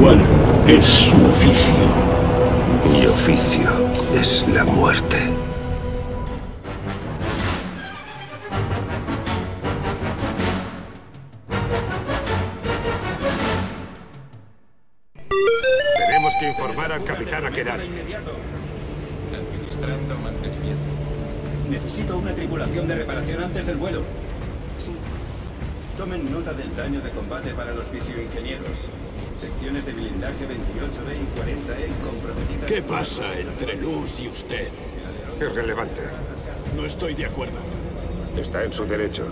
¿Cuál es su oficio? Mi oficio es la muerte. Tenemos que informar al capitán Akedan. Administrando mantenimiento. Necesito una tripulación de reparación antes del vuelo. Tomen nota del daño de combate para los visioingenieros. Secciones de blindaje 28B y 40E comprometidas. ¿Qué pasa entre Luz y usted? Irrelevante. No estoy de acuerdo. Está en su derecho.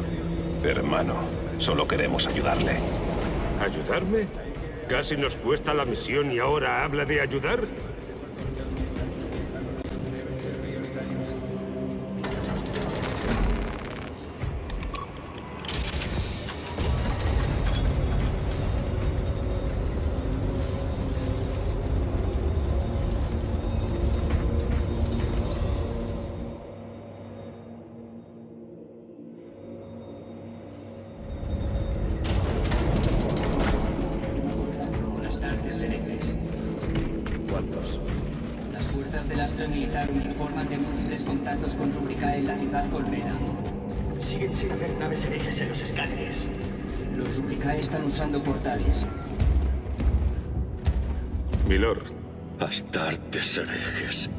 Hermano, solo queremos ayudarle. ¿Ayudarme? Casi nos cuesta la misión y ahora habla de ayudar. Astartes herejes.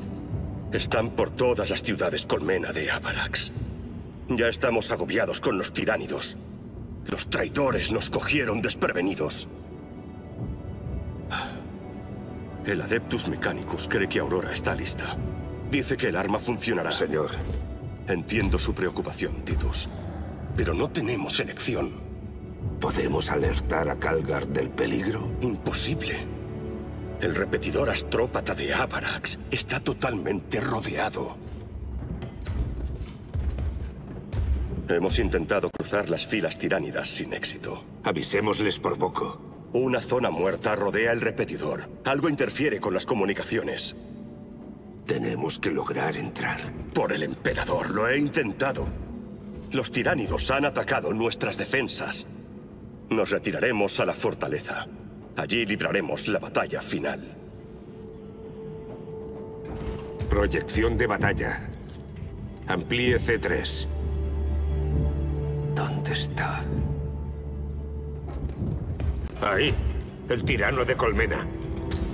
Están por todas las ciudades colmena de Avarax. Ya estamos agobiados con los tiránidos. Los traidores nos cogieron desprevenidos. El Adeptus Mechanicus cree que Aurora está lista. Dice que el arma funcionará. señor. Entiendo su preocupación, Titus. Pero no tenemos elección. ¿Podemos alertar a Calgar del peligro? Imposible. El repetidor astrópata de Avarax está totalmente rodeado. Hemos intentado cruzar las filas tiránidas sin éxito. Avisémosles por poco. Una zona muerta rodea el repetidor. Algo interfiere con las comunicaciones. Tenemos que lograr entrar. Por el emperador, lo he intentado. Los tiránidos han atacado nuestras defensas. Nos retiraremos a la fortaleza. Allí libraremos la batalla final. Proyección de batalla. Amplíe C3. ¿Dónde está? Ahí. El tirano de Colmena.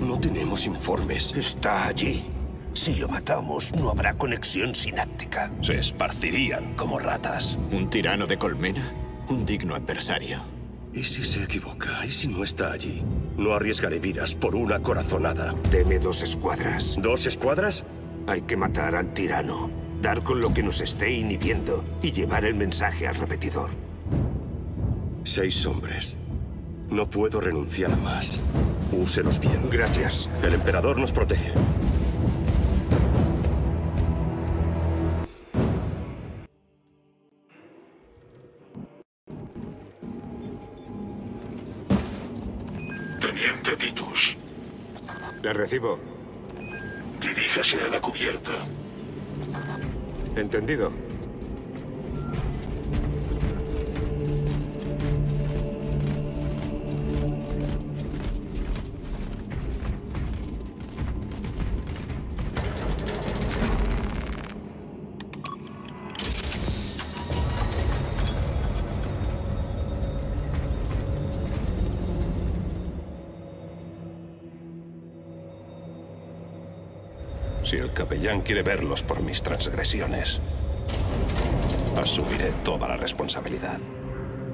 No tenemos informes. Está allí. Si lo matamos, no habrá conexión sináptica. Se esparcirían como ratas. ¿Un tirano de colmena? Un digno adversario. ¿Y si se equivoca? ¿Y si no está allí? No arriesgaré vidas por una corazonada. Deme dos escuadras. ¿Dos escuadras? Hay que matar al tirano, dar con lo que nos esté inhibiendo y llevar el mensaje al repetidor. Seis hombres. No puedo renunciar a más. Úselos bien. Gracias. El emperador nos protege. Le recibo. diríjase a la cubierta. Entendido. Capellán quiere verlos por mis transgresiones, asumiré toda la responsabilidad.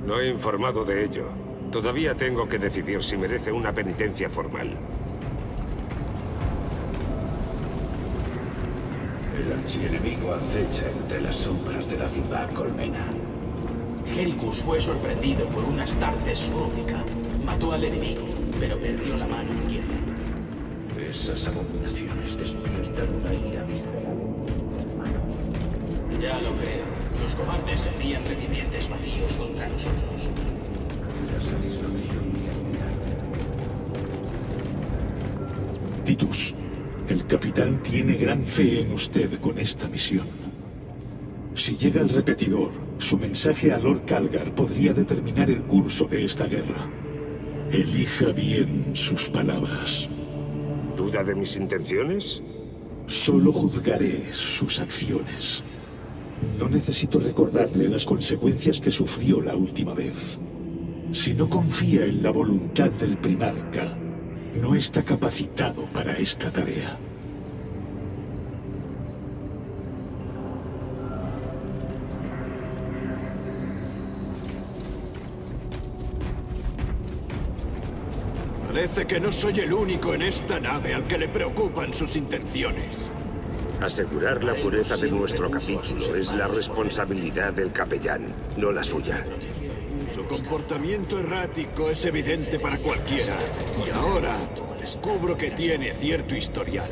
No he informado de ello. Todavía tengo que decidir si merece una penitencia formal. El archienemigo acecha entre las sombras de la ciudad colmena. Gericus fue sorprendido por una Astartes rúbrica. Mató al enemigo, pero perdió la mano izquierda. Esas abominaciones despiertan una ira Ya lo creo. Los cobardes envían recipientes vacíos contra nosotros. La satisfacción de admirar. Titus, el capitán tiene gran fe en usted con esta misión. Si llega el repetidor, su mensaje a Lord Calgar podría determinar el curso de esta guerra. Elija bien sus palabras. ¿Duda de mis intenciones? Solo juzgaré sus acciones. No necesito recordarle las consecuencias que sufrió la última vez. Si no confía en la voluntad del primarca, no está capacitado para esta tarea. Parece que no soy el único en esta nave al que le preocupan sus intenciones. Asegurar la pureza de nuestro capítulo es la responsabilidad del capellán, no la suya. Su comportamiento errático es evidente para cualquiera. Y ahora descubro que tiene cierto historial.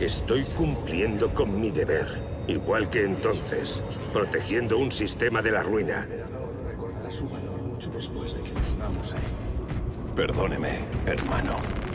Estoy cumpliendo con mi deber, igual que entonces, protegiendo un sistema de la ruina. Perdóneme, hermano.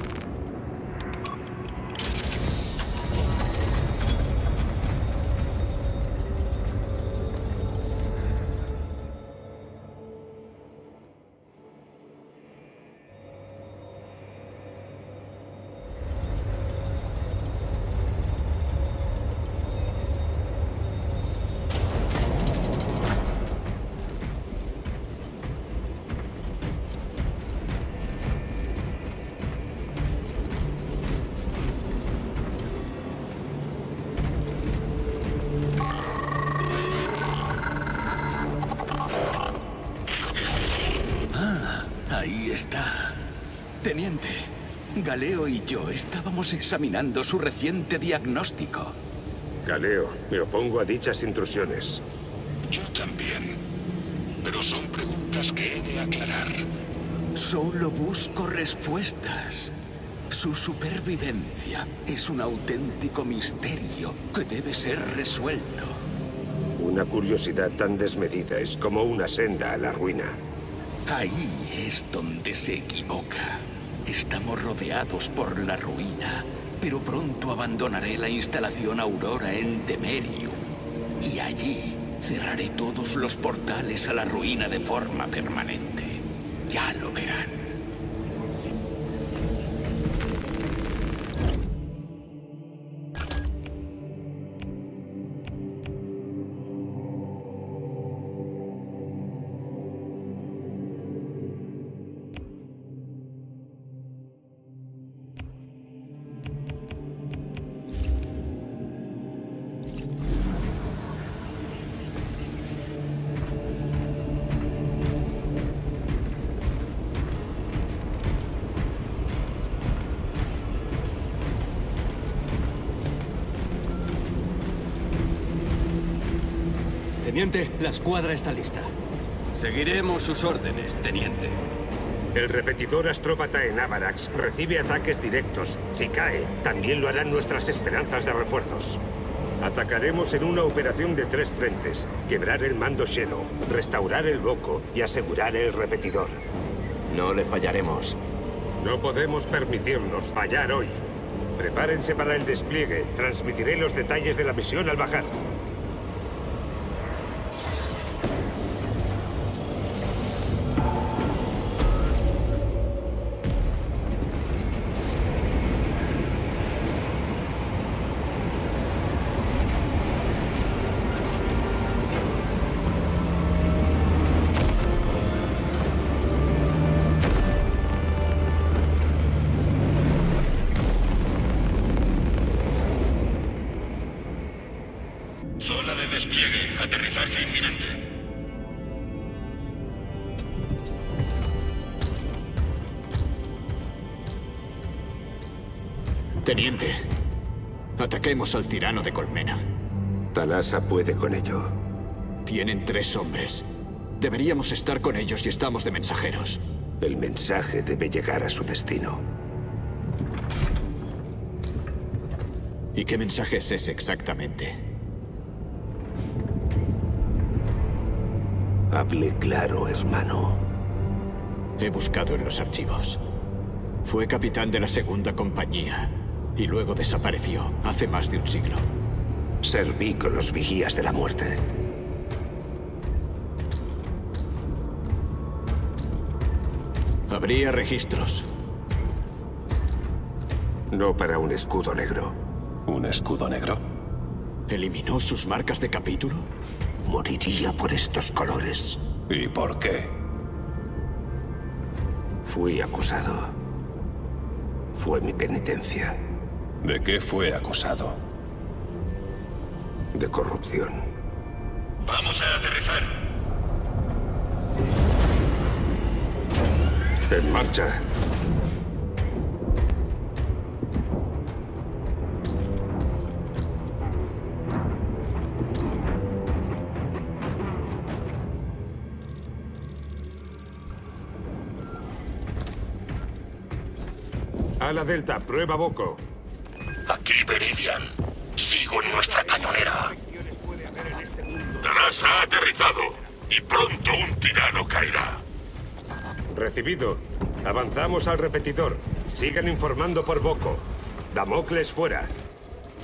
Teniente, Galeo y yo estábamos examinando su reciente diagnóstico. Galeo, me opongo a dichas intrusiones. Yo también. Pero son preguntas que he de aclarar. Solo busco respuestas. Su supervivencia es un auténtico misterio que debe ser resuelto. Una curiosidad tan desmedida es como una senda a la ruina. Ahí es donde se equivoca. Estamos rodeados por la ruina, pero pronto abandonaré la instalación Aurora en Temerium. Y allí cerraré todos los portales a la ruina de forma permanente. Ya lo verán. Teniente, la escuadra está lista. Seguiremos sus órdenes, teniente. El repetidor astrópata en Avarax recibe ataques directos. Si cae, también lo harán nuestras esperanzas de refuerzos. Atacaremos en una operación de tres frentes. Quebrar el mando Shadow, restaurar el Boco y asegurar el repetidor. No le fallaremos. No podemos permitirnos fallar hoy. Prepárense para el despliegue. Transmitiré los detalles de la misión al bajar. Al tirano de Colmena. Talasa puede con ello. Tienen tres hombres. Deberíamos estar con ellos y estamos de mensajeros. El mensaje debe llegar a su destino. ¿Y qué mensaje es ese exactamente? Hable claro, hermano. He buscado en los archivos. Fue capitán de la segunda compañía y luego desapareció hace más de un siglo. Serví con los vigías de la muerte. Habría registros. No para un escudo negro. ¿Un escudo negro? ¿Eliminó sus marcas de capítulo? Moriría por estos colores. ¿Y por qué? Fui acusado. Fue mi penitencia. ¿De qué fue acusado? De corrupción. Vamos a aterrizar. En marcha. A la Delta, prueba Boco. Aquí Veridian. Sigo en nuestra cañonera. Taras ha aterrizado. Y pronto un tirano caerá. Recibido. Avanzamos al repetidor. Sigan informando por Boco. Damocles fuera.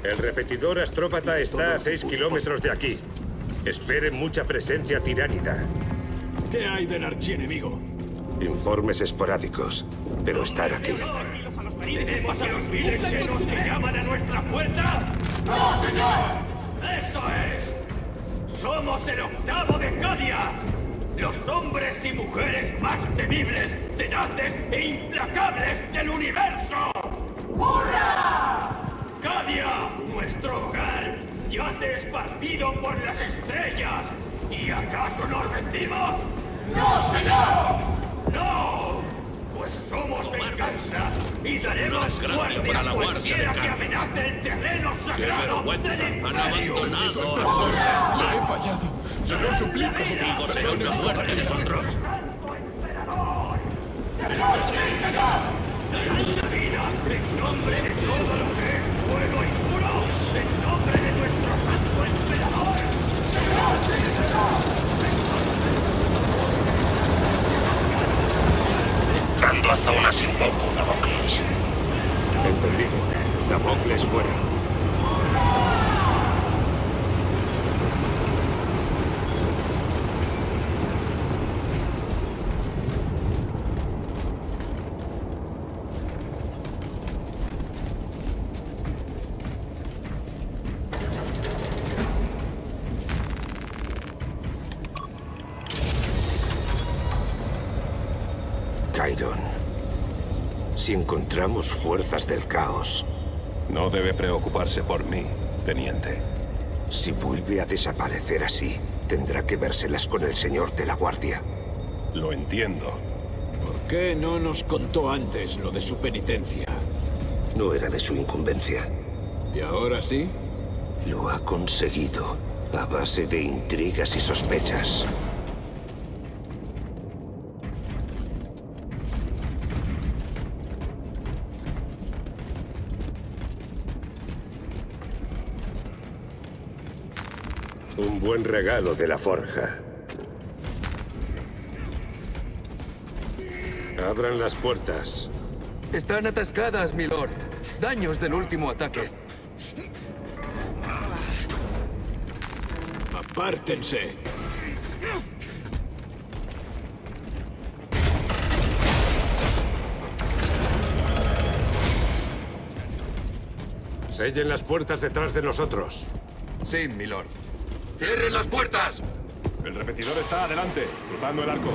El repetidor astrópata está a 6 kilómetros de aquí. Esperen mucha presencia tiránida. ¿Qué hay del archienemigo? Informes esporádicos, pero estar aquí. ¿Tenemos a los miles llenos que llaman a nuestra puerta? ¡No, señor! ¡Eso es! ¡Somos el octavo de Cadia! Los hombres y mujeres más temibles, tenaces e implacables del universo. ¡Hurra! Cadia, nuestro hogar, yace esparcido por las estrellas. ¿Y acaso nos rendimos? ¡No, señor! ¡No! Pues somos venganza y daremos muerte a cualquiera que amenace el terreno sagrado del. Han abandonado a sus... ¡Le he fallado. Se lo suplico. Castigo será una muerte deshonrosa. La vida en nombre de todo lo que es bueno y puro, en nombre de nuestro santo emperador. Entrando a zona sin poco, Damocles. Entendido. Damocles fuera. Encontramos fuerzas del caos, No debe preocuparse por mí, teniente. si vuelve a desaparecer así, tendrá que vérselas con el señor de la guardia. Lo entiendo. ¿Por qué no nos contó antes lo de su penitencia? No era de su incumbencia. ¿Y ahora sí? Lo ha conseguido a base de intrigas y sospechas. Buen regalo de la forja. Abran las puertas. Están atascadas, milord. Daños del último ataque. ¡Apártense! Sellen las puertas detrás de nosotros. Sí, milord. ¡Cierren las puertas! El repetidor está adelante, cruzando el arco.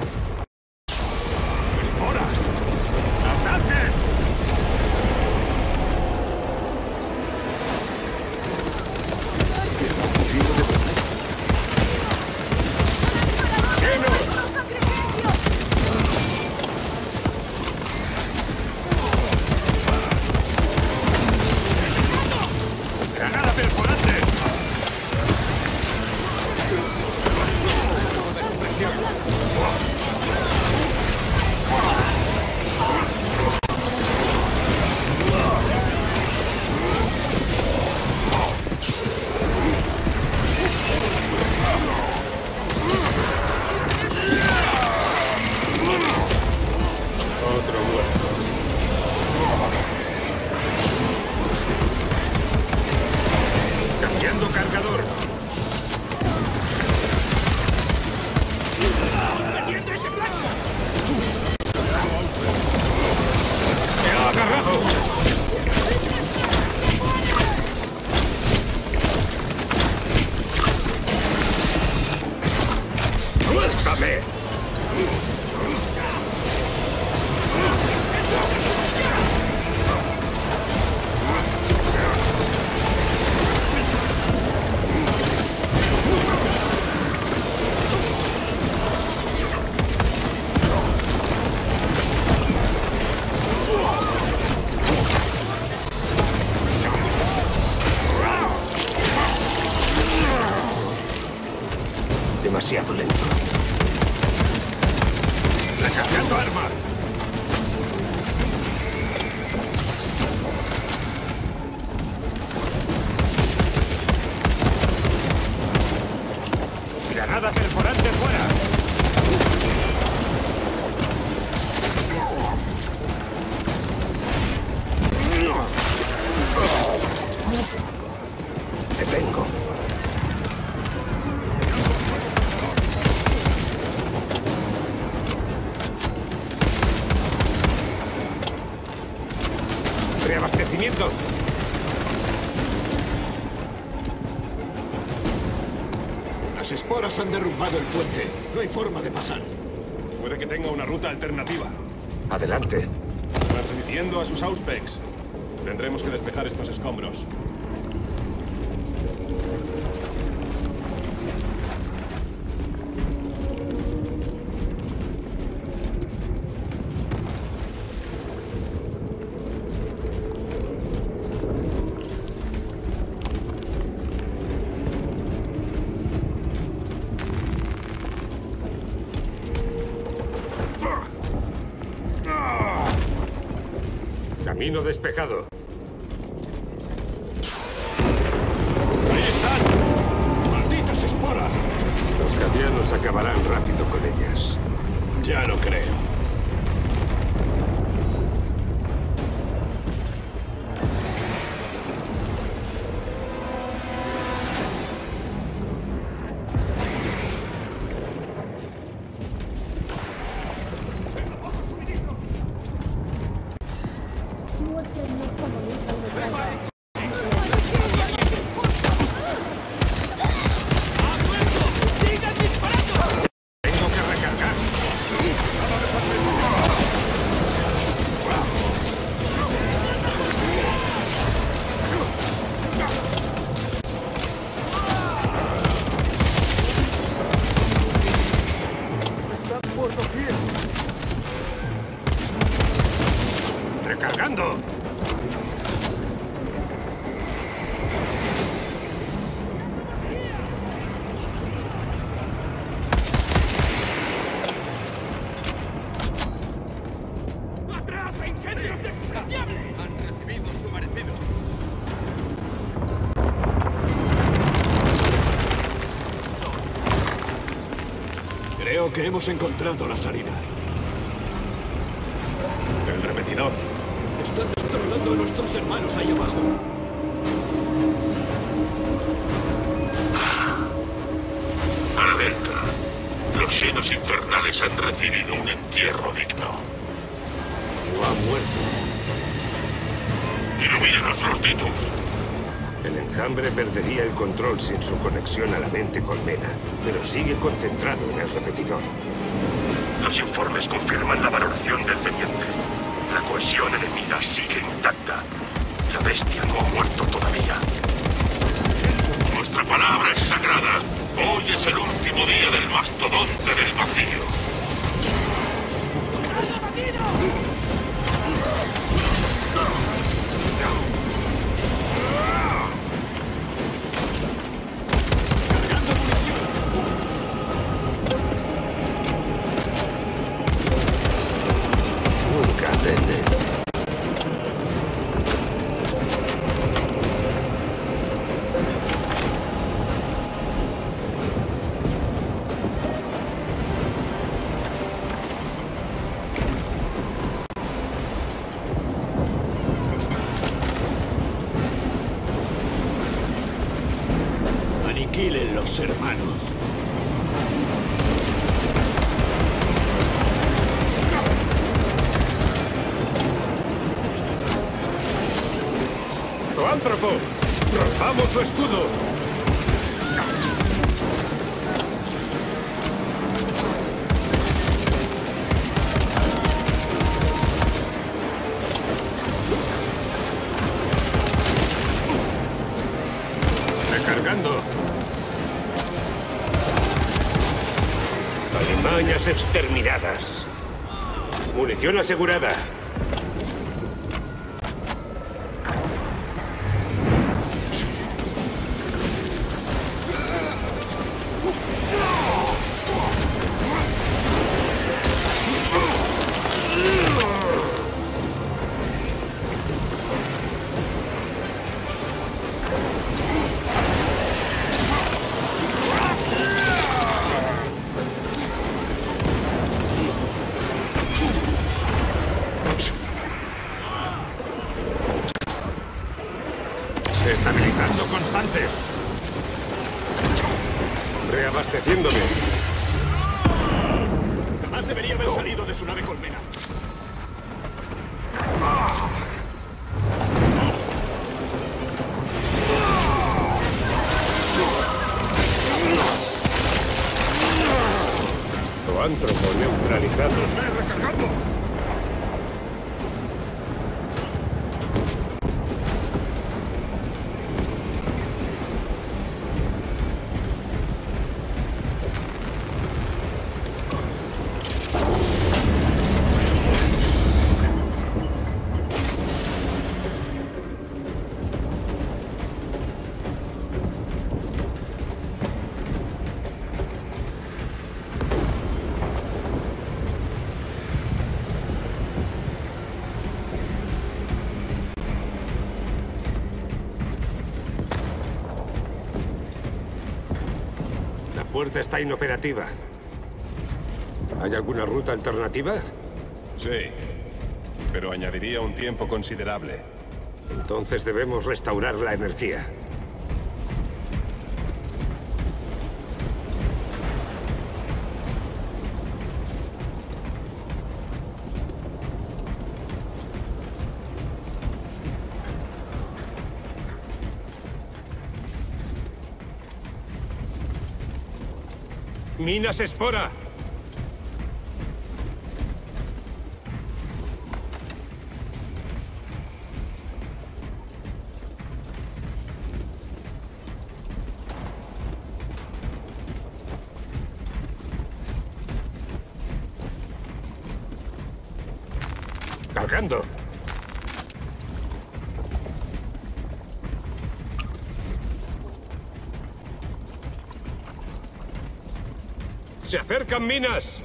El puente. No hay forma de pasar. Puede que tenga una ruta alternativa. Adelante. Transmitiendo a sus Auspex. Tendremos que despejar estos escombros. Despejado. Creo que hemos encontrado la salida. El repetidor. Están destrozando a nuestros hermanos ahí abajo. Alerta. Los senos infernales han recibido un entierro digno. O ha muerto. Ilumínanos los Titus. El enjambre perdería el control sin su conexión a la mente colmena, pero sigue concentrado en el repetidor. Los informes confirman la valoración del teniente. La cohesión enemiga sigue intacta. La bestia no ha muerto todavía. Nuestra palabra es sagrada. Hoy es el último día del mastodonte del vacío. Alimañas exterminadas. Munición asegurada. Está inoperativa. ¿Hay alguna ruta alternativa? Sí, pero añadiría un tiempo considerable. Entonces debemos restaurar la energía. ¡Minas espora! ¡Se acercan minas!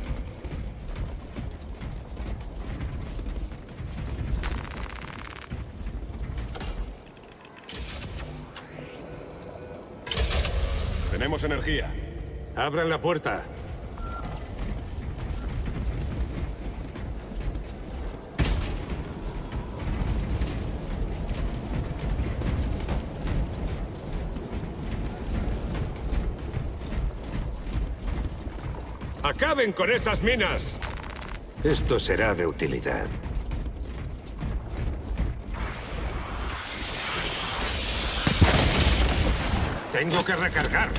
Tenemos energía. Abran la puerta. ¡Acaben con esas minas! Esto será de utilidad. Tengo que recargar.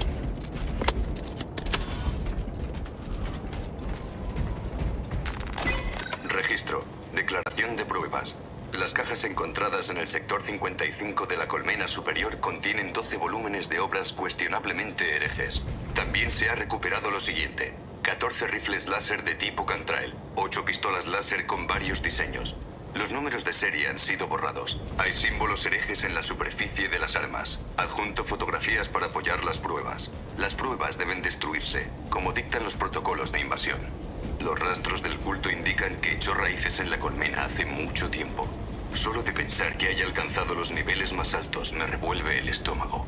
Registro. Declaración de pruebas. Las cajas encontradas en el sector 55 de la colmena superior contienen 12 volúmenes de obras cuestionablemente herejes. También se ha recuperado lo siguiente. 14 rifles láser de tipo Cantrail, 8 pistolas láser con varios diseños. Los números de serie han sido borrados. Hay símbolos herejes en la superficie de las armas. Adjunto fotografías para apoyar las pruebas. Las pruebas deben destruirse, como dictan los protocolos de invasión. Los rastros del culto indican que echó raíces en la colmena hace mucho tiempo. Solo de pensar que haya alcanzado los niveles más altos me revuelve el estómago.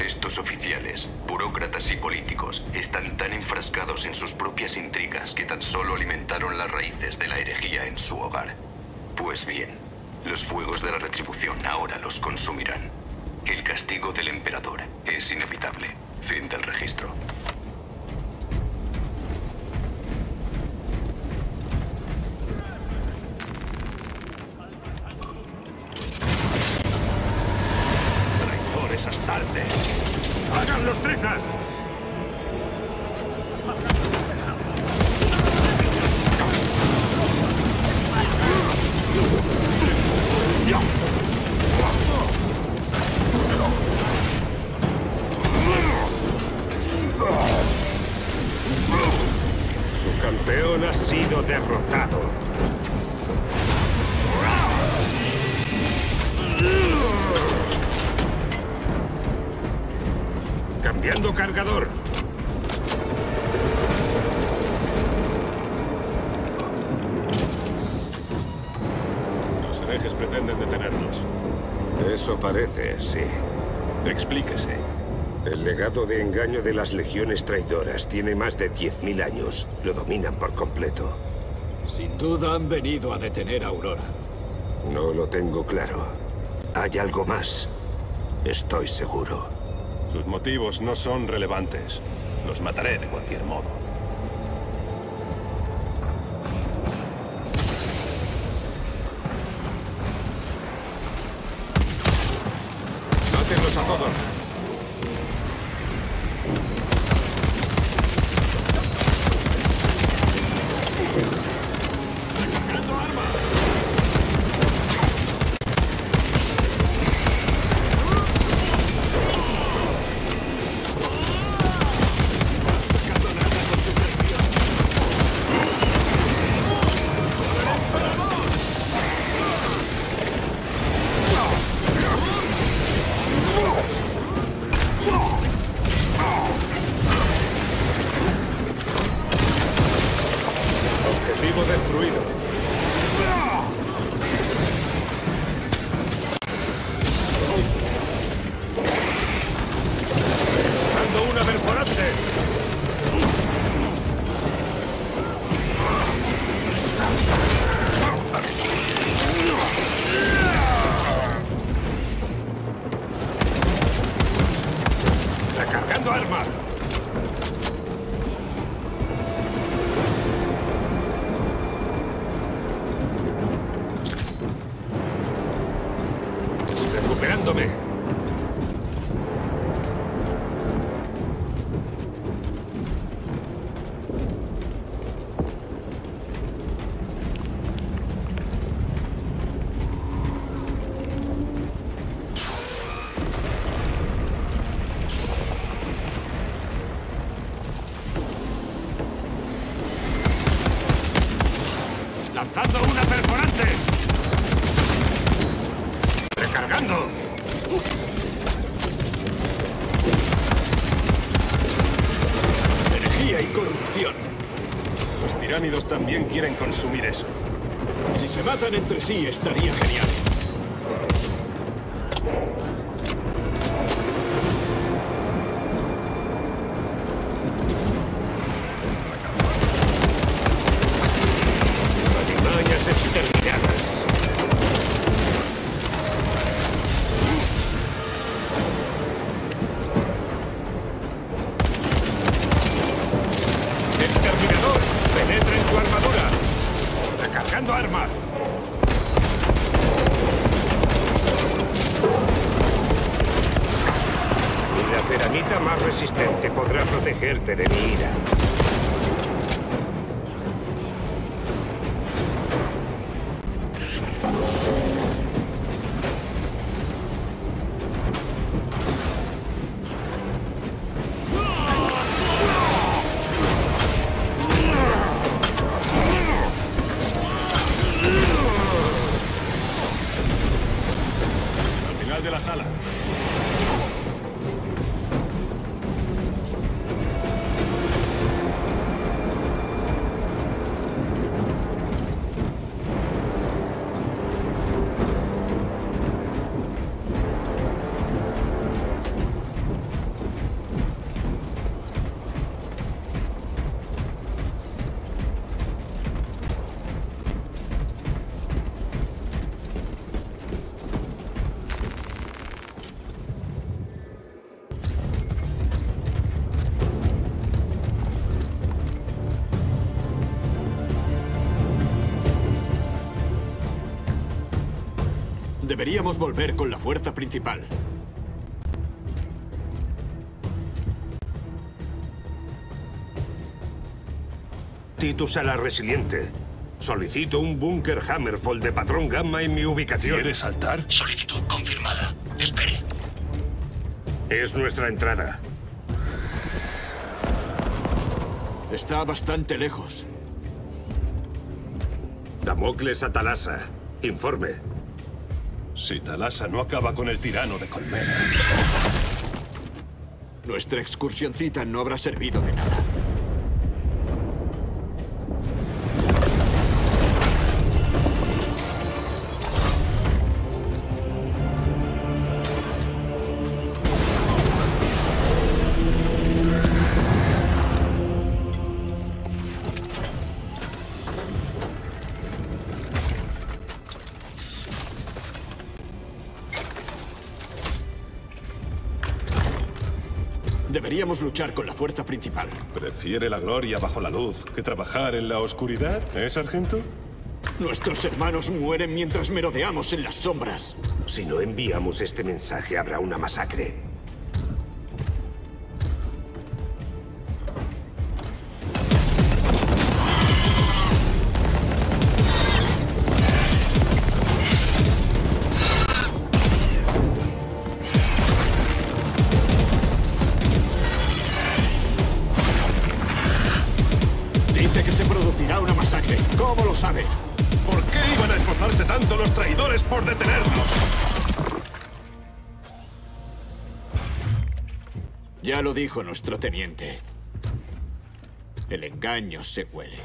Estos oficiales, burócratas y políticos están tan enfrascados en sus propias intrigas que tan solo alimentaron las raíces de la herejía en su hogar. Pues bien, los fuegos de la retribución ahora los consumirán. El castigo del emperador es inevitable. Fin del registro. Las legiones traidoras tiene más de 10.000 años. Lo dominan por completo. Sin duda han venido a detener a Aurora. No lo tengo claro. Hay algo más. Estoy seguro. Sus motivos no son relevantes. Los mataré de cualquier modo. Quieren consumir eso. Si se matan entre sí, estaría genial. Deberíamos volver con la fuerza principal. Titus a la resiliente. Solicito un búnker Hammerfall de patrón gamma en mi ubicación. ¿Quieres saltar? Solicitud confirmada. Espere. Es nuestra entrada. Está bastante lejos. Damocles Atalasa. Informe. Si Talasa no acaba con el tirano de Colmena. Nuestra excursioncita no habrá servido de nada. Luchar con la fuerza principal. ¿Prefiere la gloria bajo la luz que trabajar en la oscuridad, eh, sargento? Nuestros hermanos mueren mientras merodeamos en las sombras. Si no enviamos este mensaje, habrá una masacre. Dijo nuestro teniente. El engaño se huele.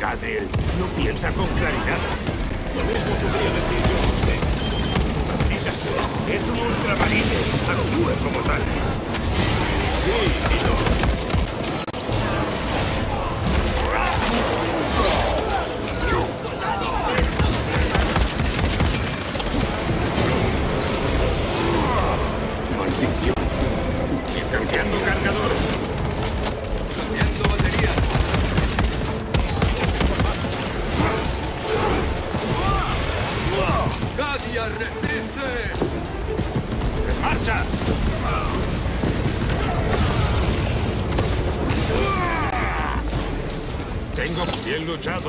Gadriel, no piensa con claridad. Lo mismo podría decir yo a usted. Dígase, es un ultramarine. Actúe como tal. Sí, y no.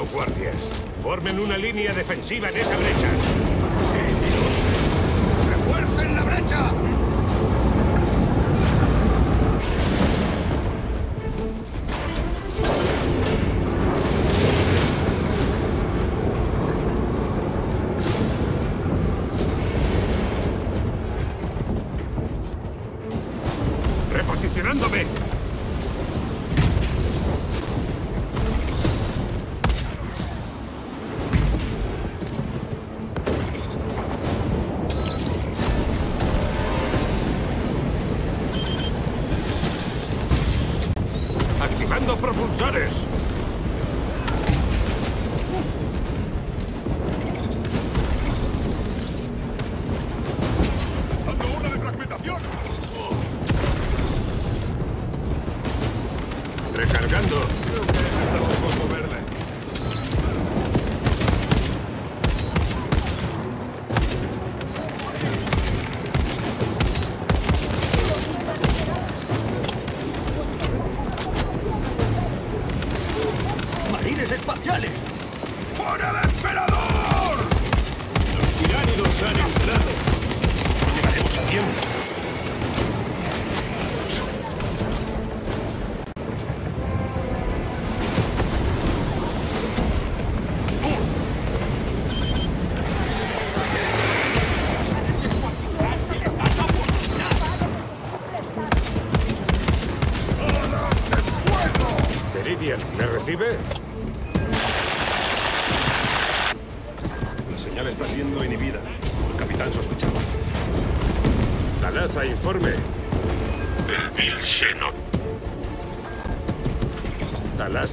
Guardias. Formen una línea defensiva en esa brecha. ¡Refuercen la brecha!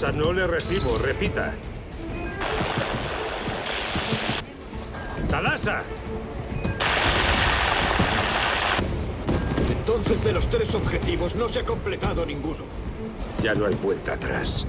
No le recibo. Repita. ¡Talasa! Entonces de los tres objetivos no se ha completado ninguno. Ya no hay vuelta atrás.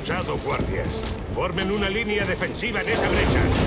luchado, guardias. Formen una línea defensiva en esa brecha.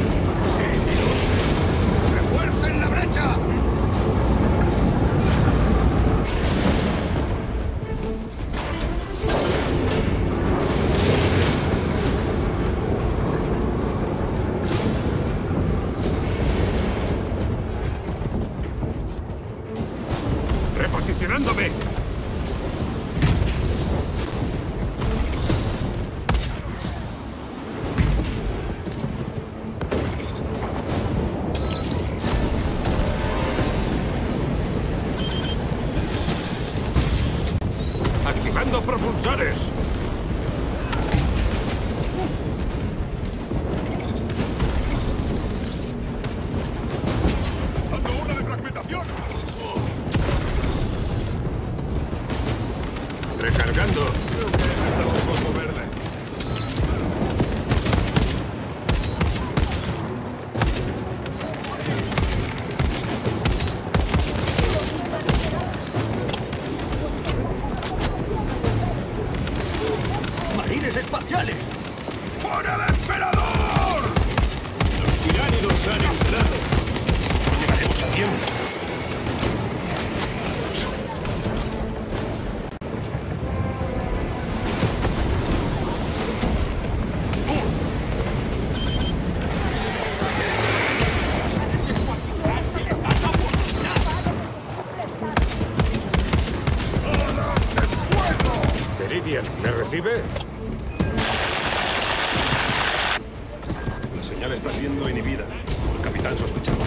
Sospechaba.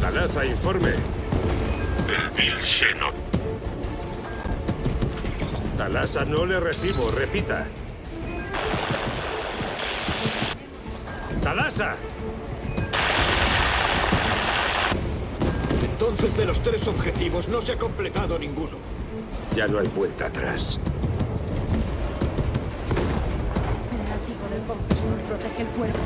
Talasa, informe. El Bill Shannon. Talasa, no le recibo. Repita. ¡Talasa! Entonces, de los tres objetivos, no se ha completado ninguno. Ya no hay vuelta atrás. El látigo del confesor protege el cuerpo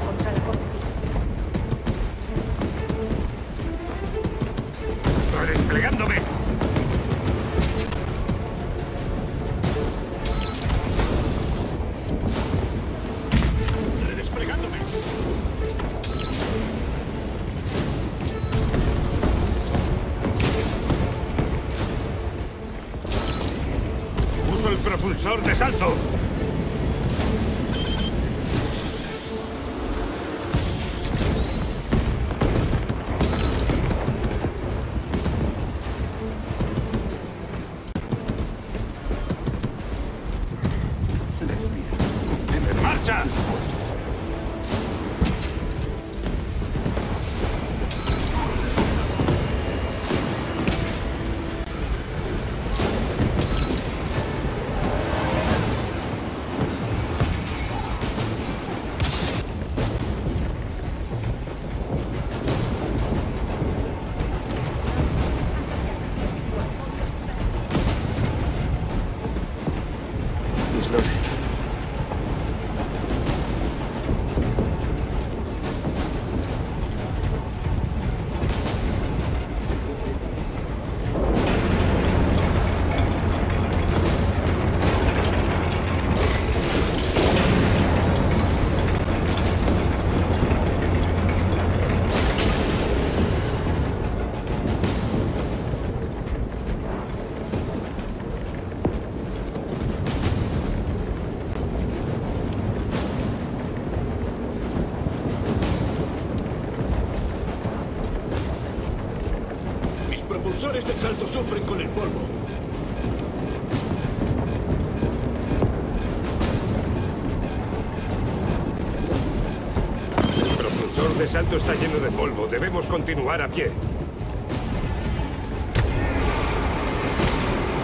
de salto está lleno de polvo. Debemos continuar a pie.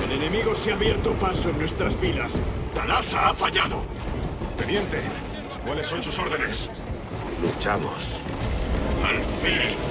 El enemigo se ha abierto paso en nuestras filas. Talasa ha fallado. Teniente, ¿cuáles son sus órdenes? Luchamos. ¡Al fin!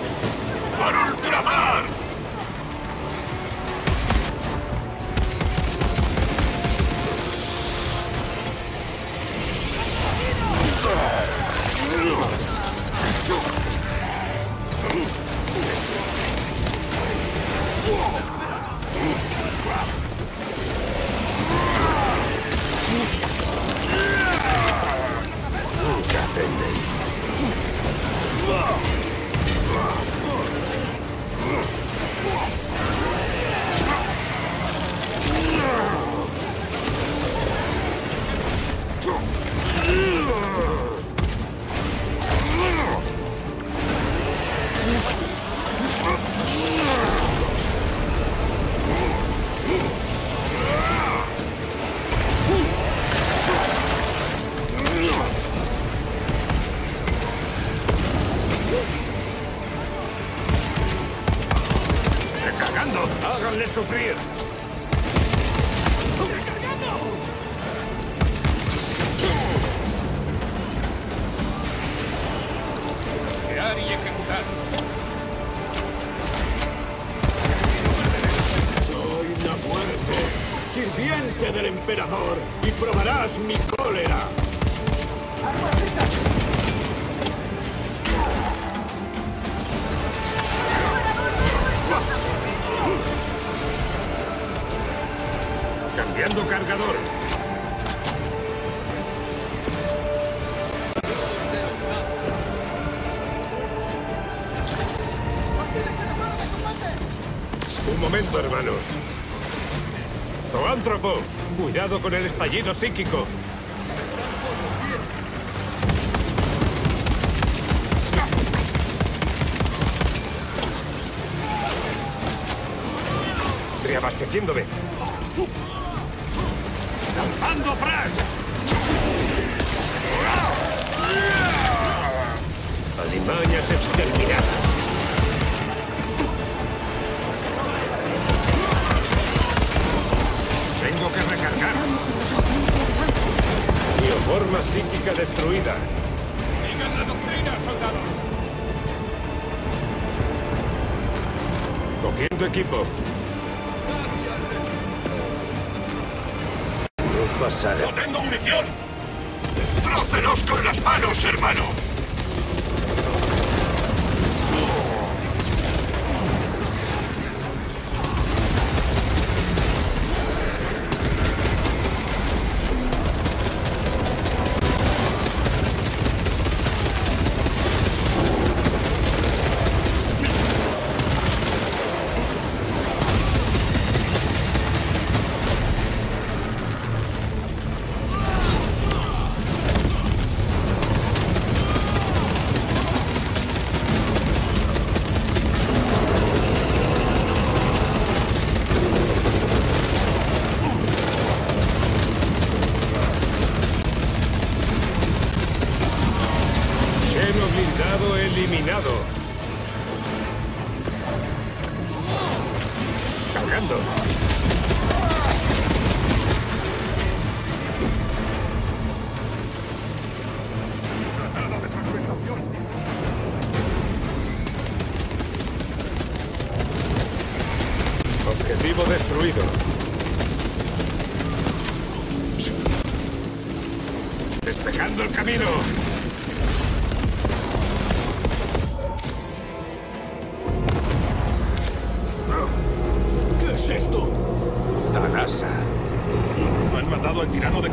Con el estallido psíquico. Reabasteciéndome.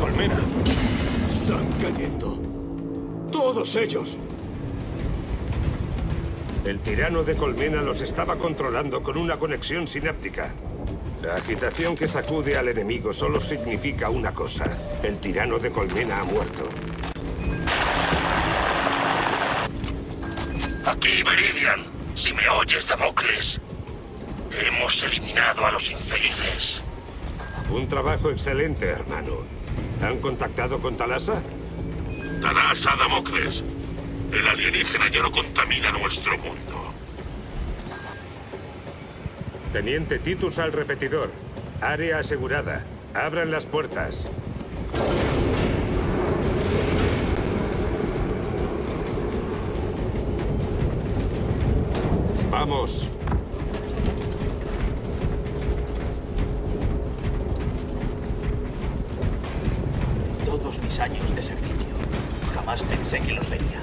Colmena. Están cayendo. Todos ellos. El tirano de Colmena los estaba controlando con una conexión sináptica. La agitación que sacude al enemigo solo significa una cosa. El tirano de Colmena ha muerto. Aquí, Viridian. Si me oyes, Damocles. Hemos eliminado a los infelices. Un trabajo excelente, hermano. ¿Han contactado con Talasa? Talasa, Damocles. El alienígena ya no contamina nuestro mundo. Teniente Titus al repetidor. Área asegurada. Abran las puertas. Vamos. Que los vería.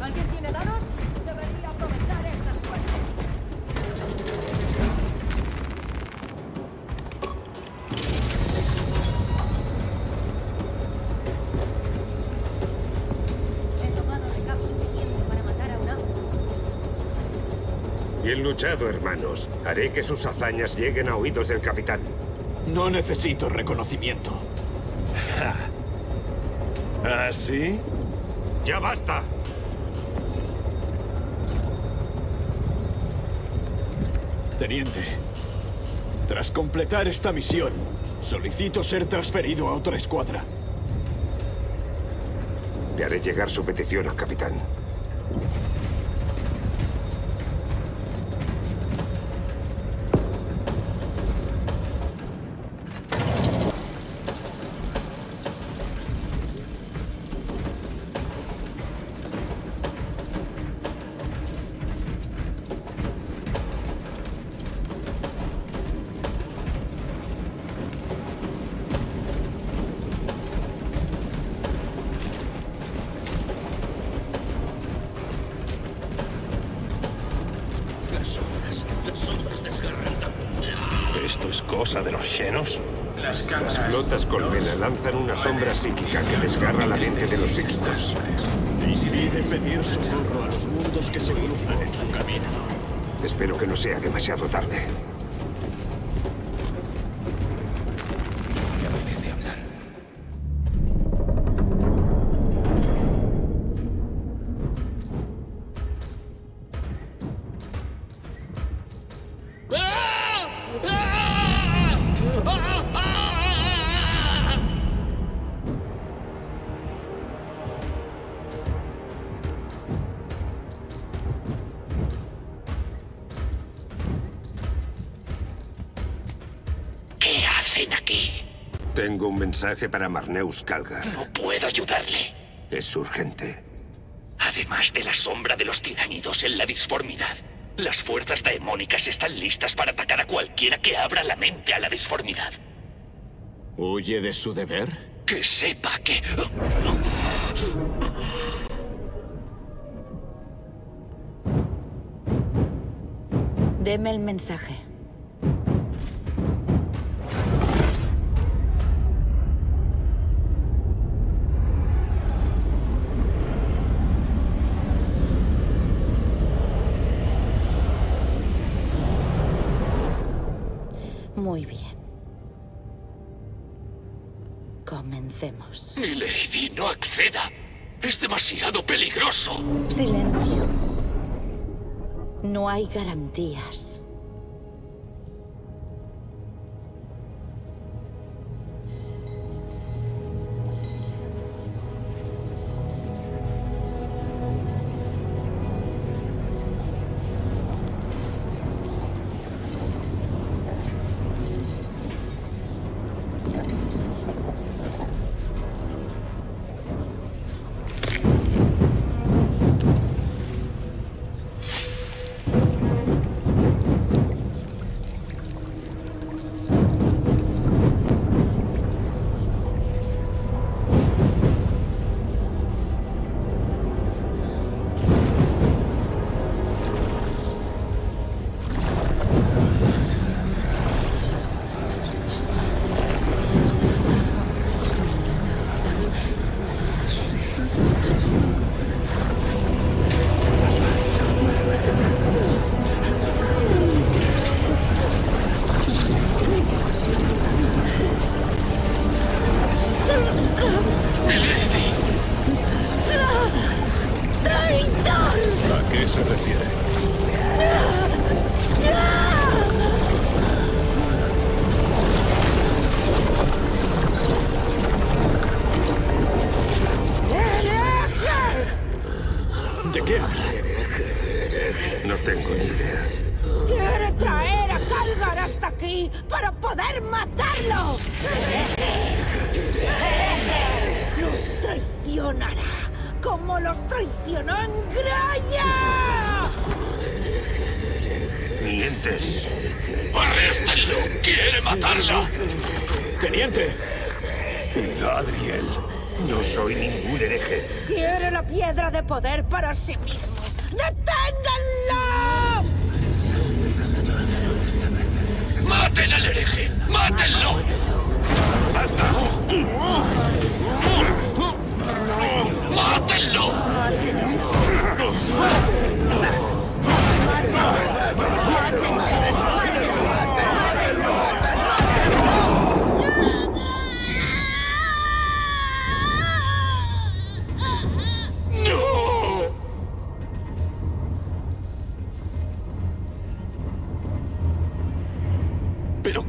¿Alguien tiene dados? Debería aprovechar esta suerte. He tomado recap suficiente para matar a un amo. Bien luchado, hermanos. Haré que sus hazañas lleguen a oídos del capitán. No necesito reconocimiento. ¿Ah, sí? ¡Ya basta! Teniente, tras completar esta misión, solicito ser transferido a otra escuadra. Le haré llegar su petición al capitán. Mensaje para Marneus Calgar. No puedo ayudarle. Es urgente. Además de la sombra de los tiránidos en la disformidad, las fuerzas daemónicas están listas para atacar a cualquiera que abra la mente a la disformidad. ¿Huye de su deber? Que sepa que... Deme el mensaje. Es demasiado peligroso. Silencio. No hay garantías.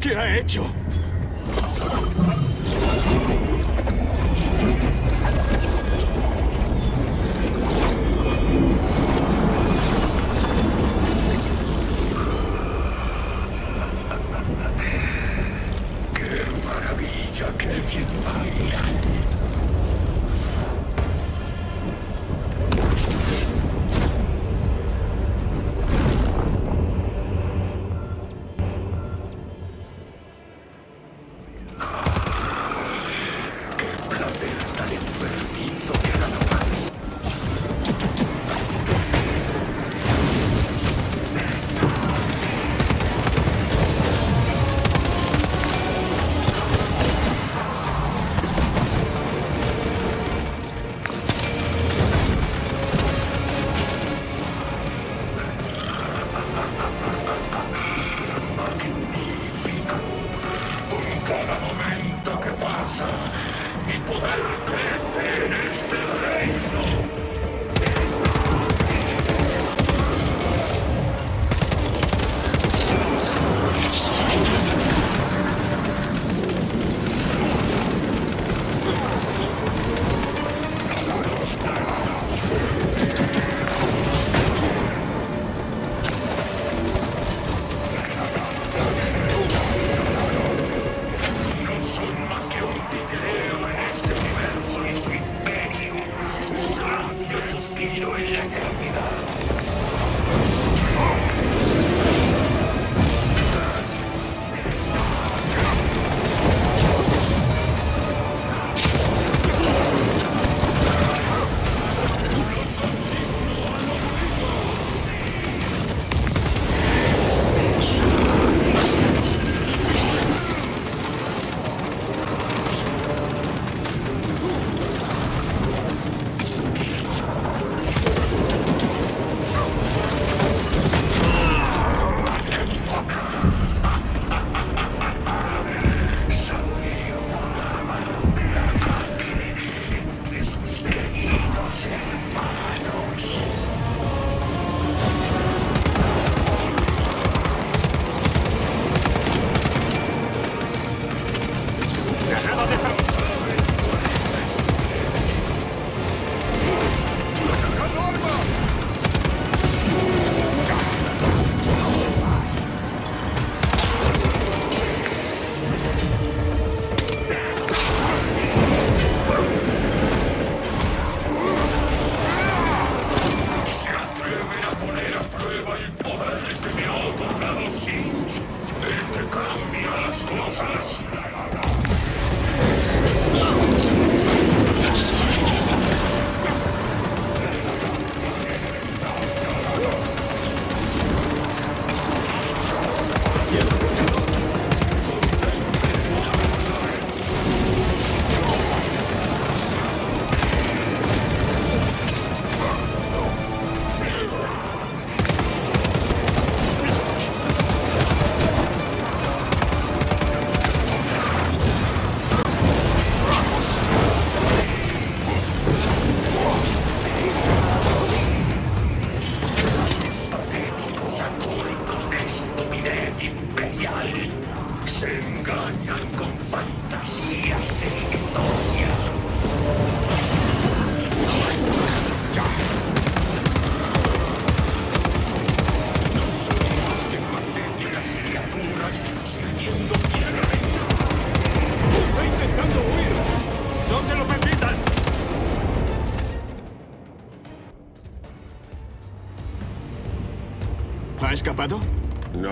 Qué ha hecho?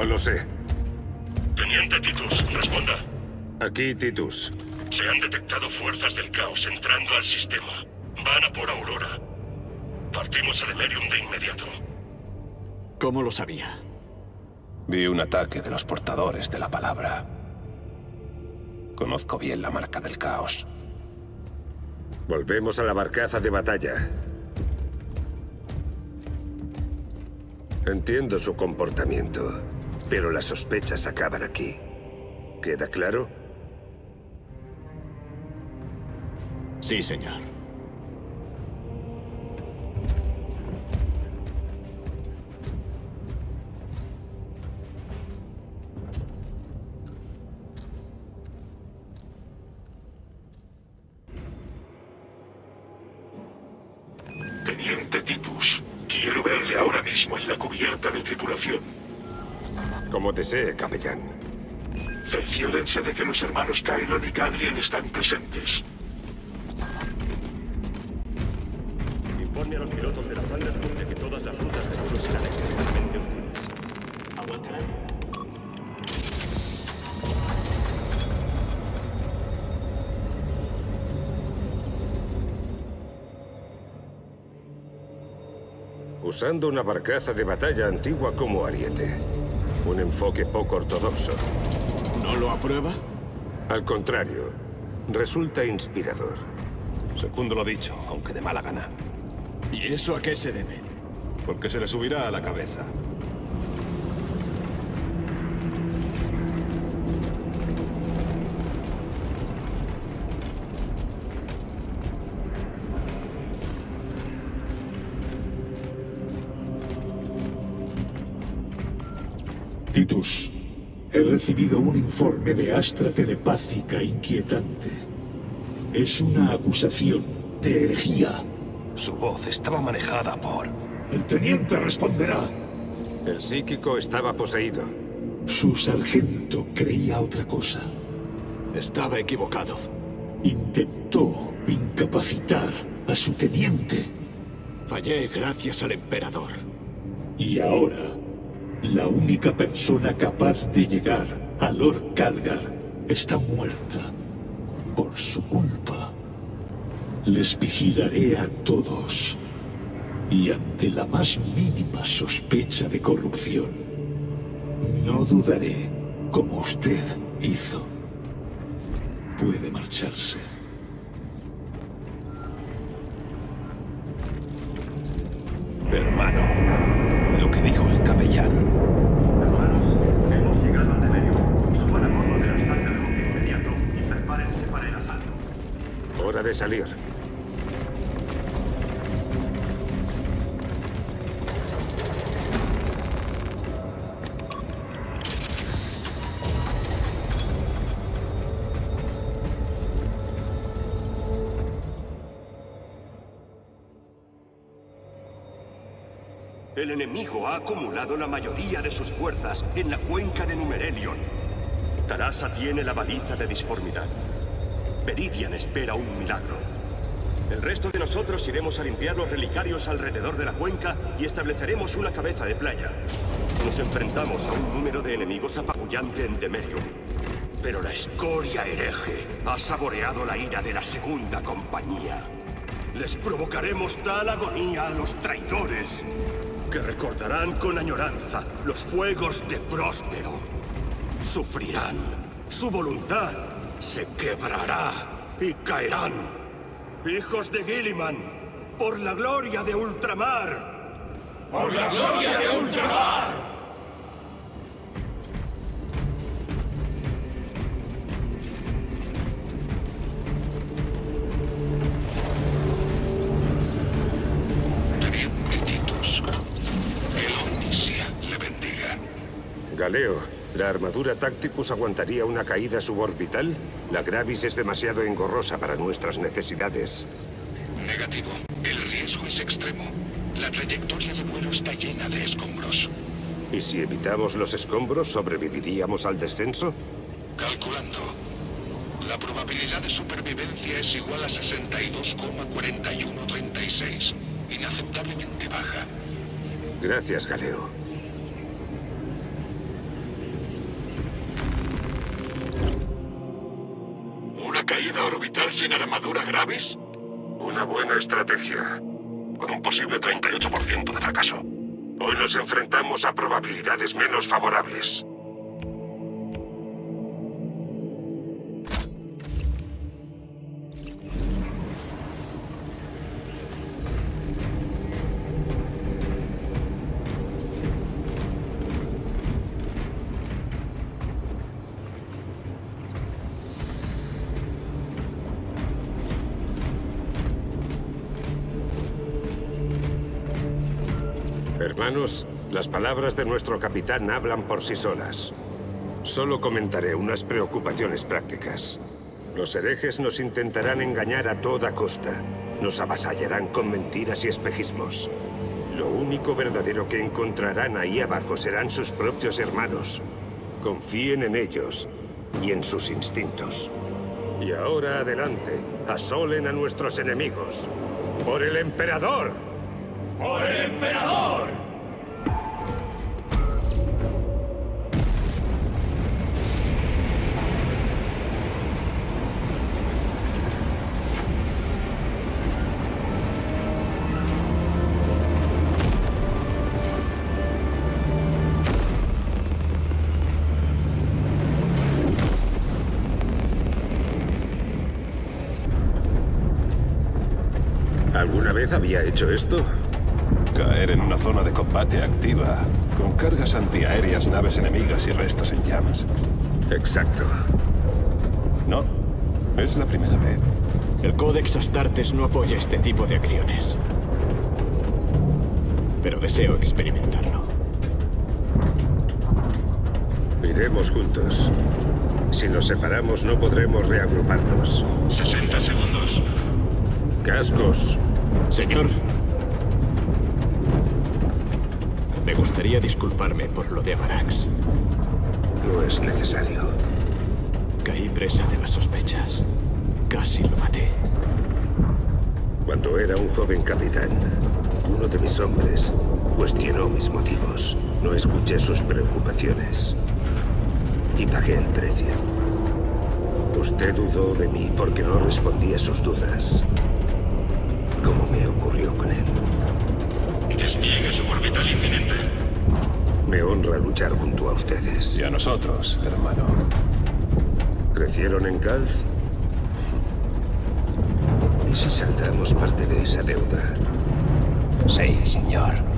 No lo sé. Teniente Titus, responda. Aquí, Titus. Se han detectado fuerzas del caos entrando al sistema. Van a por Aurora. Partimos a Demerium de inmediato. ¿Cómo lo sabía? Vi un ataque de los portadores de la palabra. Conozco bien la marca del caos. Volvemos a la barcaza de batalla. Entiendo su comportamiento, pero las sospechas acaban aquí. ¿Queda claro? Sí, señor. Los hermanos Kyron y Cadrian están presentes. Informe a los pilotos de la Thunderbird de que todas las rutas de vuelo serán extremadamente hostiles. ¿Aguantarán? Usando una barcaza de batalla antigua como ariete. Un enfoque poco ortodoxo. ¿No lo aprueba? Al contrario, resulta inspirador. Segundo lo dicho, aunque de mala gana. ¿Y eso a qué se debe? Porque se le subirá a la cabeza. Informe de Astra telepática inquietante. Es una acusación de herejía. Su voz estaba manejada por... El teniente responderá. El psíquico estaba poseído. Su sargento creía otra cosa. Estaba equivocado. Intentó incapacitar a su teniente. Fallé gracias al emperador. Y ahora, la única persona capaz de llegar a Lord Calgar está muerta. Por su culpa. Les vigilaré a todos. Y ante la más mínima sospecha de corrupción, no dudaré como usted hizo. Puede marcharse. Hermano, salir. El enemigo ha acumulado la mayoría de sus fuerzas en la cuenca de Numerelion. Tarasa tiene la baliza de disformidad. Peridian espera un milagro. El resto de nosotros iremos a limpiar los relicarios alrededor de la cuenca y estableceremos una cabeza de playa. Nos enfrentamos a un número de enemigos apabullante en Demerium. Pero la escoria hereje ha saboreado la ira de la segunda compañía. Les provocaremos tal agonía a los traidores que recordarán con añoranza los fuegos de Próspero. Sufrirán. Su voluntad se quebrará y caerán. Hijos de Gilliman, por la gloria de Ultramar. ¡Por la gloria de Ultramar! Galeo, ¿la armadura Tacticus aguantaría una caída suborbital? La Gravis es demasiado engorrosa para nuestras necesidades. Negativo. El riesgo es extremo. La trayectoria de vuelo está llena de escombros. ¿Y si evitamos los escombros, sobreviviríamos al descenso? Calculando. La probabilidad de supervivencia es igual a 62,4136. Inaceptablemente baja. Gracias, Galeo. Caída orbital sin armadura gravis? Una buena estrategia, con un posible 38% de fracaso. Hoy nos enfrentamos a probabilidades menos favorables. Las palabras de nuestro capitán hablan por sí solas. Solo comentaré unas preocupaciones prácticas. Los herejes nos intentarán engañar a toda costa. Nos avasallarán con mentiras y espejismos. Lo único verdadero que encontrarán ahí abajo serán sus propios hermanos. Confíen en ellos y en sus instintos. Y ahora adelante, asolen a nuestros enemigos. ¡Por el emperador! ¡Por el emperador! Había hecho esto? Caer en una zona de combate activa, con cargas antiaéreas, naves enemigas y restos en llamas. Exacto. No, es la primera vez. El Codex Astartes no apoya este tipo de acciones. Pero deseo experimentarlo. Iremos juntos. Si nos separamos no podremos reagruparnos. 60 segundos. Cascos. Señor. Me gustaría disculparme por lo de Avarax. No es necesario. Caí presa de las sospechas. Casi lo maté. Cuando era un joven capitán, uno de mis hombres cuestionó mis motivos. No escuché sus preocupaciones. Y pagué el precio. Usted dudó de mí porque no respondí a sus dudas. Suborbital inminente. Me honra luchar junto a ustedes. Y a nosotros, hermano. ¿Crecieron en Calz? ¿Y si saldamos parte de esa deuda? Sí, señor.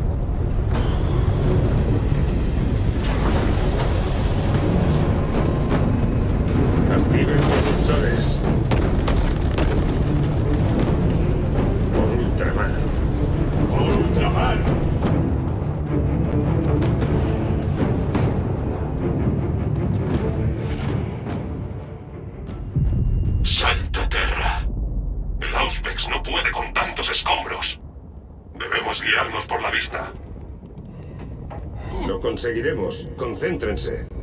Concéntrense.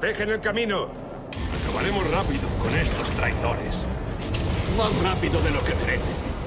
Despejen el camino. Acabaremos rápido con estos traidores. Más rápido de lo que merecen.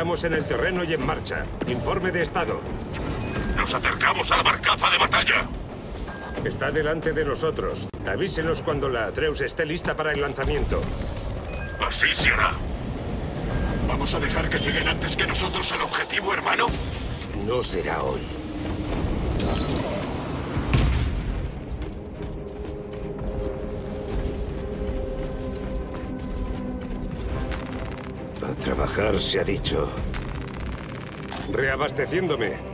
Estamos en el terreno y en marcha. Informe de estado. Nos acercamos a la barcaza de batalla. Está delante de nosotros. Avísenos cuando la Atreus esté lista para el lanzamiento. Así se hará. ¿Vamos a dejar que lleguen antes que nosotros al objetivo, hermano? No será hoy. Se ha dicho. Reabasteciéndome.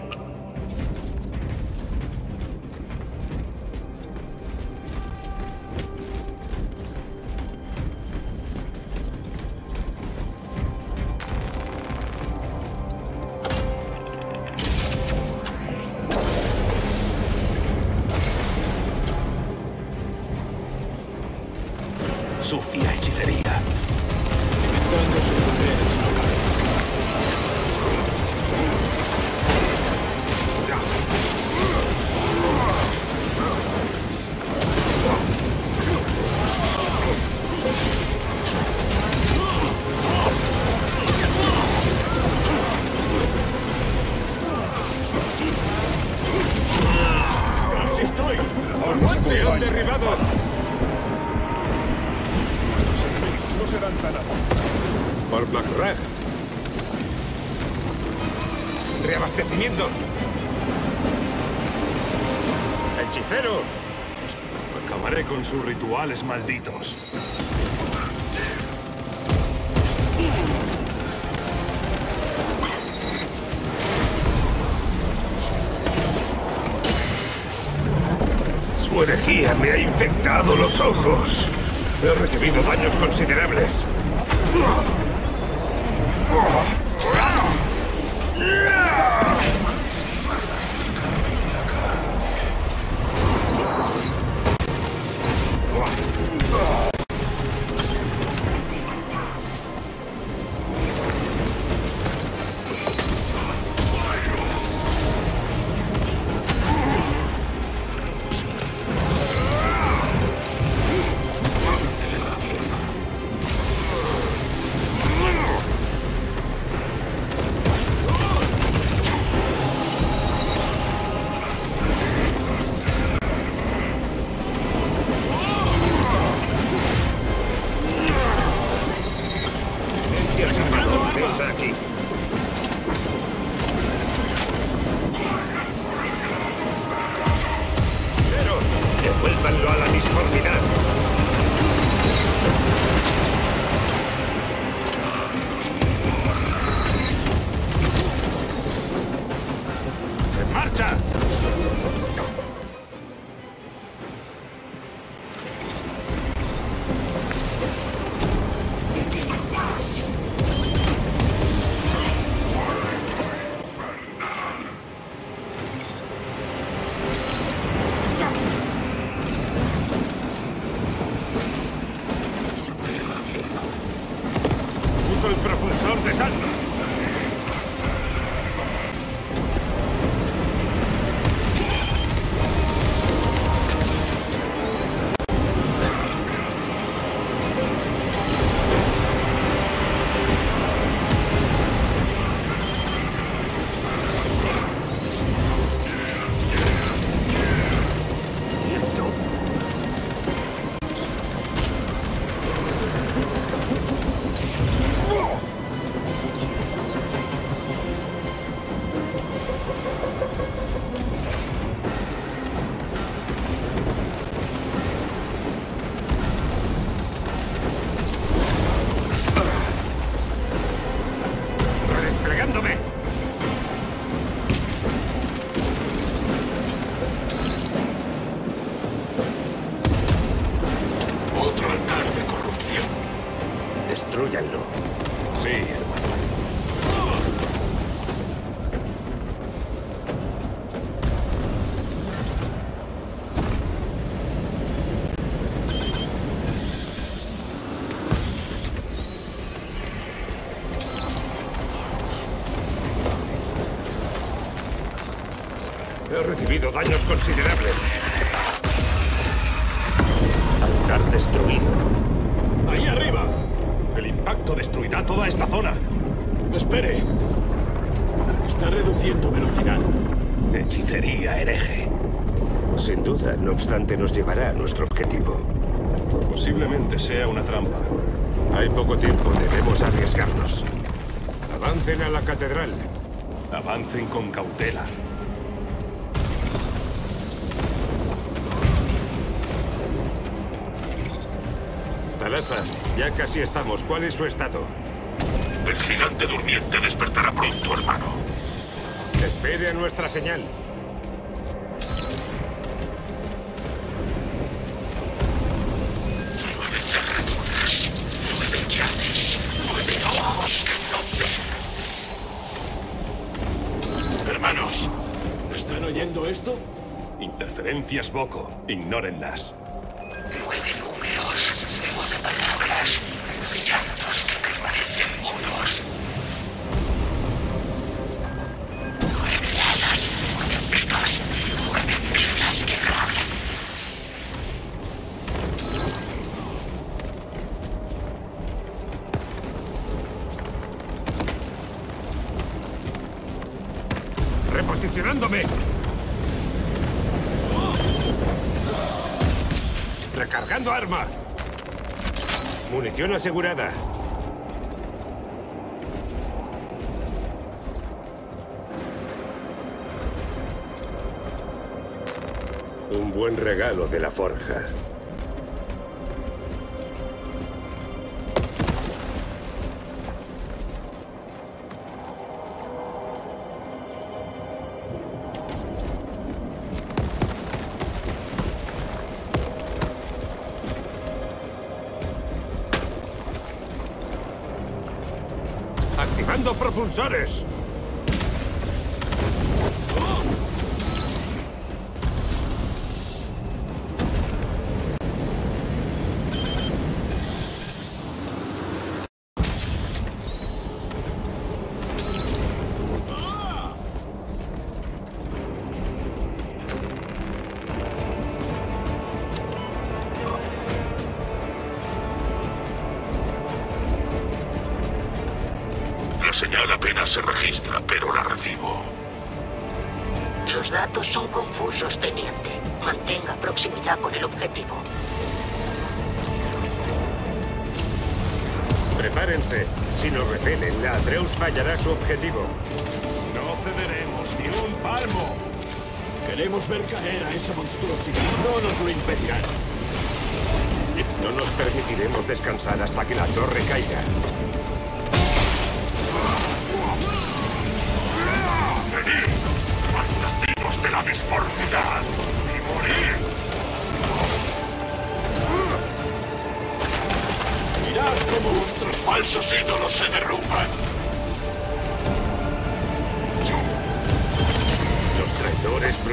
Recibido daños considerables. Altar destruido. ¡Ahí arriba! El impacto destruirá toda esta zona. Espere. Está reduciendo velocidad. Hechicería hereje. Sin duda, no obstante, nos llevará a nuestro objetivo. Posiblemente sea una trampa. Hay poco tiempo, debemos arriesgarnos. Avancen a la catedral. Avancen con cautela. Ya casi estamos. ¿Cuál es su estado? El gigante durmiente despertará pronto, hermano. Espere a nuestra señal. Hermanos, ¿están oyendo esto? Interferencias Boko. Ignórenlas. Asegurada. Un buen regalo de la forja. Sadish! Su objetivo. No cederemos ni un palmo. Queremos ver caer a esa monstruosidad. No nos lo impedirán. No nos permitiremos descansar hasta que la torre caiga. ¡Venid! ¡Malnacidos de la disformidad! ¡Y morir! Mirad cómo vuestros falsos ídolos se derrumban.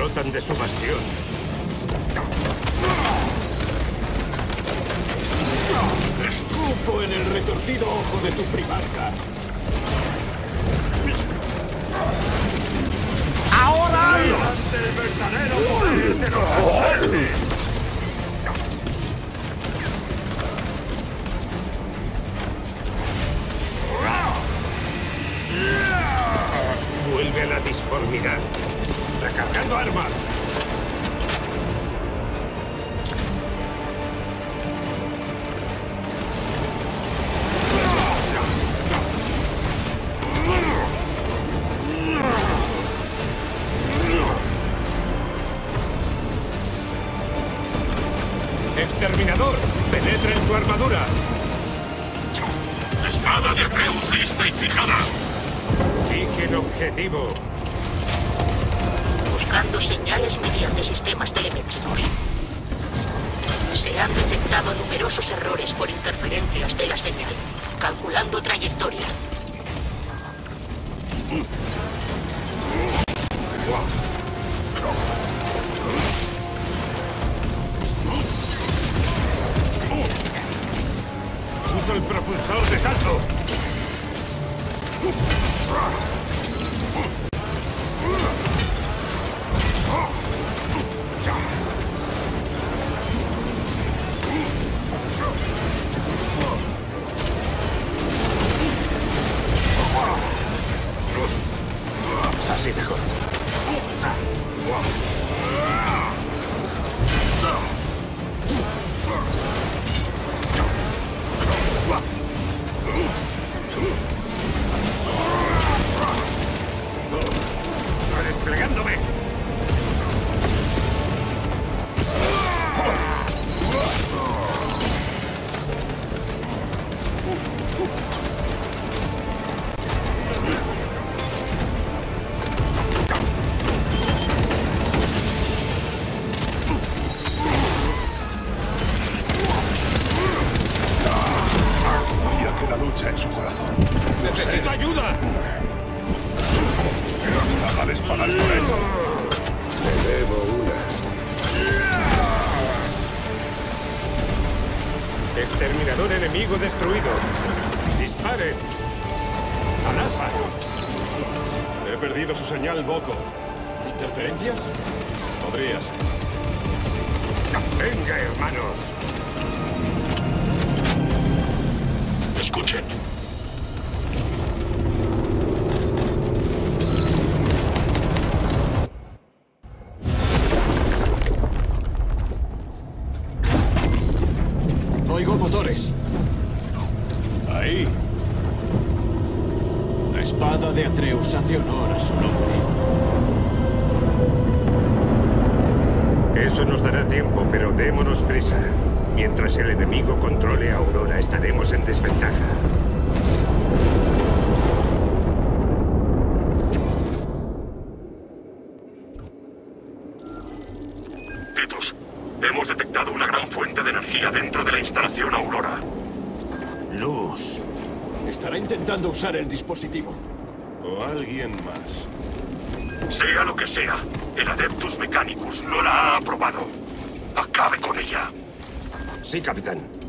Brotan de su bastión. Escupo en el retorcido ojo de tu primarca. ¡Ahora! ¡Ante el verdadero poder de los astartes! Así mejor. Démonos prisa. Mientras el enemigo controle a Aurora, estaremos en desventaja. Titus, hemos detectado una gran fuente de energía dentro de la instalación Aurora. Luz. Estará intentando usar el dispositivo. O alguien más. Sea lo que sea, el Adeptus Mechanicus no la ha aprobado. Acabe con ella. Sí, capitán.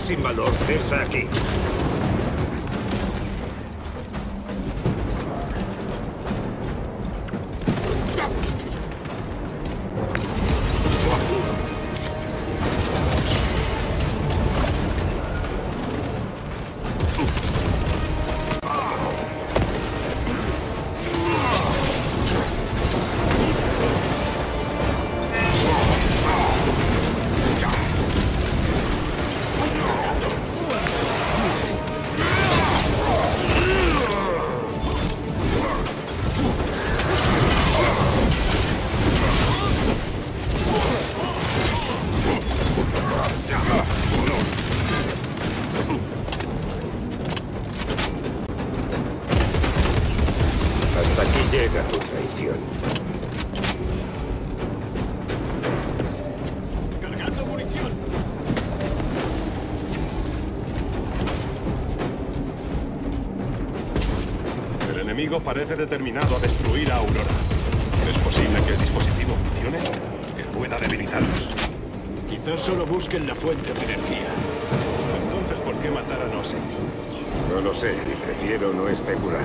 Sin valor cesa aquí. Parece determinado a destruir a Aurora. ¿Es posible que el dispositivo funcione? Que pueda debilitarlos. Quizás solo busquen la fuente de energía. Entonces, ¿por qué matar a Nosek? No lo sé y prefiero no especular.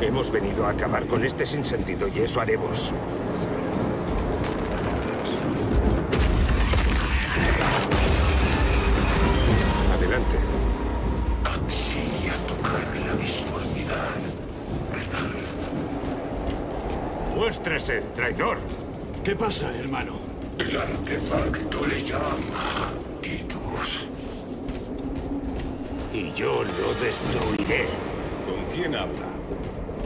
Hemos venido a acabar con este sinsentido y eso haremos. Traidor. ¿Qué pasa, hermano? El artefacto le llama. Titus. Y yo lo destruiré. ¿Con quién habla?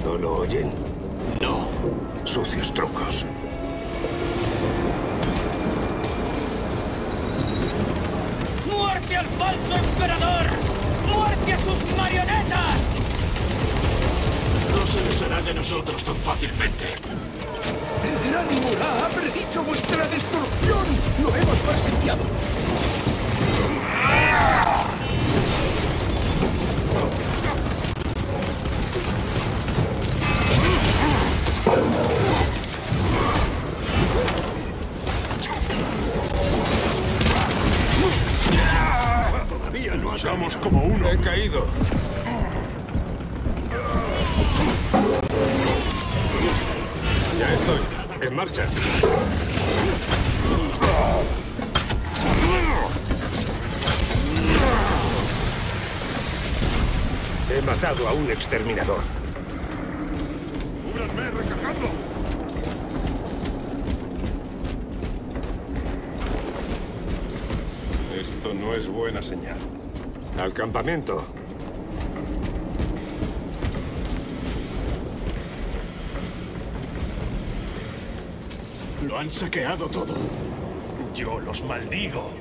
¿No lo oyen? No. Sucios trucos. ¡Muerte al falso emperador! ¡Muerte a sus marionetas! No se les hará de nosotros tan fácilmente. He matado a un exterminador. ¡Cúbranme, recargando! Esto no es buena señal. Al campamento. Lo han saqueado todo. Yo los maldigo.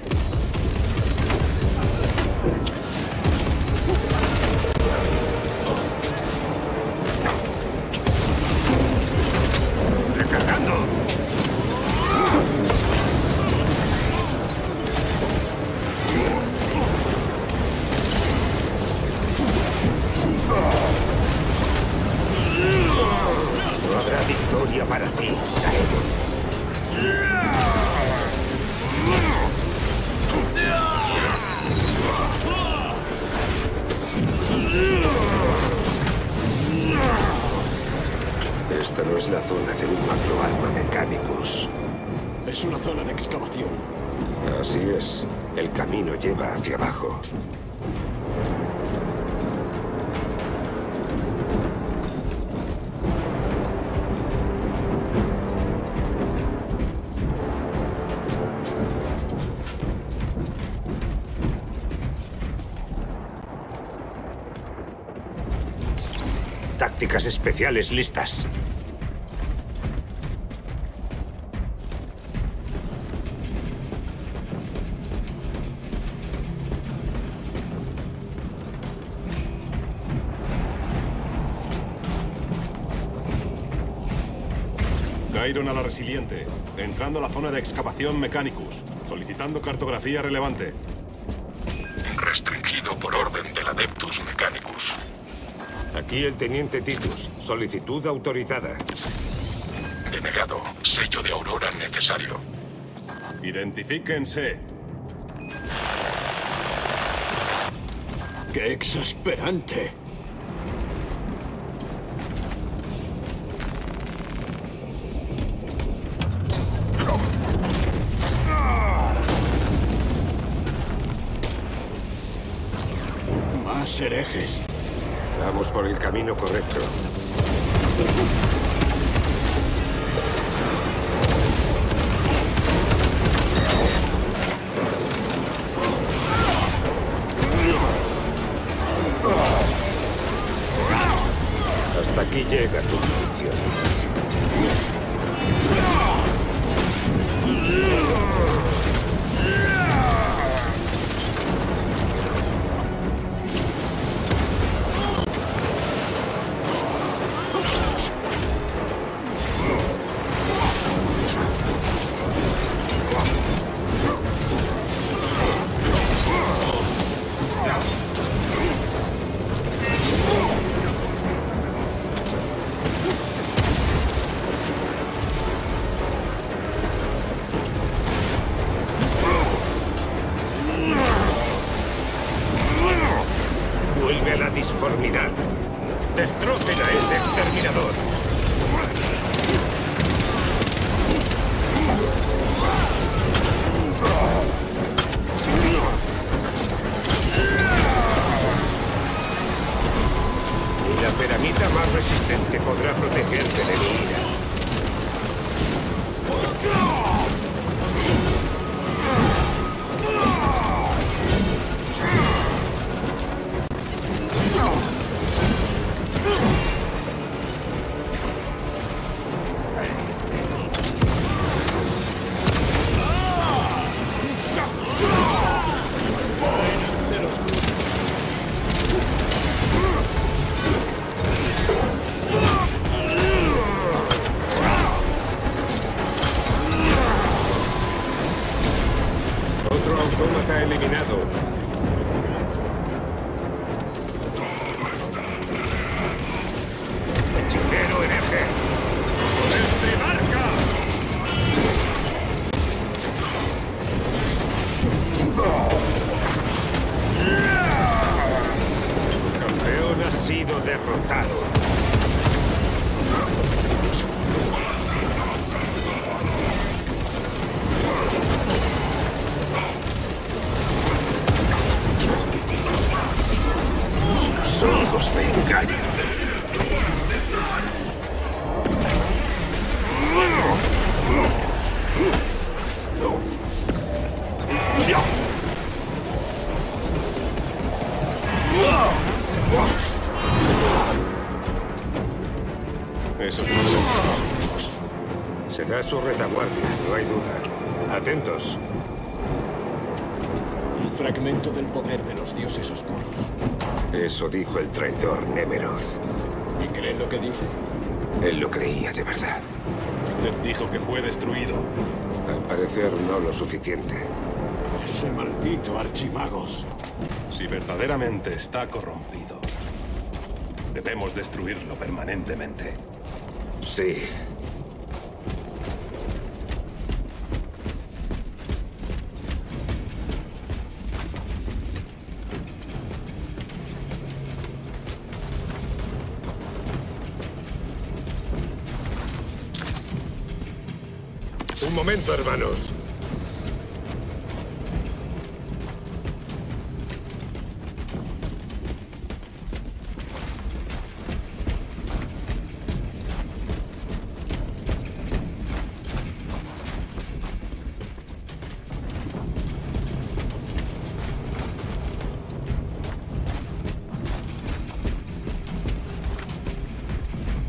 Especiales listas. Gairon a la resiliente, entrando a la zona de excavación Mechanicus, solicitando cartografía relevante. Restringido por orden del Adeptus Mechanicus. Aquí el teniente Titus. Solicitud autorizada. Denegado. Sello de Aurora necesario. Identifíquense. ¡Qué exasperante! Más herejes. Por el camino su retaguardia, no hay duda. Atentos. Un fragmento del poder de los dioses oscuros. Eso dijo el traidor Nemeroth. ¿Y cree lo que dice? Él lo creía de verdad. Usted dijo que fue destruido. Al parecer no lo suficiente. Ese maldito archimagos. Si verdaderamente está corrompido, debemos destruirlo permanentemente. Sí. Hermanos.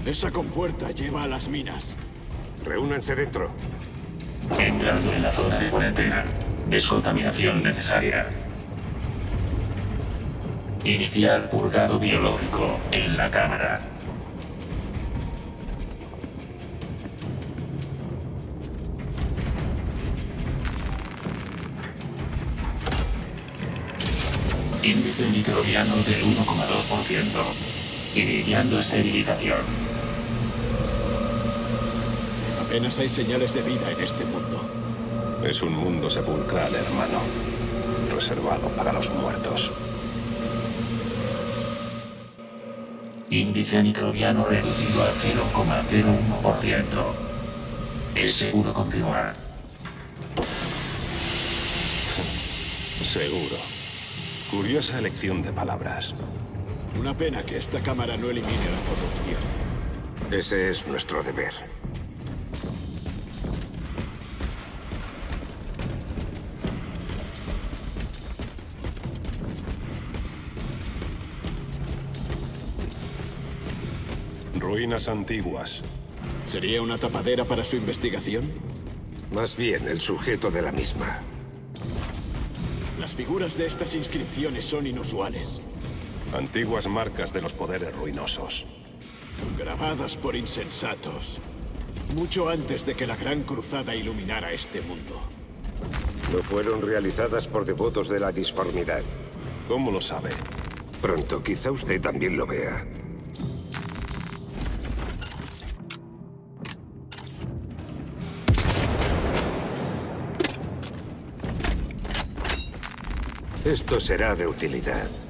Esa compuerta lleva a las minas. Reúnanse dentro. En la zona de cuarentena. Descontaminación necesaria. Iniciar purgado biológico en la cámara. Índice microbiano del 1,2%. Iniciando esterilización. Apenas hay señales de vida en este mundo. Es un mundo sepulcral, hermano. Reservado para los muertos. Índice microbiano reducido al 0,01%. Es seguro continuar. Seguro. Curiosa elección de palabras. Una pena que esta cámara no elimine la corrupción. Ese es nuestro deber. Antiguas. ¿Sería una tapadera para su investigación? Más bien el sujeto de la misma. Las figuras de estas inscripciones son inusuales. Antiguas marcas de los poderes ruinosos. Grabadas por insensatos. Mucho antes de que la Gran Cruzada iluminara este mundo. No fueron realizadas por devotos de la disformidad. ¿Cómo lo sabe? Pronto, quizá usted también lo vea. Esto será de utilidad.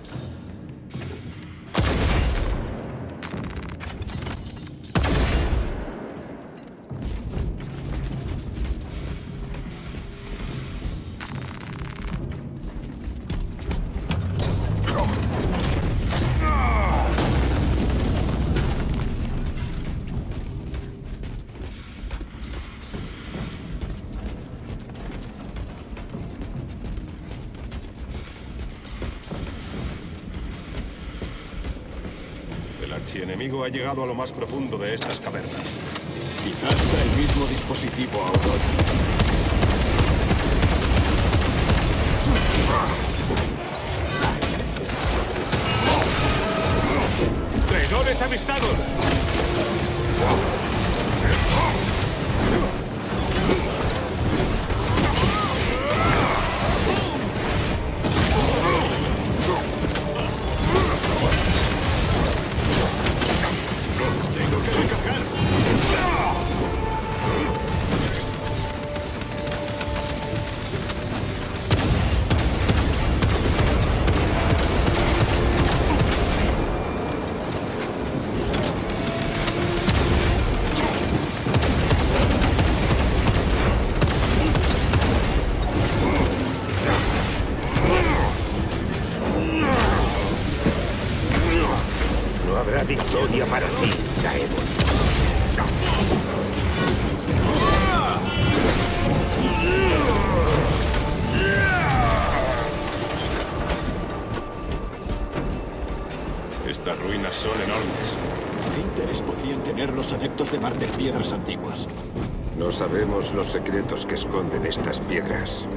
Ha llegado a lo más profundo de estas cavernas. Quizás hasta el mismo dispositivo Aurora. los secretos que esconden estas piedras.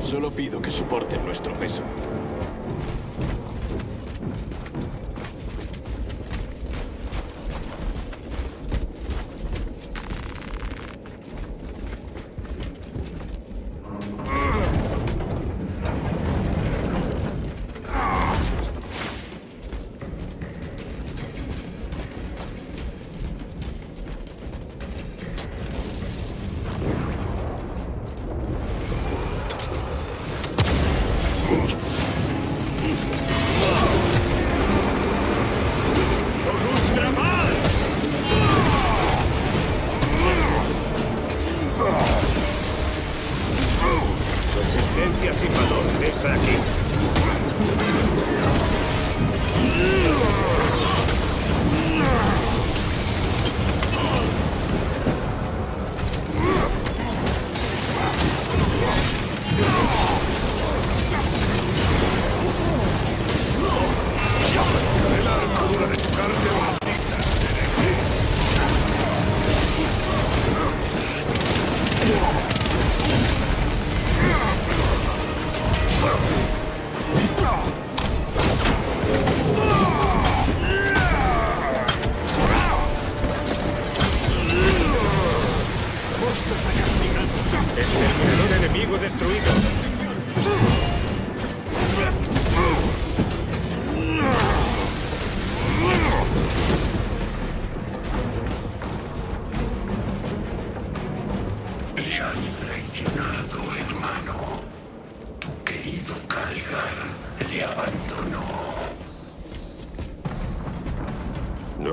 Solo pido que soporten nuestro peso.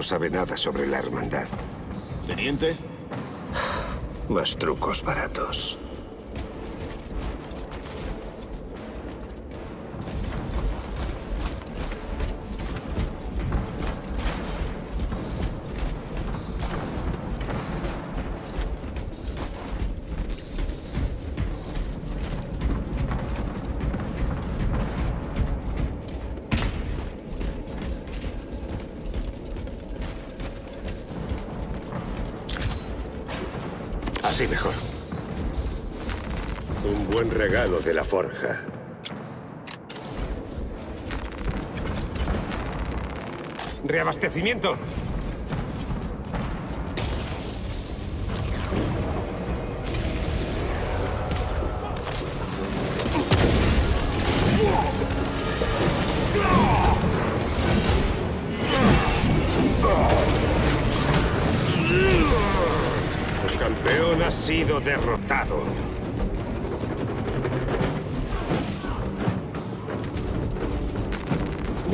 sabe nada sobre la hermandad. ¿Teniente? Más trucos baratos. forja. ¡Reabastecimiento!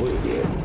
we did.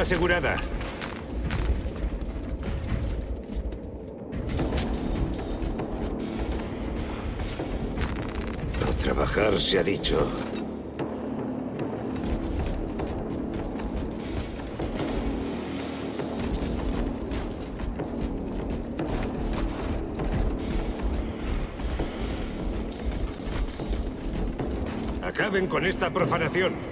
Asegurada. A trabajar se ha dicho. Acaben con esta profanación.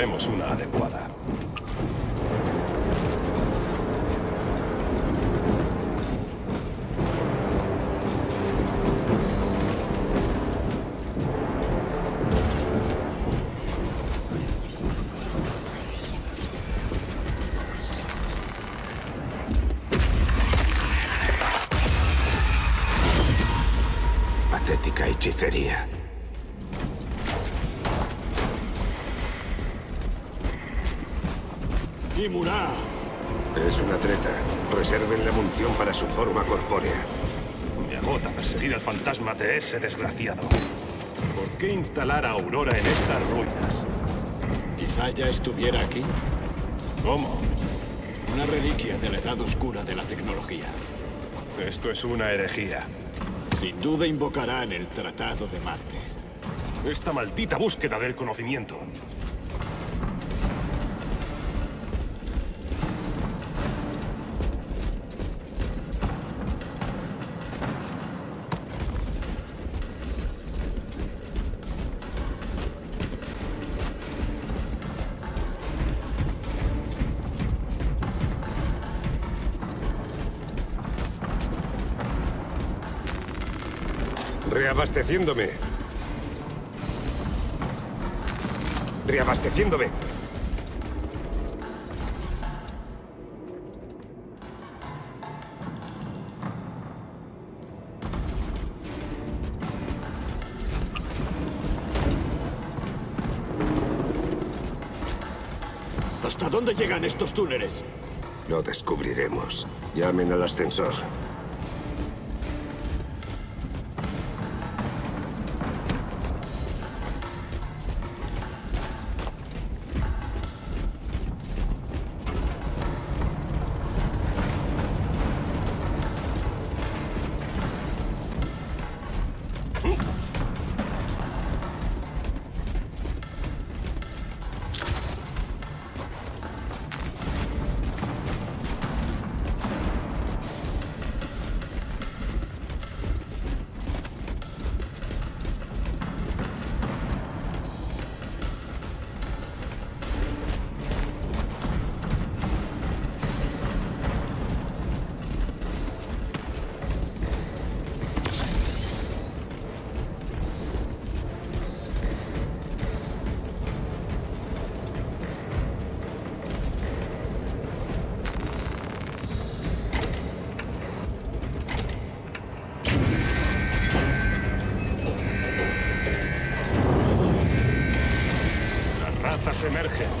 Buscaremos una adecuada. Patética hechicería. De ese desgraciado. ¿Por qué instalar a Aurora en estas ruinas? Quizá ya estuviera aquí. ¿Cómo? Una reliquia de la edad oscura de la tecnología. Esto es una herejía. Sin duda invocarán el Tratado de Marte. Esta maldita búsqueda del conocimiento. Reabasteciéndome. Reabasteciéndome. ¿Hasta dónde llegan estos túneles? Lo descubriremos. Llamen al ascensor. emergen.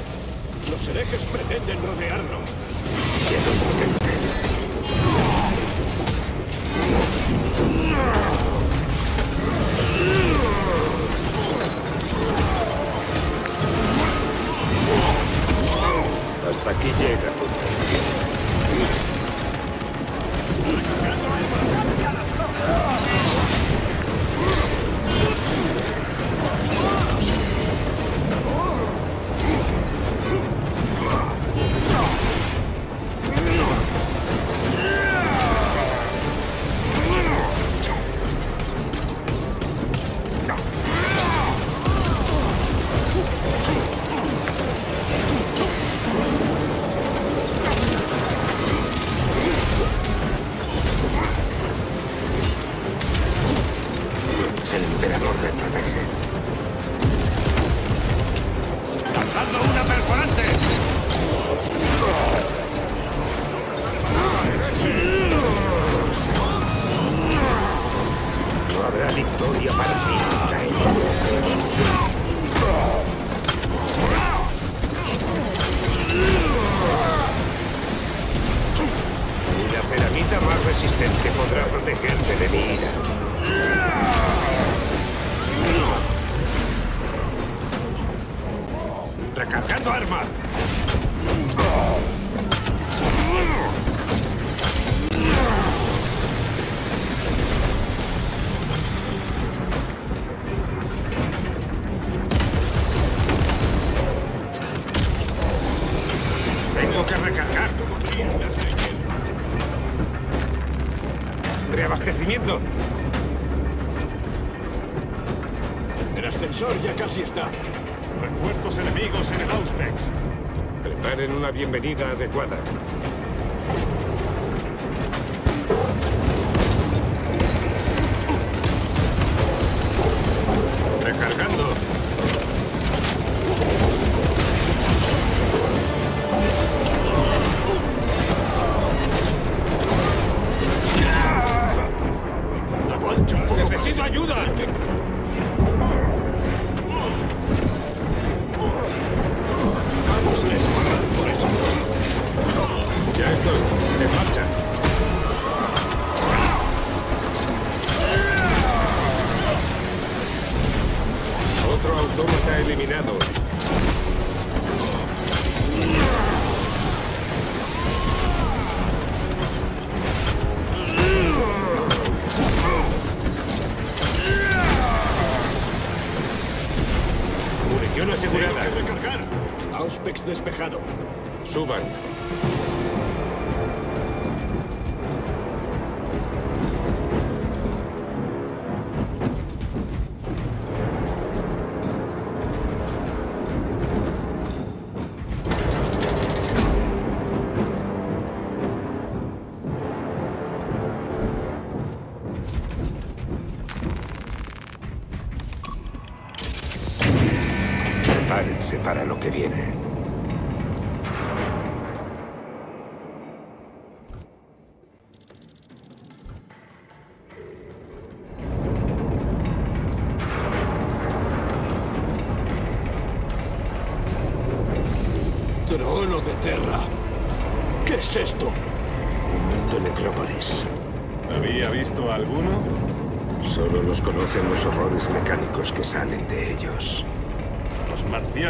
bienvenida adecuada.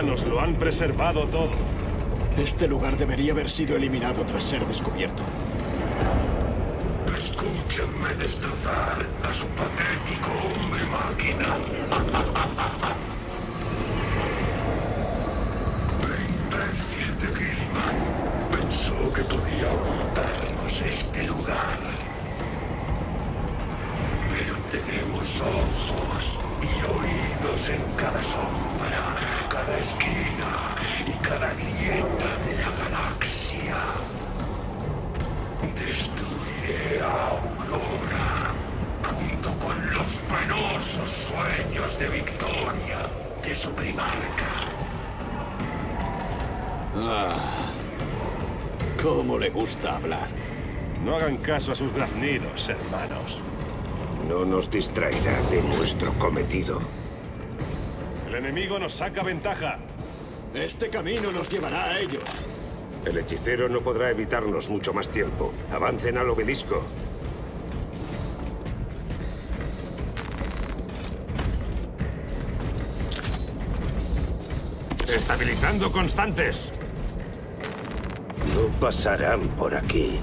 nos lo han preservado todo. Este lugar debería haber sido eliminado tras ser descubierto. Escúchenme destrozar a su patético hombre máquina. a sus graznidos, hermanos. No nos distraerá de nuestro cometido. El enemigo nos saca ventaja. Este camino nos llevará a ellos. El hechicero no podrá evitarnos mucho más tiempo. Avancen al obelisco. Estabilizando constantes. No pasarán por aquí.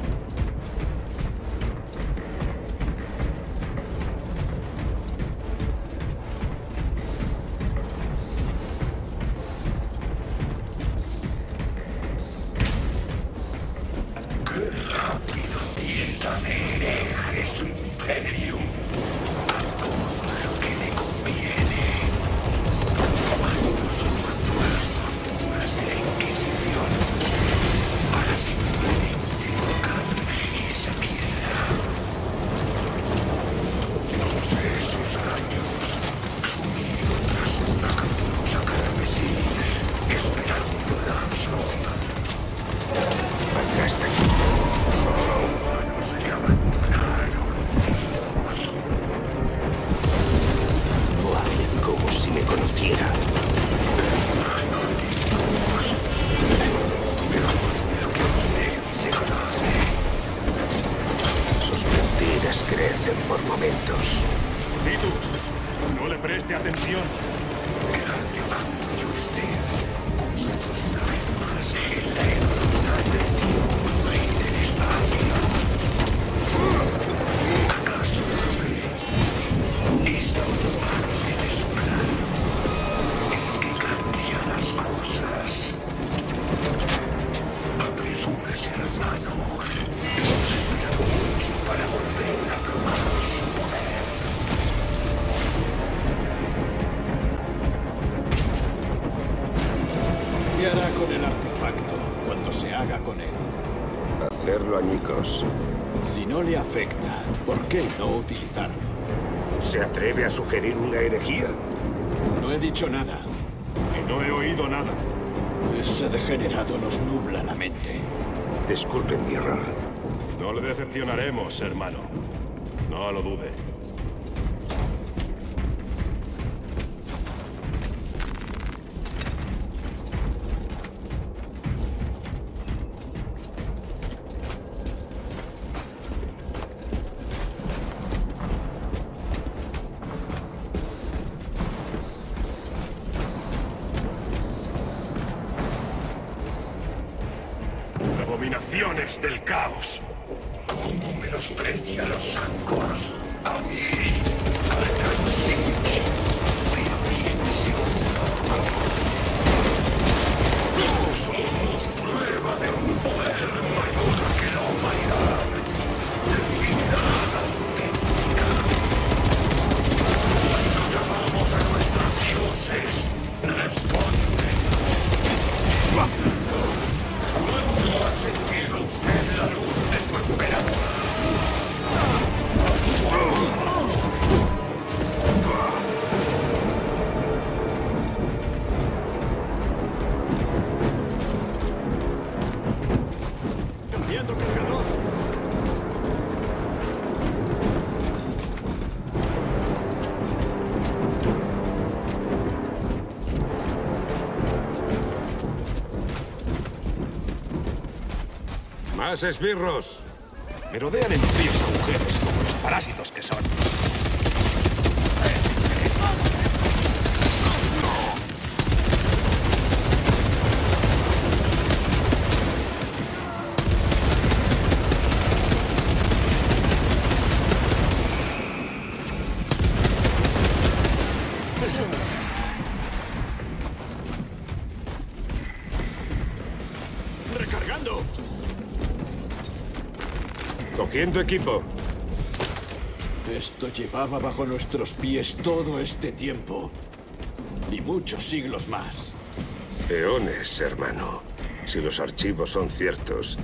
A sugerir una herejía? No he dicho nada. Y no he oído nada. Ese degenerado nos nubla la mente. Disculpen mi error. No le decepcionaremos, hermano. No lo dude. ¡Más esbirros! Merodean en fríos agujeros como los parásitos que son. Equipo. Esto llevaba bajo nuestros pies todo este tiempo. Y muchos siglos más. Eones, hermano. Si los archivos son ciertos.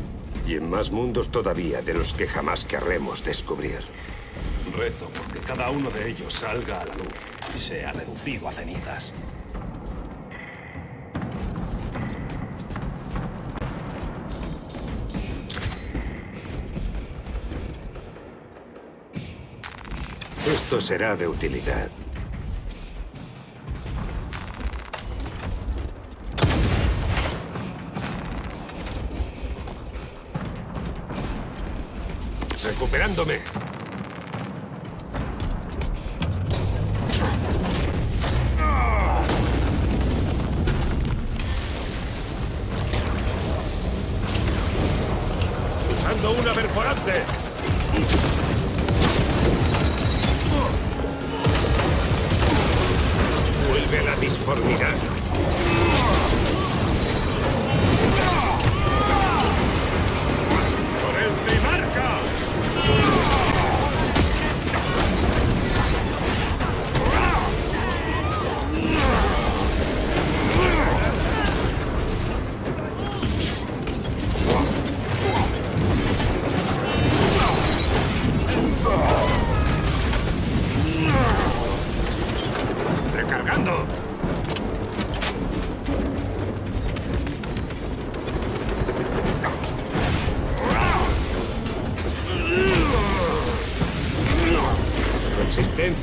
Y en más mundos todavía de los que jamás querremos descubrir. Rezo porque cada uno de ellos salga a la luz y sea reducido a cenizas. Esto será de utilidad.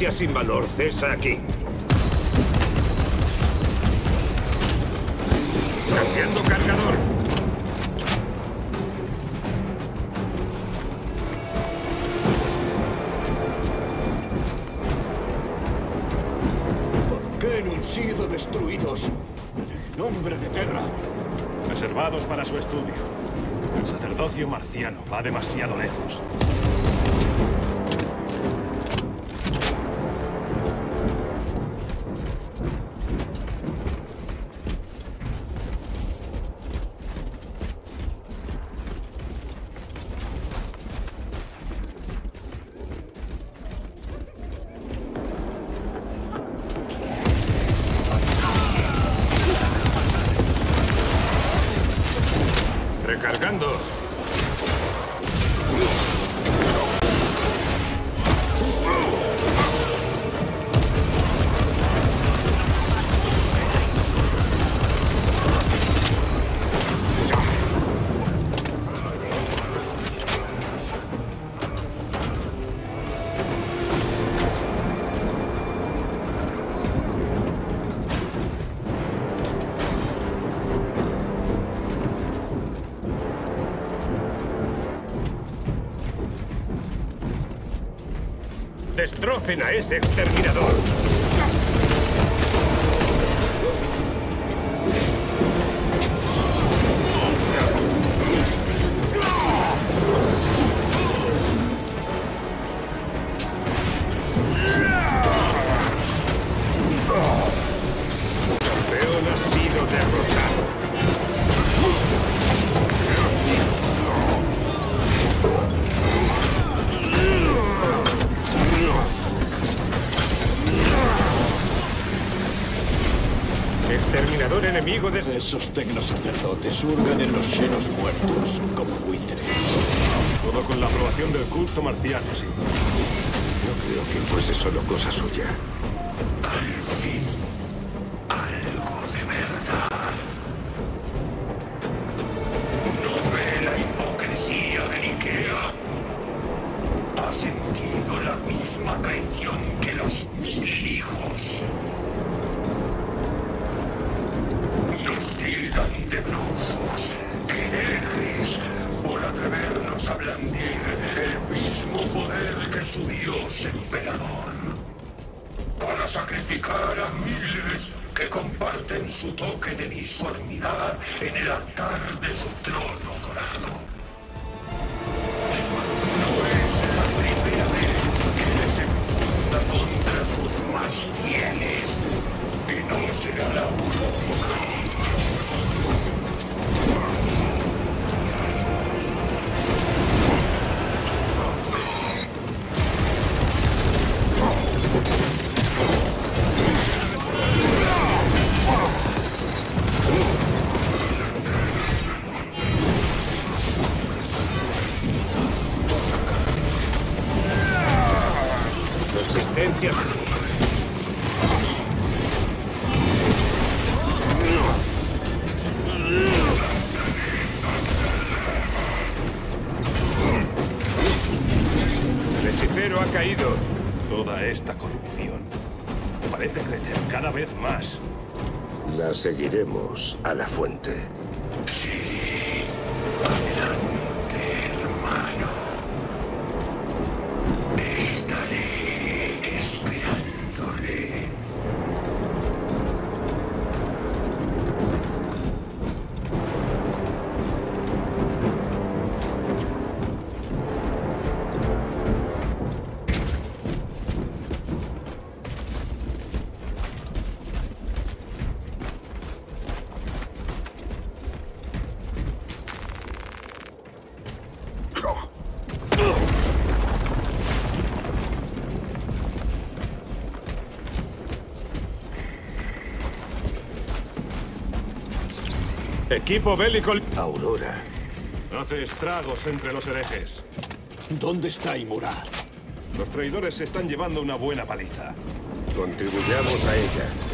Sin valor cesa aquí. Cambiando cargador. ¿Por qué no han sido destruidos? En el nombre de Terra. Reservados para su estudio. El sacerdocio marciano va demasiado Destrocen a ese exterminador. Esos tecnosacerdotes hurgan en los llenos muertos, como buitres. Todo con la aprobación del culto marciano, sí. No creo que fuese solo cosa suya. A la fuente. Equipo bélico... Aurora. Hace estragos entre los herejes. ¿Dónde está Imura? Los traidores se están llevando una buena paliza. Contribuyamos a ella.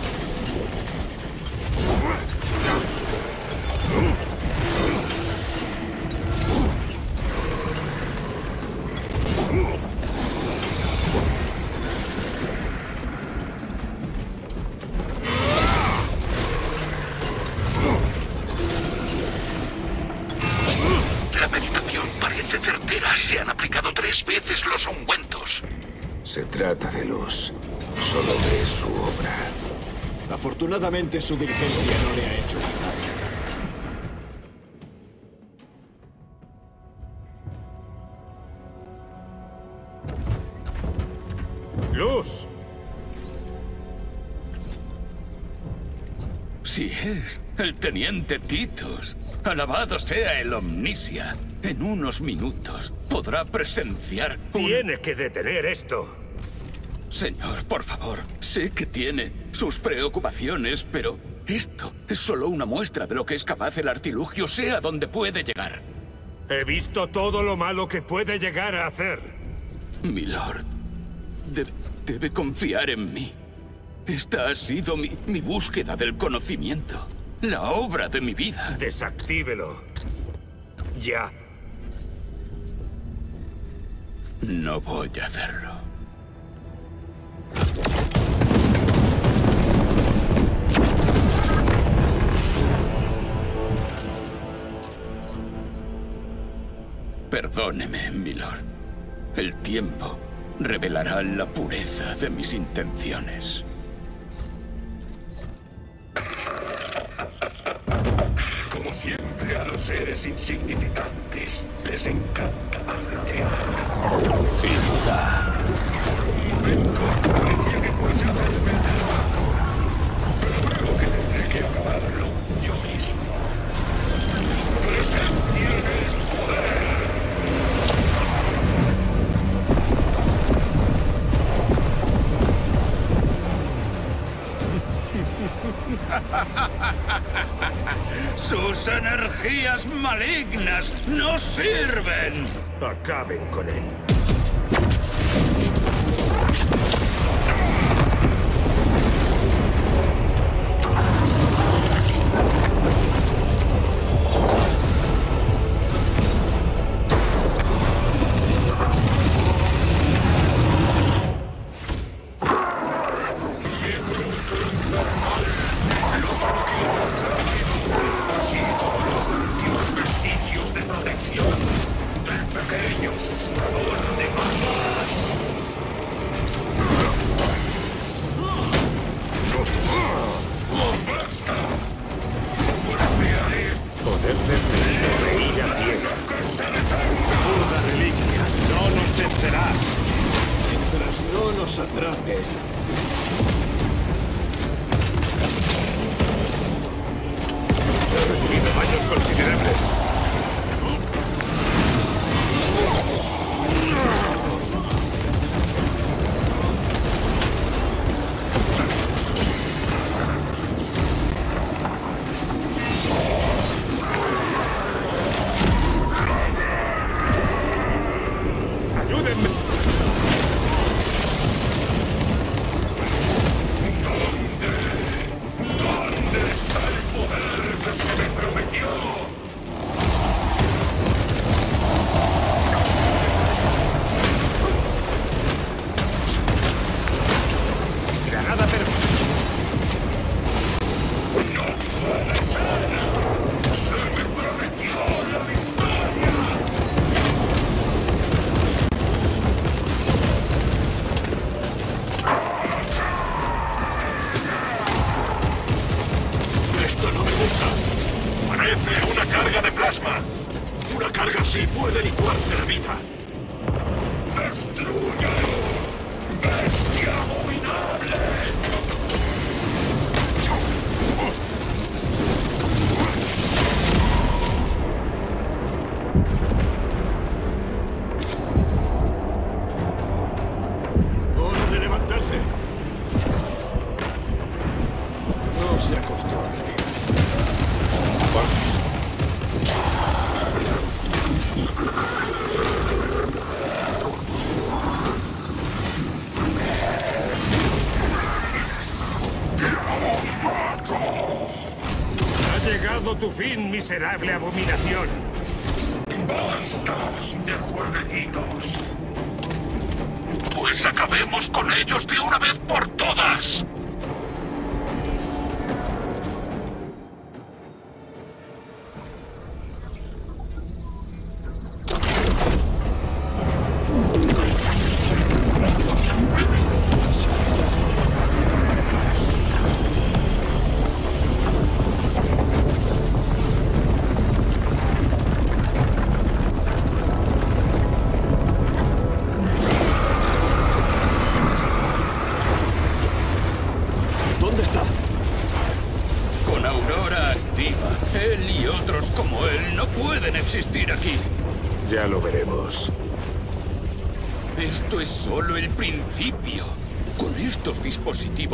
Afortunadamente su diligencia no le ha hecho. ¡Luz! Sí es, el teniente Titus. Alabado sea el Omnisia. En unos minutos podrá presenciar... un- Tiene que detener esto. Señor, por favor, sé que tiene sus preocupaciones, pero esto es solo una muestra de lo que es capaz el artilugio, sea donde puede llegar. He visto todo lo malo que puede llegar a hacer. Milord, debe, debe confiar en mí. Esta ha sido mi, mi búsqueda del conocimiento, la obra de mi vida. Desactívelo. Ya. No voy a hacerlo. Perdóneme, milord. El tiempo revelará la pureza de mis intenciones. Como siempre a los seres insignificantes les encanta parlotear. Y. Por un momento parecía que fuese a hacerme el trabajo. Pero creo que tendré que acabarlo yo mismo. Presencia del poder. Sus energías malignas no sirven. Acaben con él. Fin, miserable abominación.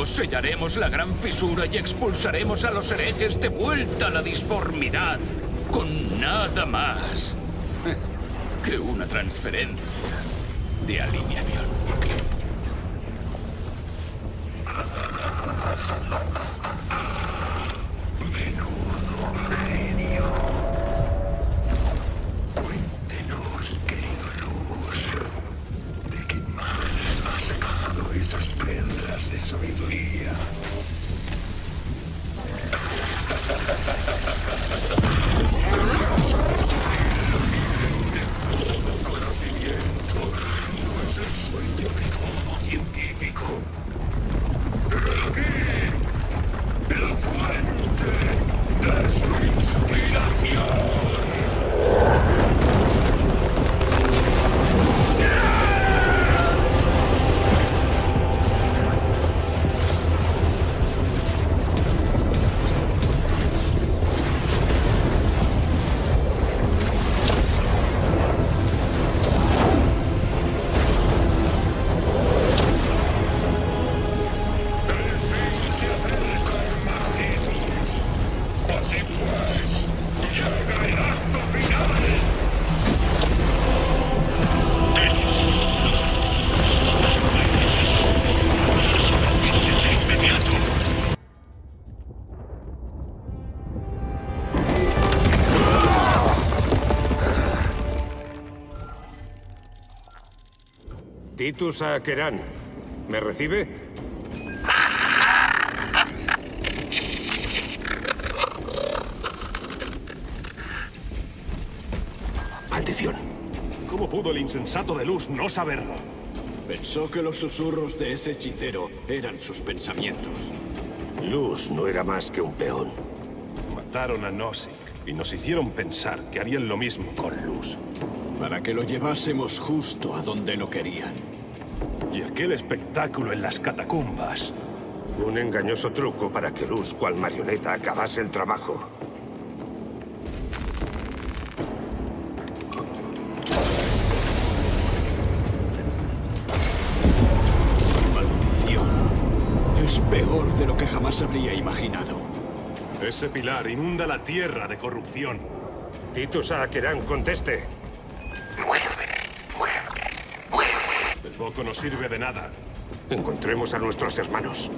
Sellaremos la gran fisura y expulsaremos a los herejes de vuelta a la disformidad. Con nada más que una transferencia de alineación. Titus Akeran. ¿Me recibe? ¡Maldición! ¿Cómo pudo el insensato de Luz no saberlo? Pensó que los susurros de ese hechicero eran sus pensamientos. Luz no era más que un peón. Mataron a Nozick y nos hicieron pensar que harían lo mismo con Luz. Para que lo llevásemos justo a donde lo querían. Aquel espectáculo en las catacumbas. Un engañoso truco para que Luz, cual marioneta, acabase el trabajo. Maldición. Es peor de lo que jamás habría imaginado. Ese pilar inunda la tierra de corrupción. Titus Akeran, conteste. No sirve de nada. Encontremos a nuestros hermanos.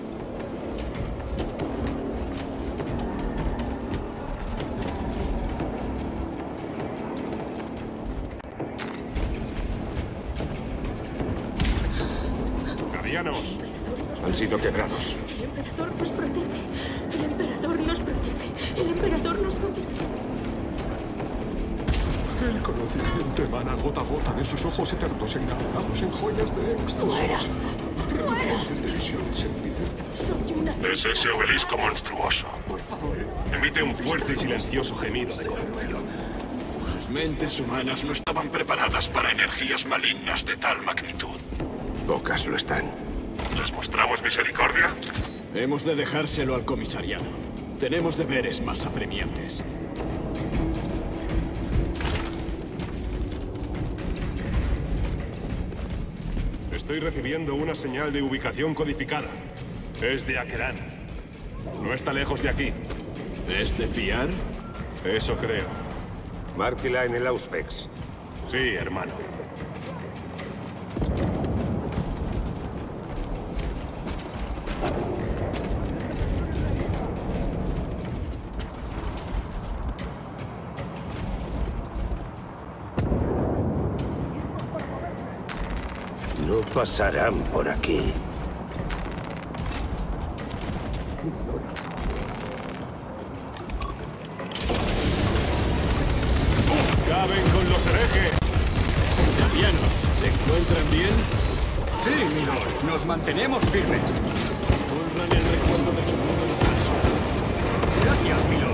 Es ese obelisco monstruoso. Por favor. emite un fuerte y silencioso gemido de corrupción. Sus mentes humanas no estaban preparadas para energías malignas de tal magnitud. Pocas lo están. ¿Les mostramos misericordia? Hemos de dejárselo al comisariado. Tenemos deberes más apremiantes. Estoy recibiendo una señal de ubicación codificada. Es de Akeran. No está lejos de aquí. ¿Es de fiar? Eso creo. Márquela en el Auspex. Sí, hermano. Pasarán por aquí. ¡Caben con los herejes! Cambianos, ¿se encuentran bien? Sí, Milord. Nos mantenemos firmes. Honran el recuerdo de su mundo Gracias, Milord. Lucharemos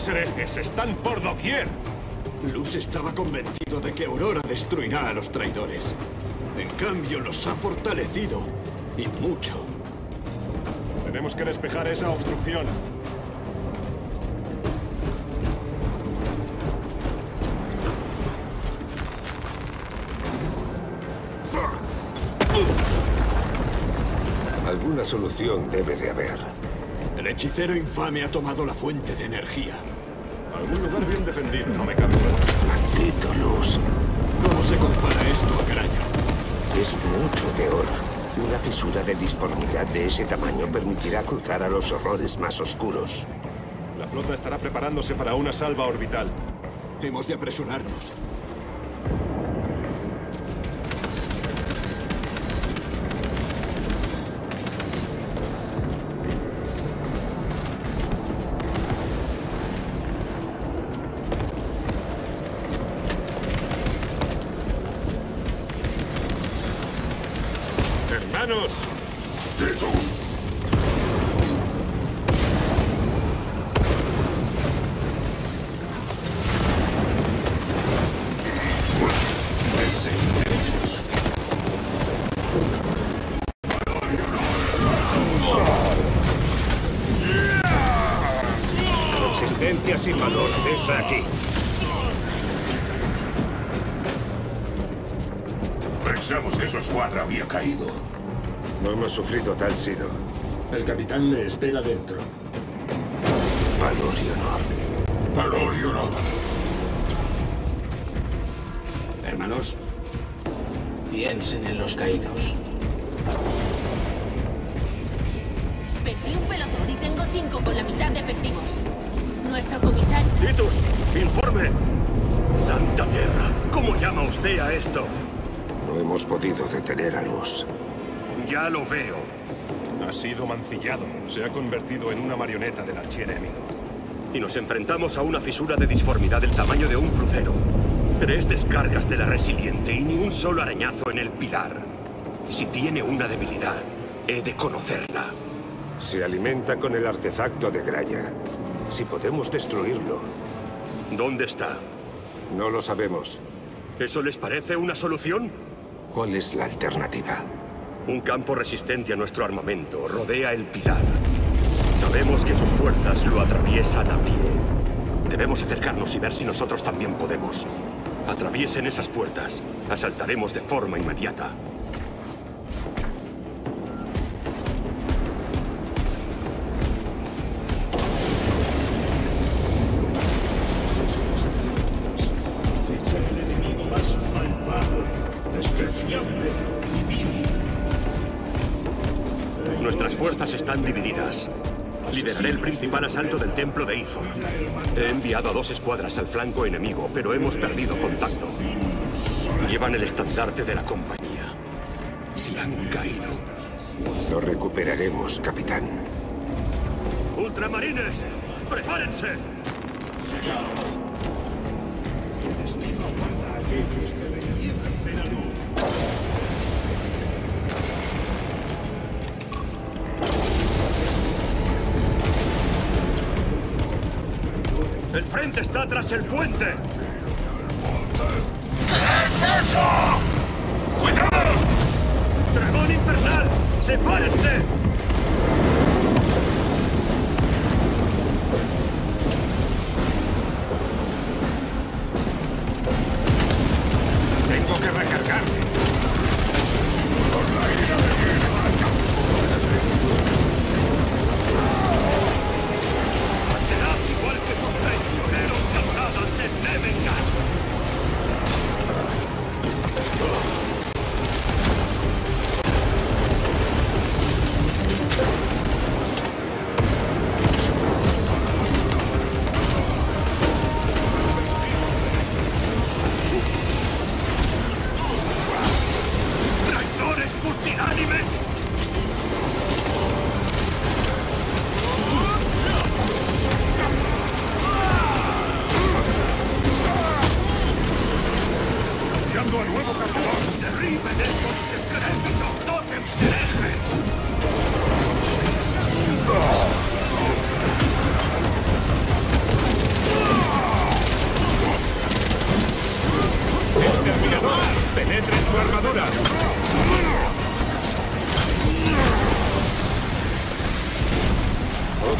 condenados herejes están por doquier. Luz estaba convencido de que Aurora destruirá a los traidores. En cambio, los ha fortalecido. Y mucho. Tenemos que despejar esa obstrucción. Alguna solución debe de haber. El hechicero infame ha tomado la fuente de energía. Algún lugar bien defendido, no me cabe duda. Maldito Luz. ¿Cómo se compara esto a Graya? Es mucho peor. Una fisura de disformidad de ese tamaño permitirá cruzar a los horrores más oscuros. La flota estará preparándose para una salva orbital. Hemos de apresurarnos. Mancillado. Se ha convertido en una marioneta del archienemigo. Y nos enfrentamos a una fisura de disformidad del tamaño de un crucero. Tres descargas de la resiliente y ni un solo arañazo en el pilar. Si tiene una debilidad, he de conocerla. Se alimenta con el artefacto de Graya. Si podemos destruirlo. ¿Dónde está? No lo sabemos. ¿Eso les parece una solución? ¿Cuál es la alternativa? Un campo resistente a nuestro armamento rodea el pilar. Sabemos que sus fuerzas lo atraviesan a pie. Debemos acercarnos y ver si nosotros también podemos. Atraviesen esas puertas. Asaltaremos de forma inmediata. Dos escuadras al flanco enemigo, pero hemos perdido contacto. Llevan el estandarte de la compañía. Si han caído. Lo recuperaremos, capitán. ¡Ultramarines! ¡Prepárense! ¡El está tras el puente! ¿Qué es eso? ¡Cuidado! ¡Dragón infernal! ¡Sepárense!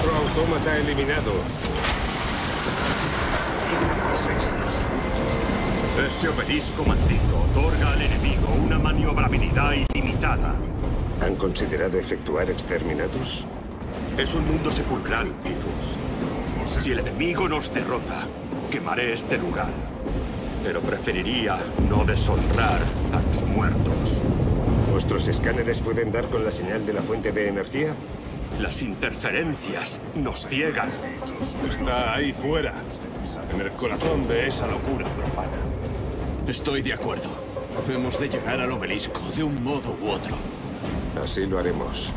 Otro autómata eliminado. Ese obelisco maldito otorga al enemigo una maniobrabilidad ilimitada. ¿Han considerado efectuar exterminados? Es un mundo sepulcral, Titus. Si el enemigo nos derrota, quemaré este lugar. Pero preferiría no deshonrar a los muertos. ¿Vuestros escáneres pueden dar con la señal de la fuente de energía? Las interferencias nos ciegan. Está ahí fuera, en el corazón de esa locura profana. Estoy de acuerdo. Hemos de llegar al obelisco de un modo u otro. Así lo haremos.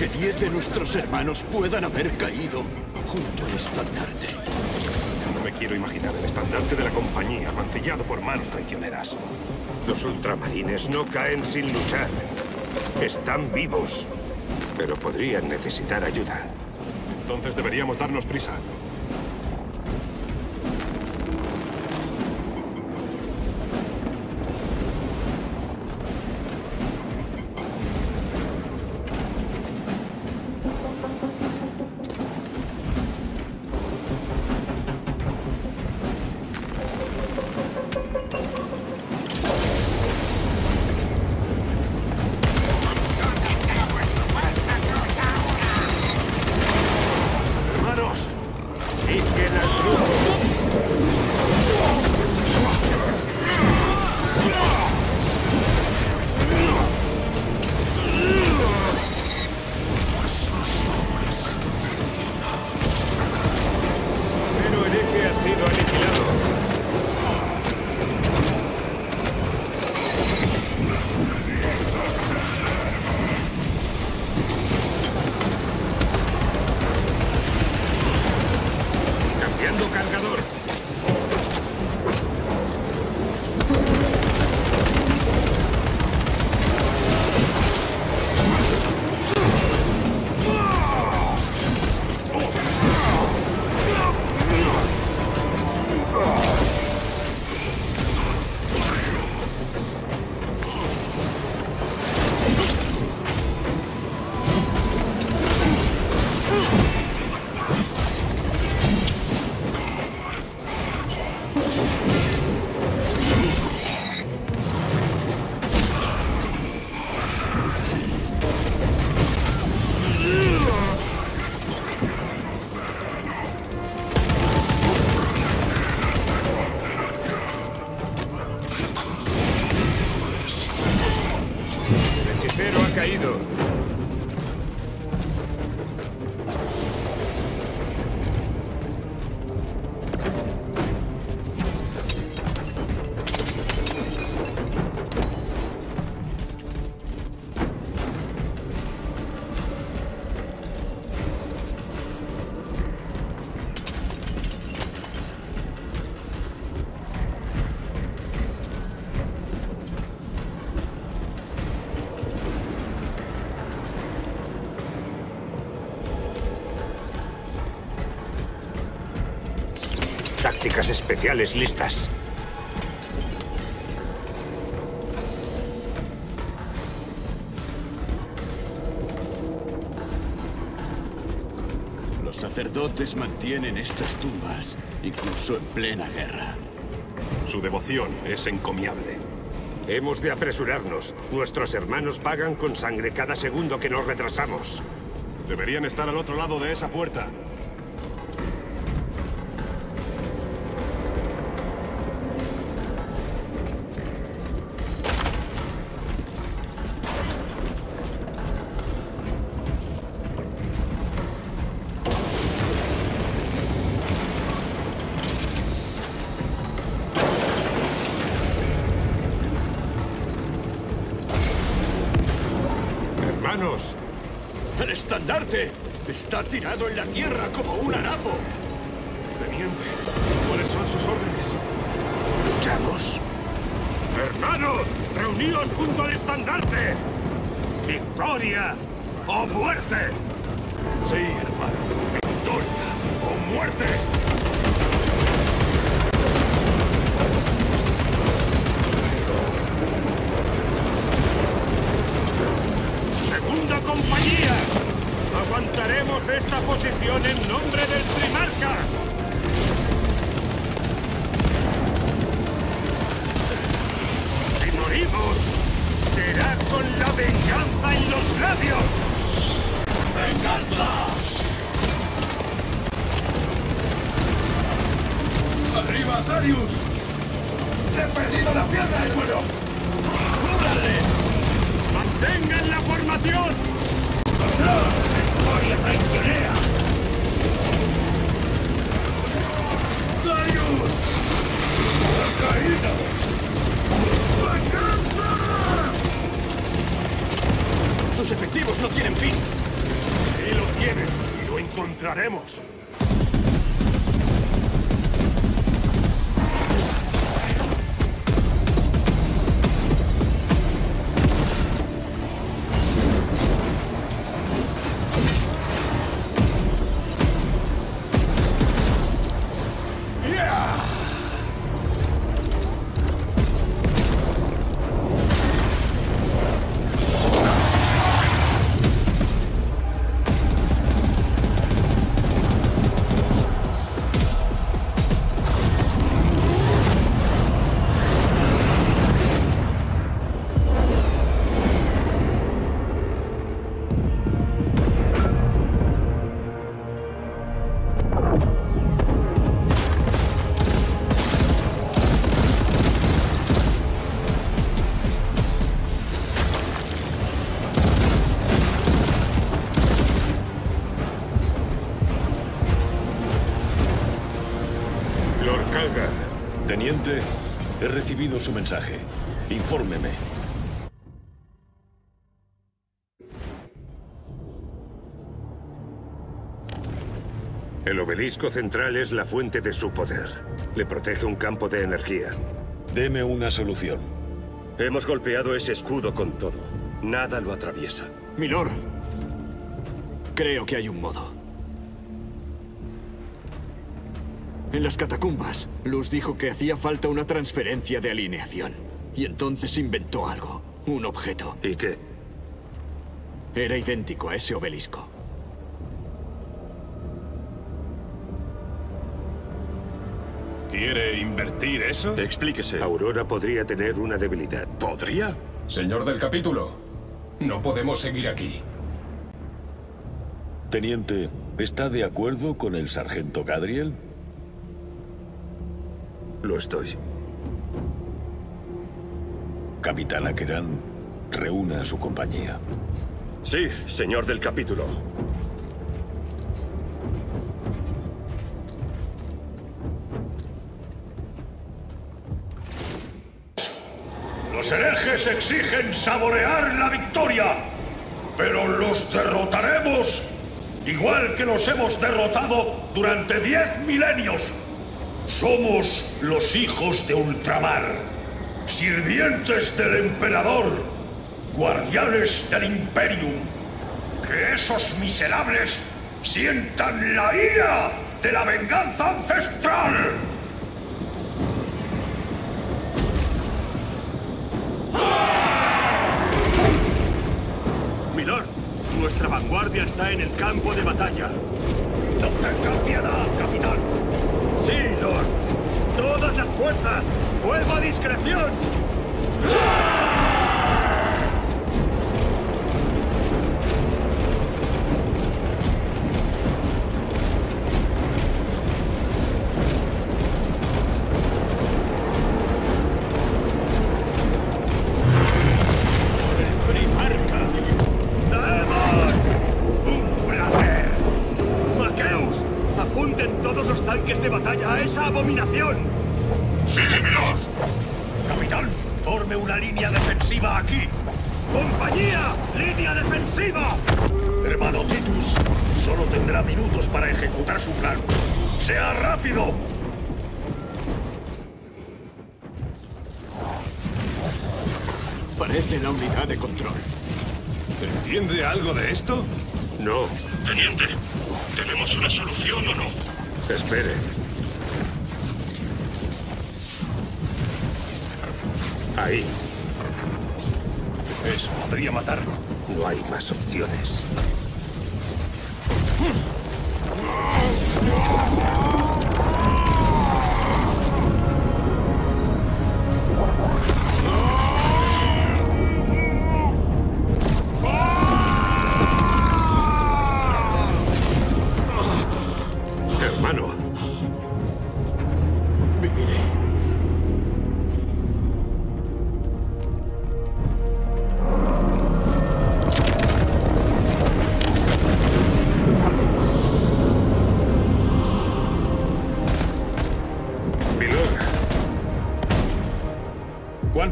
Que diez de nuestros hermanos puedan haber caído junto al estandarte. No me quiero imaginar el estandarte de la compañía mancillado por manos traicioneras. Los ultramarines no caen sin luchar. Están vivos. Pero podrían necesitar ayuda. Entonces deberíamos darnos prisa. Especiales listas. Los sacerdotes mantienen estas tumbas, incluso en plena guerra. Su devoción es encomiable. Hemos de apresurarnos. Nuestros hermanos pagan con sangre cada segundo que nos retrasamos. Deberían estar al otro lado de esa puerta. ¡Arriba, Zarius! ¡Le he perdido la pierna, hermano! ¡Cúbrale! ¡Mantengan la formación! ¡Atrás! ¡Escoria traicionera! ¡Zarius! ¡Ha caído! ¡Venganza! Sus efectivos no tienen fin. Sí lo tienen y lo encontraremos. Recibido su mensaje. Infórmeme. el obelisco central es la fuente de su poder. Le protege un campo de energía. Deme una solución. Hemos golpeado ese escudo con todo. Nada lo atraviesa. Milord, creo que hay un modo. En las catacumbas, Luz dijo que hacía falta una transferencia de alineación. Y entonces inventó algo. Un objeto. ¿Y qué? Era idéntico a ese obelisco. ¿Quiere invertir eso? Explíquese. Aurora podría tener una debilidad. ¿Podría? Señor del capítulo, no podemos seguir aquí. Teniente, ¿está de acuerdo con el sargento Gadriel? Lo estoy. Capitán Akeran, Reúna a su compañía. Sí, señor del capítulo. Los herejes exigen saborear la victoria, pero los derrotaremos igual que los hemos derrotado durante diez milenios. Somos los hijos de Ultramar, sirvientes del emperador, guardianes del Imperium. Que esos miserables sientan la ira de la venganza ancestral. Milord, nuestra vanguardia está en el campo de batalla. No tenga piedad, capitán. Sí, Lord. Todas las fuerzas. ¡Fuego a discreción!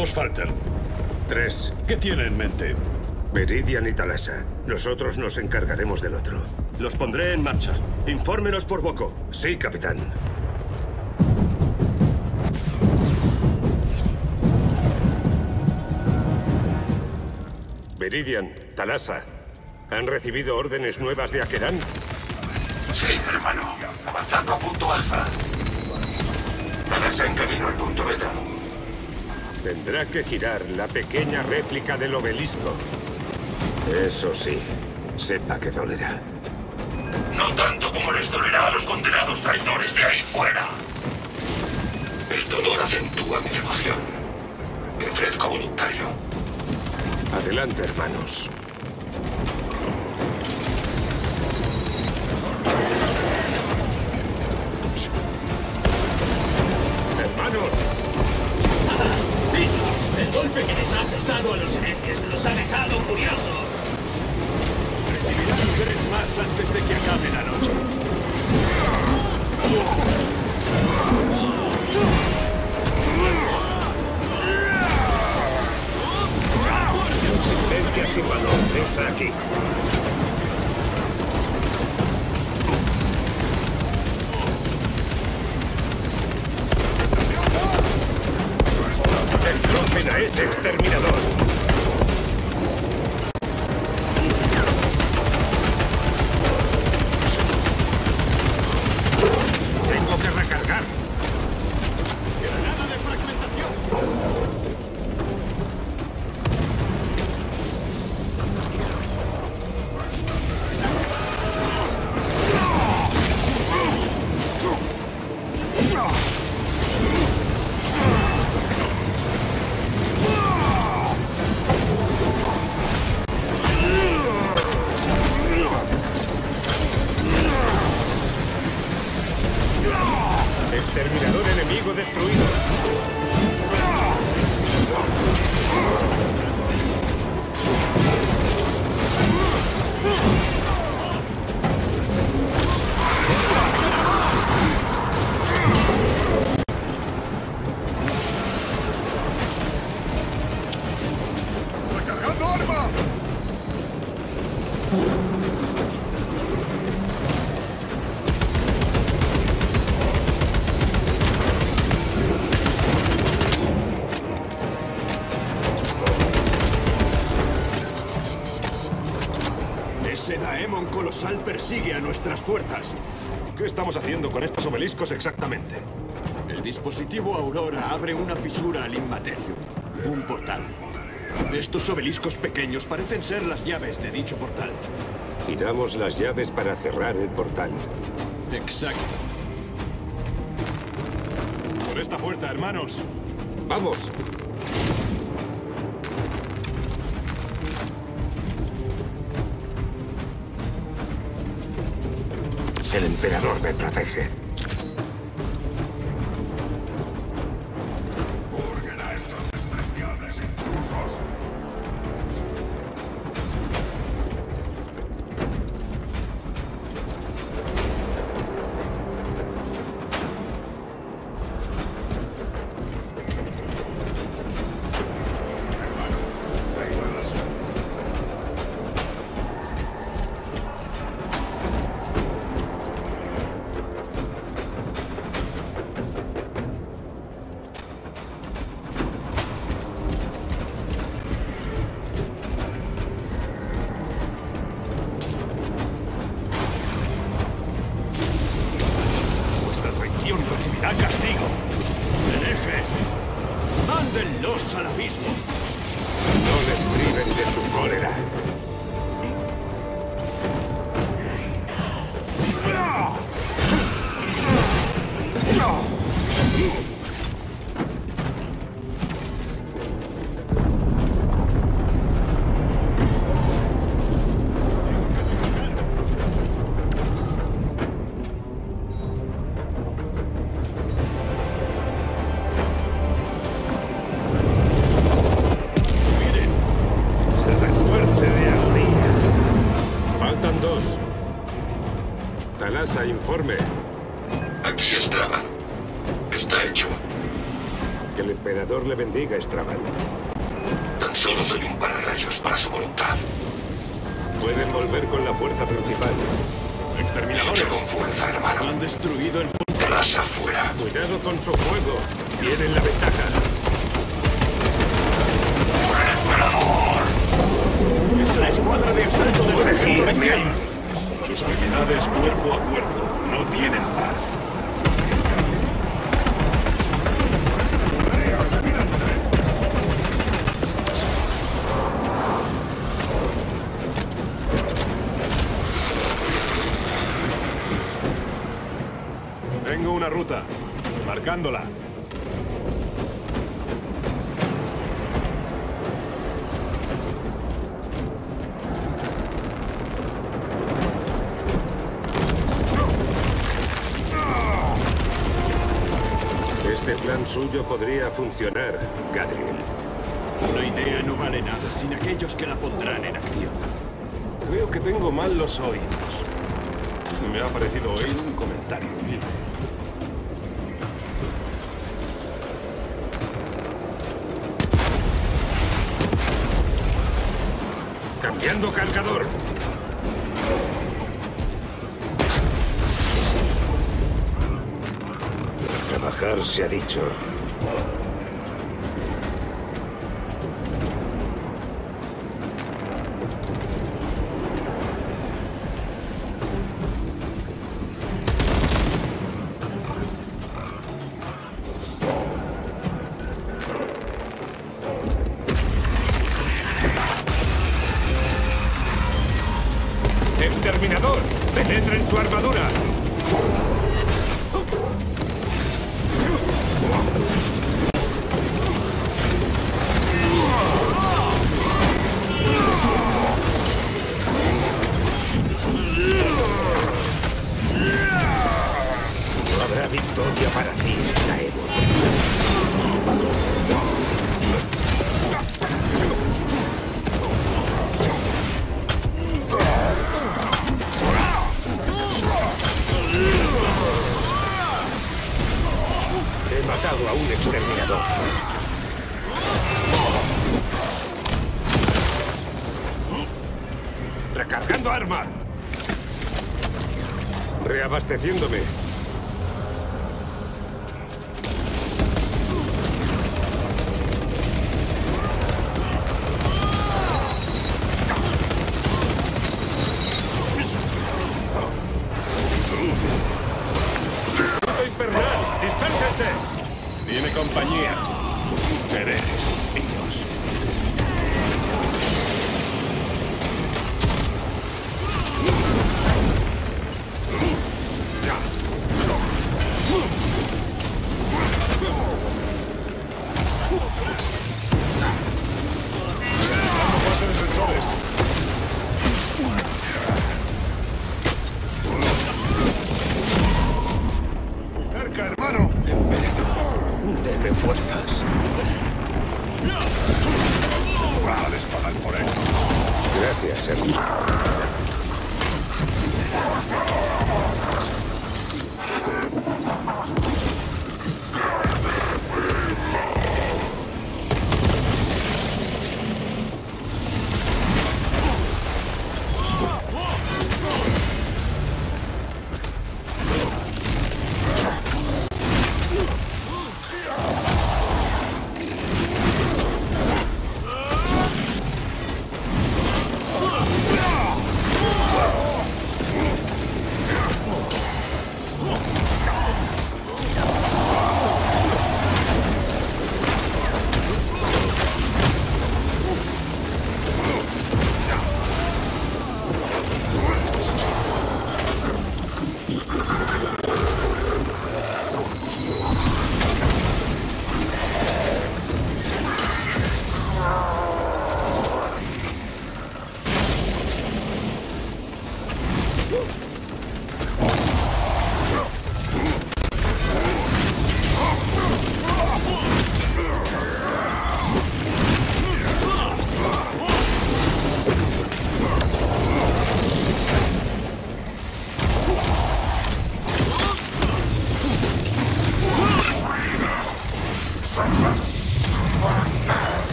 ¿Cuántos faltan? tres. ¿Qué tiene en mente? Meridian y Talasa. Nosotros nos encargaremos del otro. Los pondré en marcha. Infórmenos por Boco. Sí, capitán. Meridian, Talasa. ¿Han recibido órdenes nuevas de Akerán? Sí, hermano. Avanzando a punto alfa. Talasa en camino al punto beta. Tendrá que girar la pequeña réplica del obelisco. Eso sí, sepa que dolerá. No tanto como les dolerá a los condenados traidores de ahí fuera. El dolor acentúa mi devoción. Me ofrezco voluntario. Adelante, hermanos. ¡Hermanos! Exterminador. Exactamente? El dispositivo Aurora abre una fisura al Inmaterium, un portal. Estos obeliscos pequeños parecen ser las llaves de dicho portal. Giramos las llaves para cerrar el portal. Exacto. Por esta puerta, hermanos. ¡Vamos! El emperador me protege. Suyo podría funcionar, Gadriel. Una idea no vale nada sin aquellos que la pondrán en acción. Creo que tengo mal los oídos. Me ha parecido oír un comentario. Se ha dicho. Reabasteciéndome.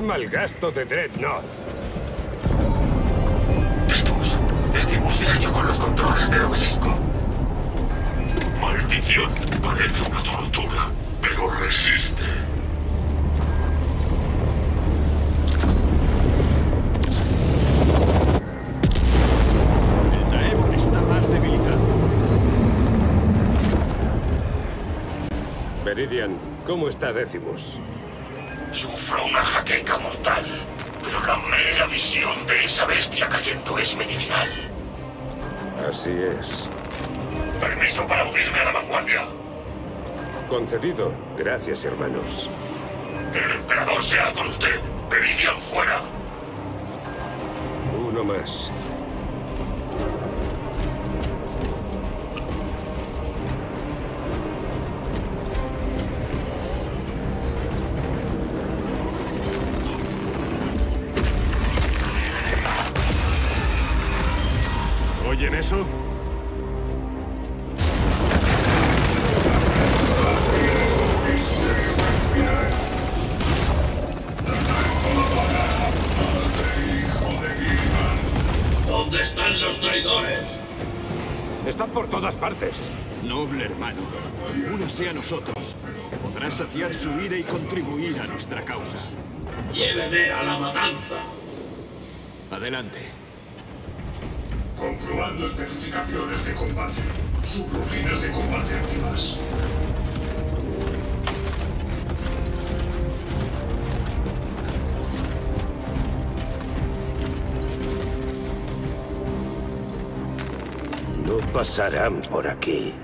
¡Qué mal gasto de Dreadnought! Titus, Decimus se ha hecho con los controles del obelisco. Maldición, parece una tortura, pero resiste. El Daemon está más debilitado. Meridian, ¿cómo está Decimus? Visión de esa bestia cayendo es medicinal. Así es. Permiso para unirme a la vanguardia. Concedido. Gracias, hermanos. Que el emperador sea con usted. Meridian fuera. Uno más. Nuestra causa. Lléveme a la matanza. Adelante. Comprobando especificaciones de combate. Subrutinas de combate activas. No pasarán por aquí.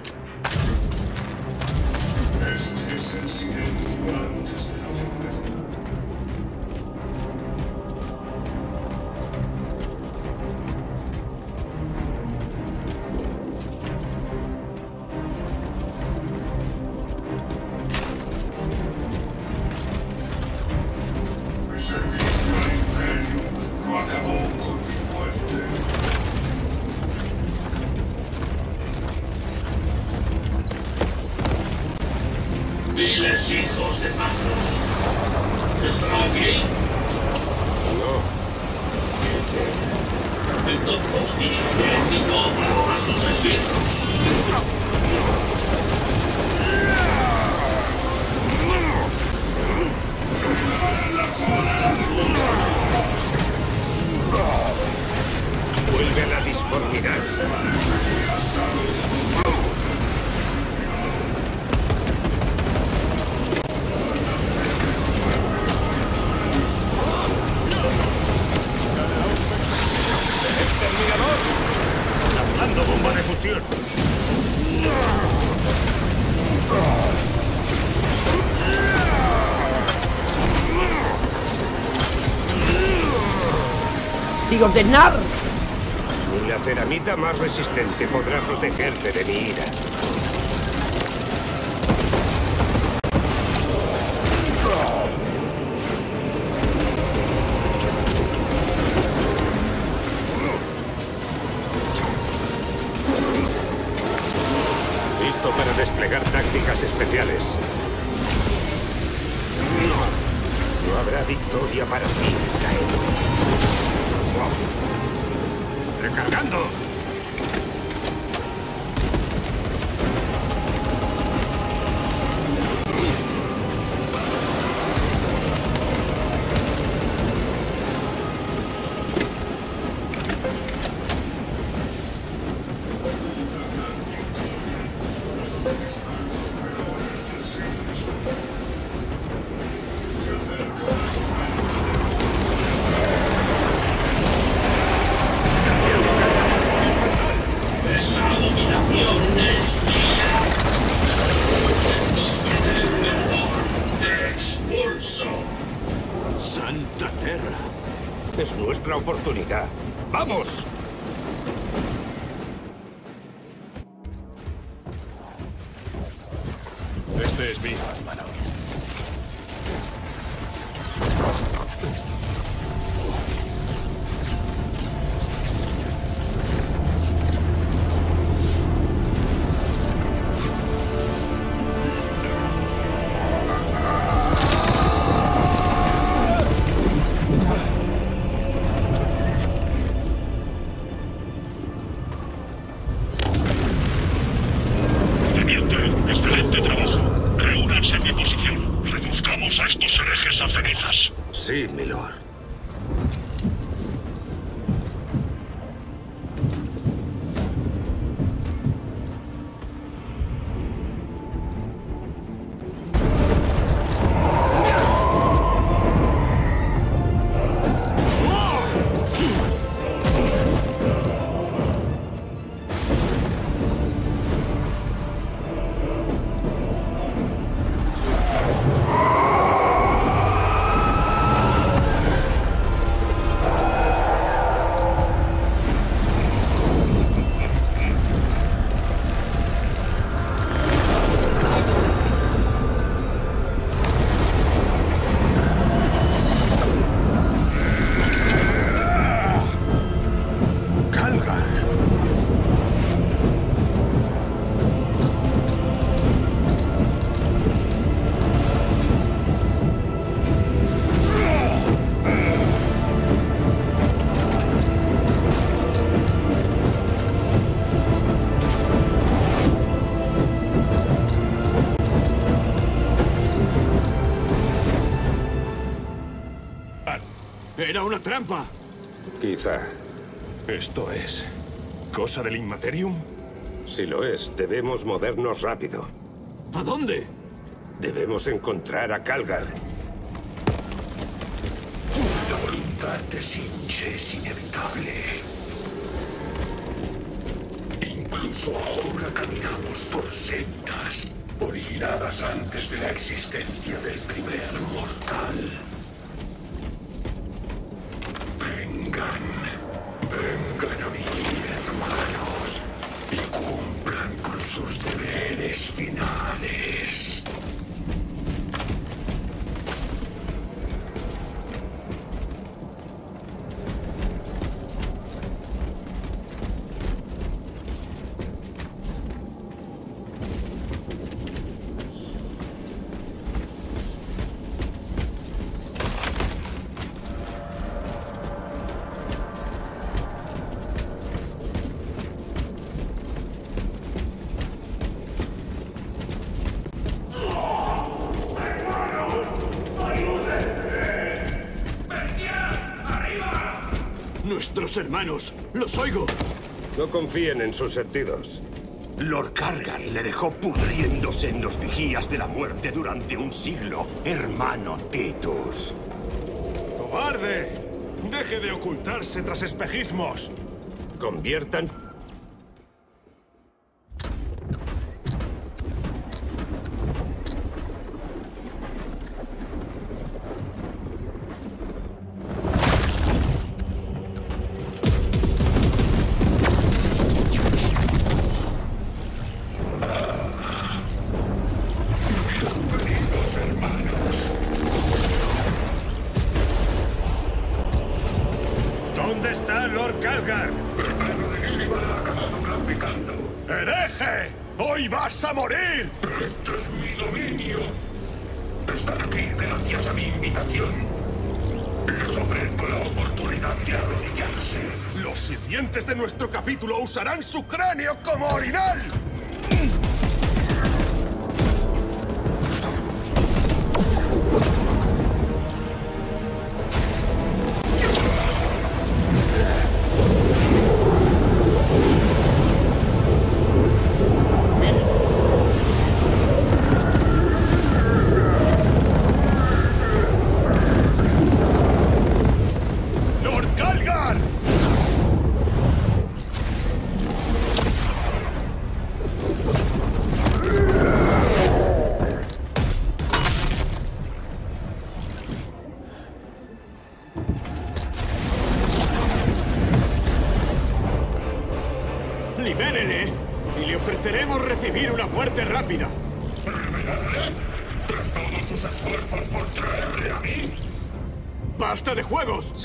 Ni la ceramita más resistente podrá protegerte de mi ira. Este es mío, hermano. ¡Era una trampa! Quizá. ¿Esto es cosa del Inmaterium? Si lo es, debemos movernos rápido. ¿A dónde? Debemos encontrar a Calgar. La voluntad de Sinche es inevitable. Incluso ahora caminamos por sendas originadas antes de la existencia del primer mortal. ¡Nuestros hermanos! ¡Los oigo! No confíen en sus sentidos. Lord Cargar le dejó pudriéndose en los vigías de la muerte durante un siglo, hermano Titus. ¡Cobarde! ¡Deje de ocultarse tras espejismos! Conviertan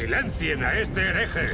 ¡Silencien a este hereje!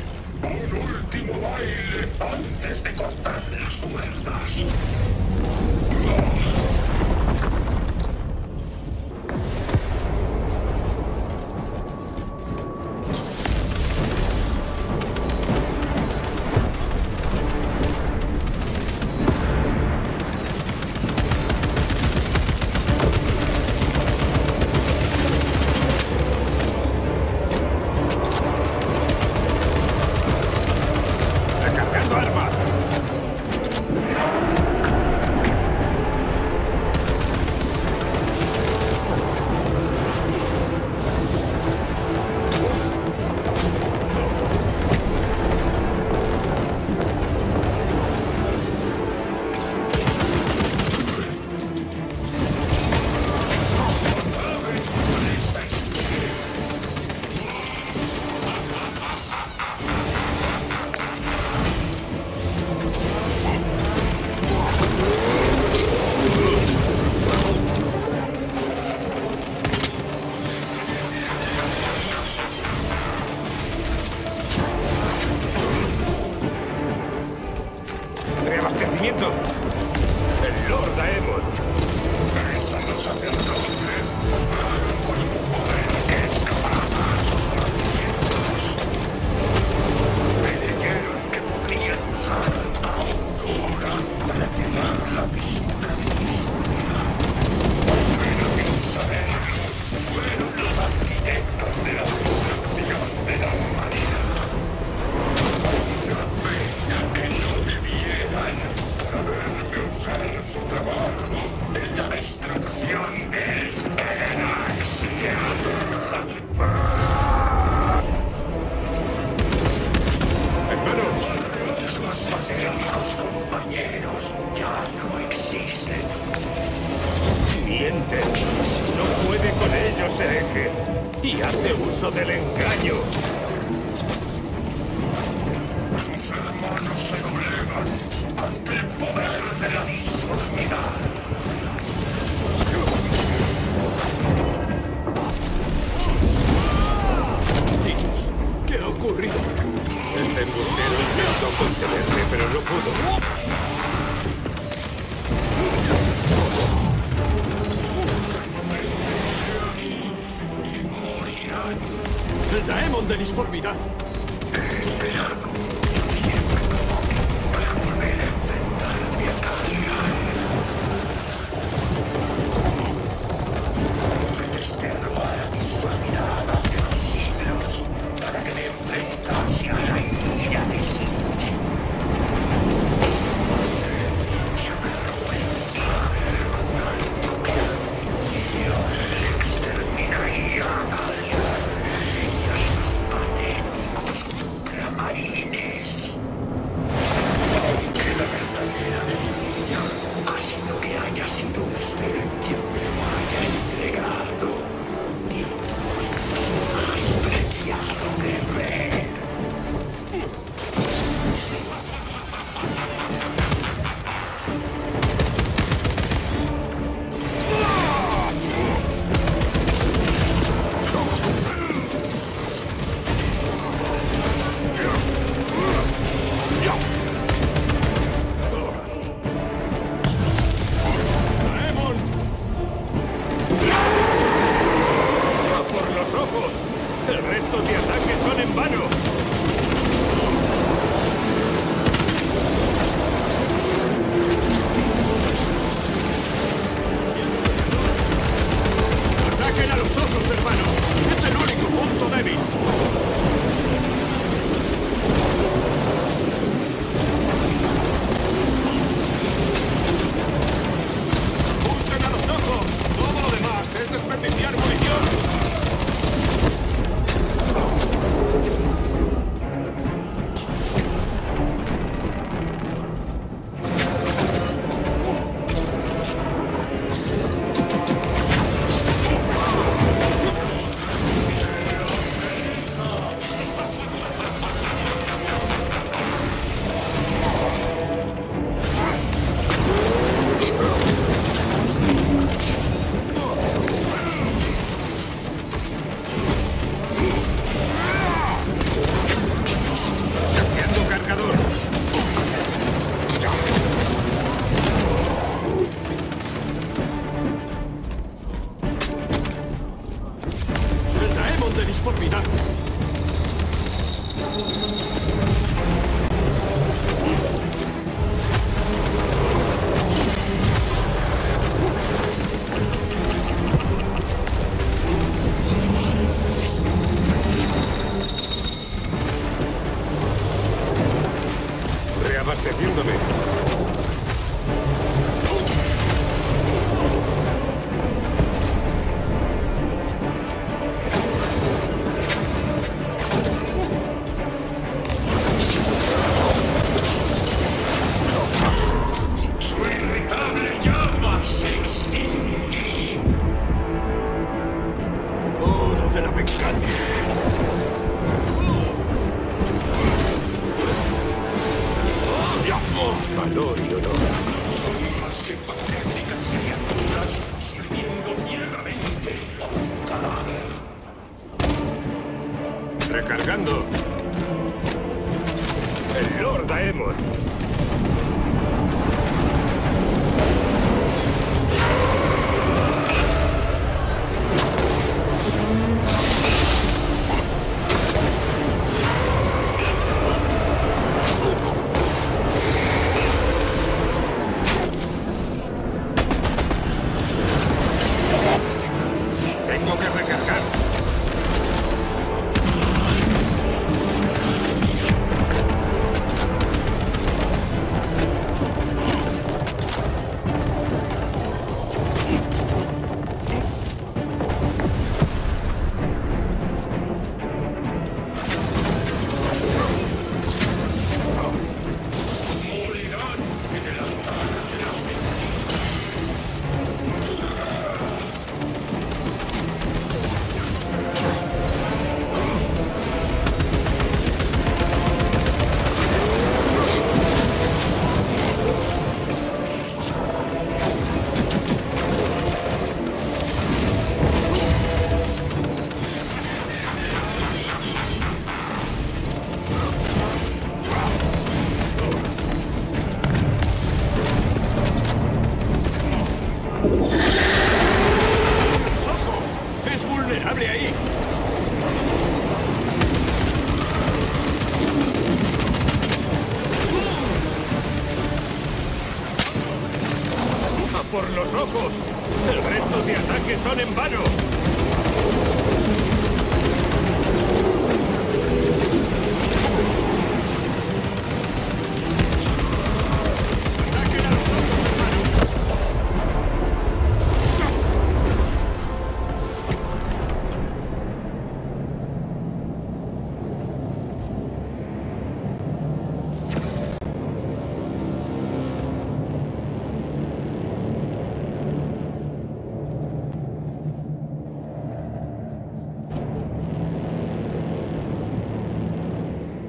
¡A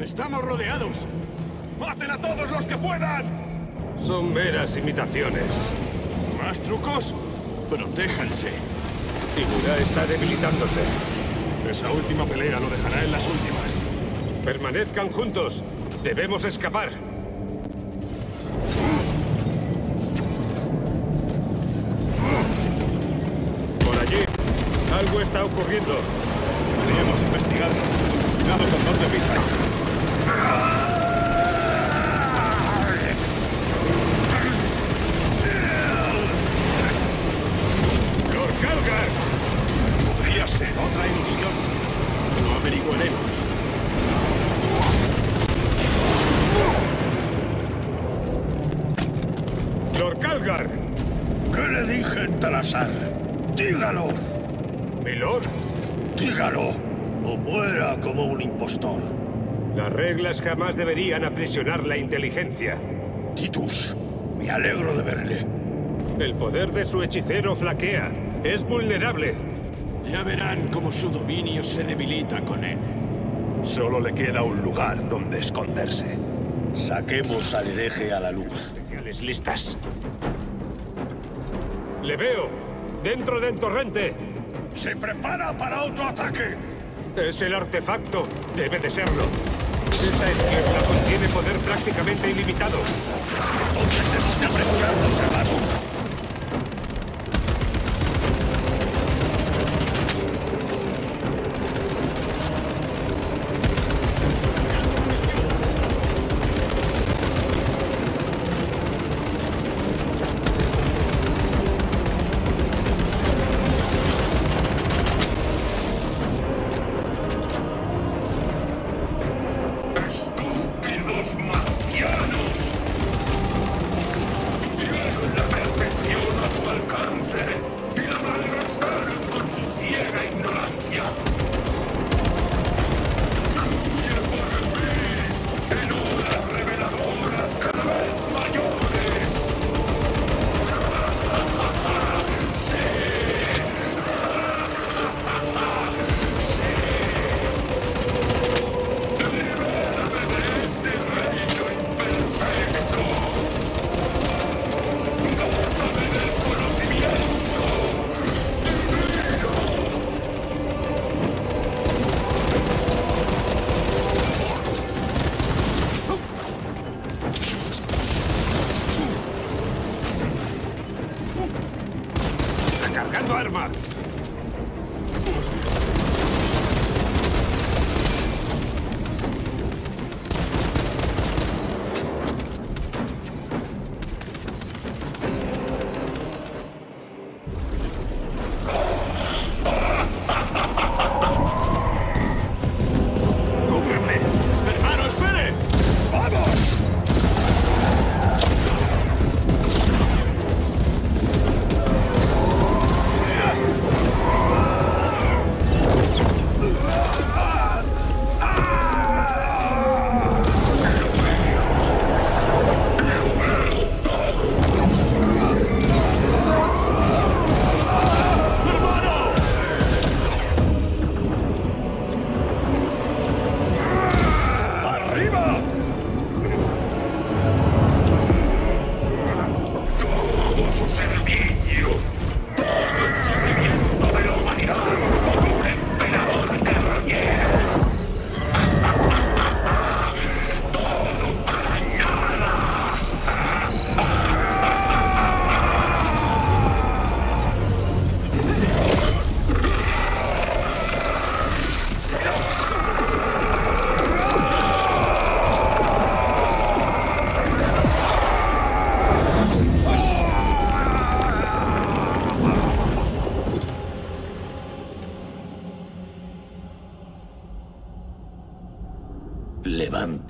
¡Estamos rodeados! ¡Maten a todos los que puedan! Son meras imitaciones. ¿Más trucos? Protéjanse. Timurá está debilitándose. Esa última pelea lo dejará en las últimas. Permanezcan juntos. Debemos escapar. Por allí. Algo está ocurriendo. Deberíamos investigarlo. Cuidado con dónde pisan. ¡Lord Calgar! ¿Qué le dije en Talasar? ¡Dígalo! ¿Milord? ¡Dígalo! O muera como un impostor. Las reglas jamás deberían aprisionar la inteligencia. Titus, me alegro de verle. El poder de su hechicero flaquea. Es vulnerable. Ya verán cómo su dominio se debilita con él. Solo le queda un lugar donde esconderse. Saquemos al hereje a la luz. Especiales listas. Le veo. Dentro del torrente. ¡Se prepara para otro ataque! Es el artefacto. Debe de serlo. Esa esquirla contiene poder prácticamente ilimitado. Entonces apresurarnos,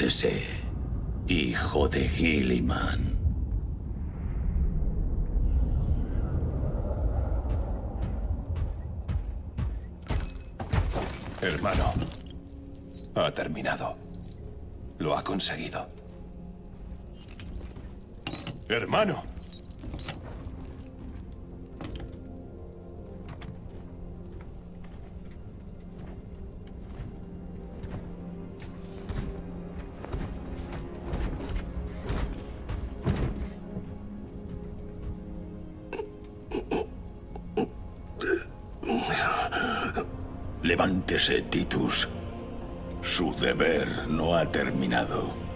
Levántese, hijo de Gilliman. Hermano, ha terminado. Lo ha conseguido. Deber no ha terminado.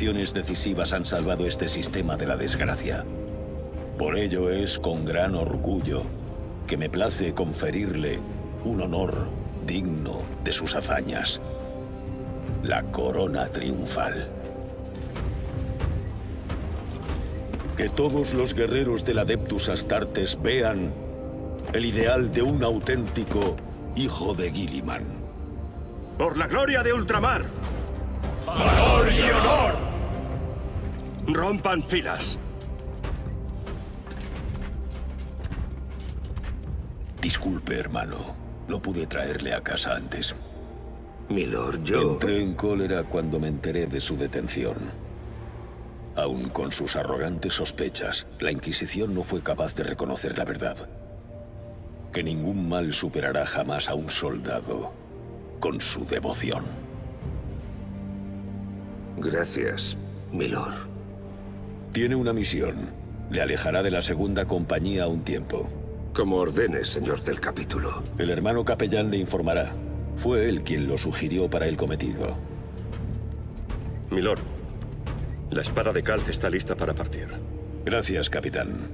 Decisivas han salvado este sistema de la desgracia. Por ello es con gran orgullo que me place conferirle un honor digno de sus hazañas. La corona triunfal. Que todos los guerreros del Adeptus Astartes vean el ideal de un auténtico hijo de Gilliman. ¡Por la gloria de Ultramar! ¡Rompan filas! Disculpe, hermano. No pude traerle a casa antes. Milord, yo... Entré en cólera cuando me enteré de su detención. Aun con sus arrogantes sospechas, la Inquisición no fue capaz de reconocer la verdad. Que ningún mal superará jamás a un soldado con su devoción. Gracias, Milord. Tiene una misión. Le alejará de la segunda compañía un tiempo. Como ordene, señor del capítulo. El hermano capellán le informará. Fue él quien lo sugirió para el cometido. Milord, la espada de calce está lista para partir. Gracias, capitán.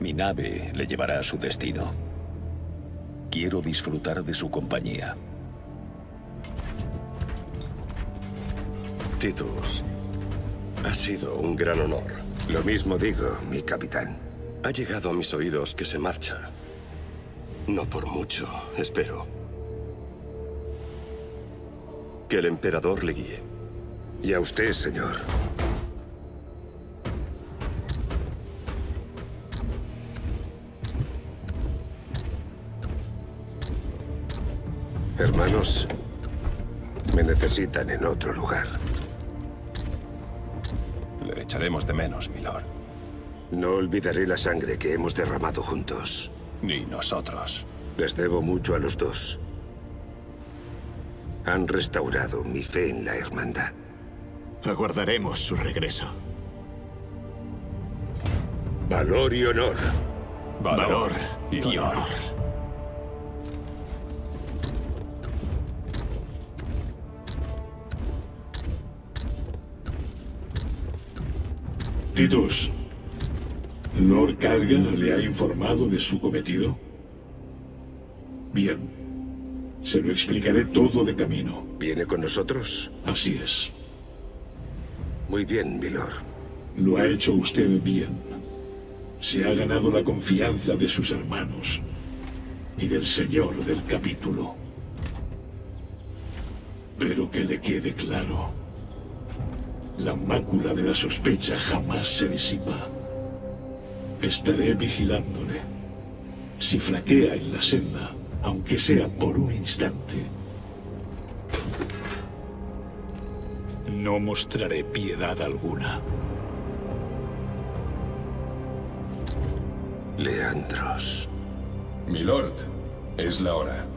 Mi nave le llevará a su destino. Quiero disfrutar de su compañía. Titus, ha sido un gran honor. Lo mismo digo, mi capitán. Ha llegado a mis oídos que se marcha. No por mucho, espero. Que el emperador le guíe. Y a usted, señor. Hermanos, me necesitan en otro lugar. Le echaremos de menos, milord. No olvidaré la sangre que hemos derramado juntos. Ni nosotros. Les debo mucho a los dos. Han restaurado mi fe en la hermandad. Aguardaremos su regreso. Valor y honor. Valor, y, honor. Titus, ¿Lord Calgar le ha informado de su cometido? Bien. Se lo explicaré todo de camino. ¿Viene con nosotros? Así es. Muy bien, Milord. Lo ha hecho usted bien. Se ha ganado la confianza de sus hermanos y del señor del capítulo. Pero que le quede claro. La mácula de la sospecha jamás se disipa. Estaré vigilándole. Si flaquea en la senda, aunque sea por un instante, no mostraré piedad alguna. Leandros. Milord, es la hora.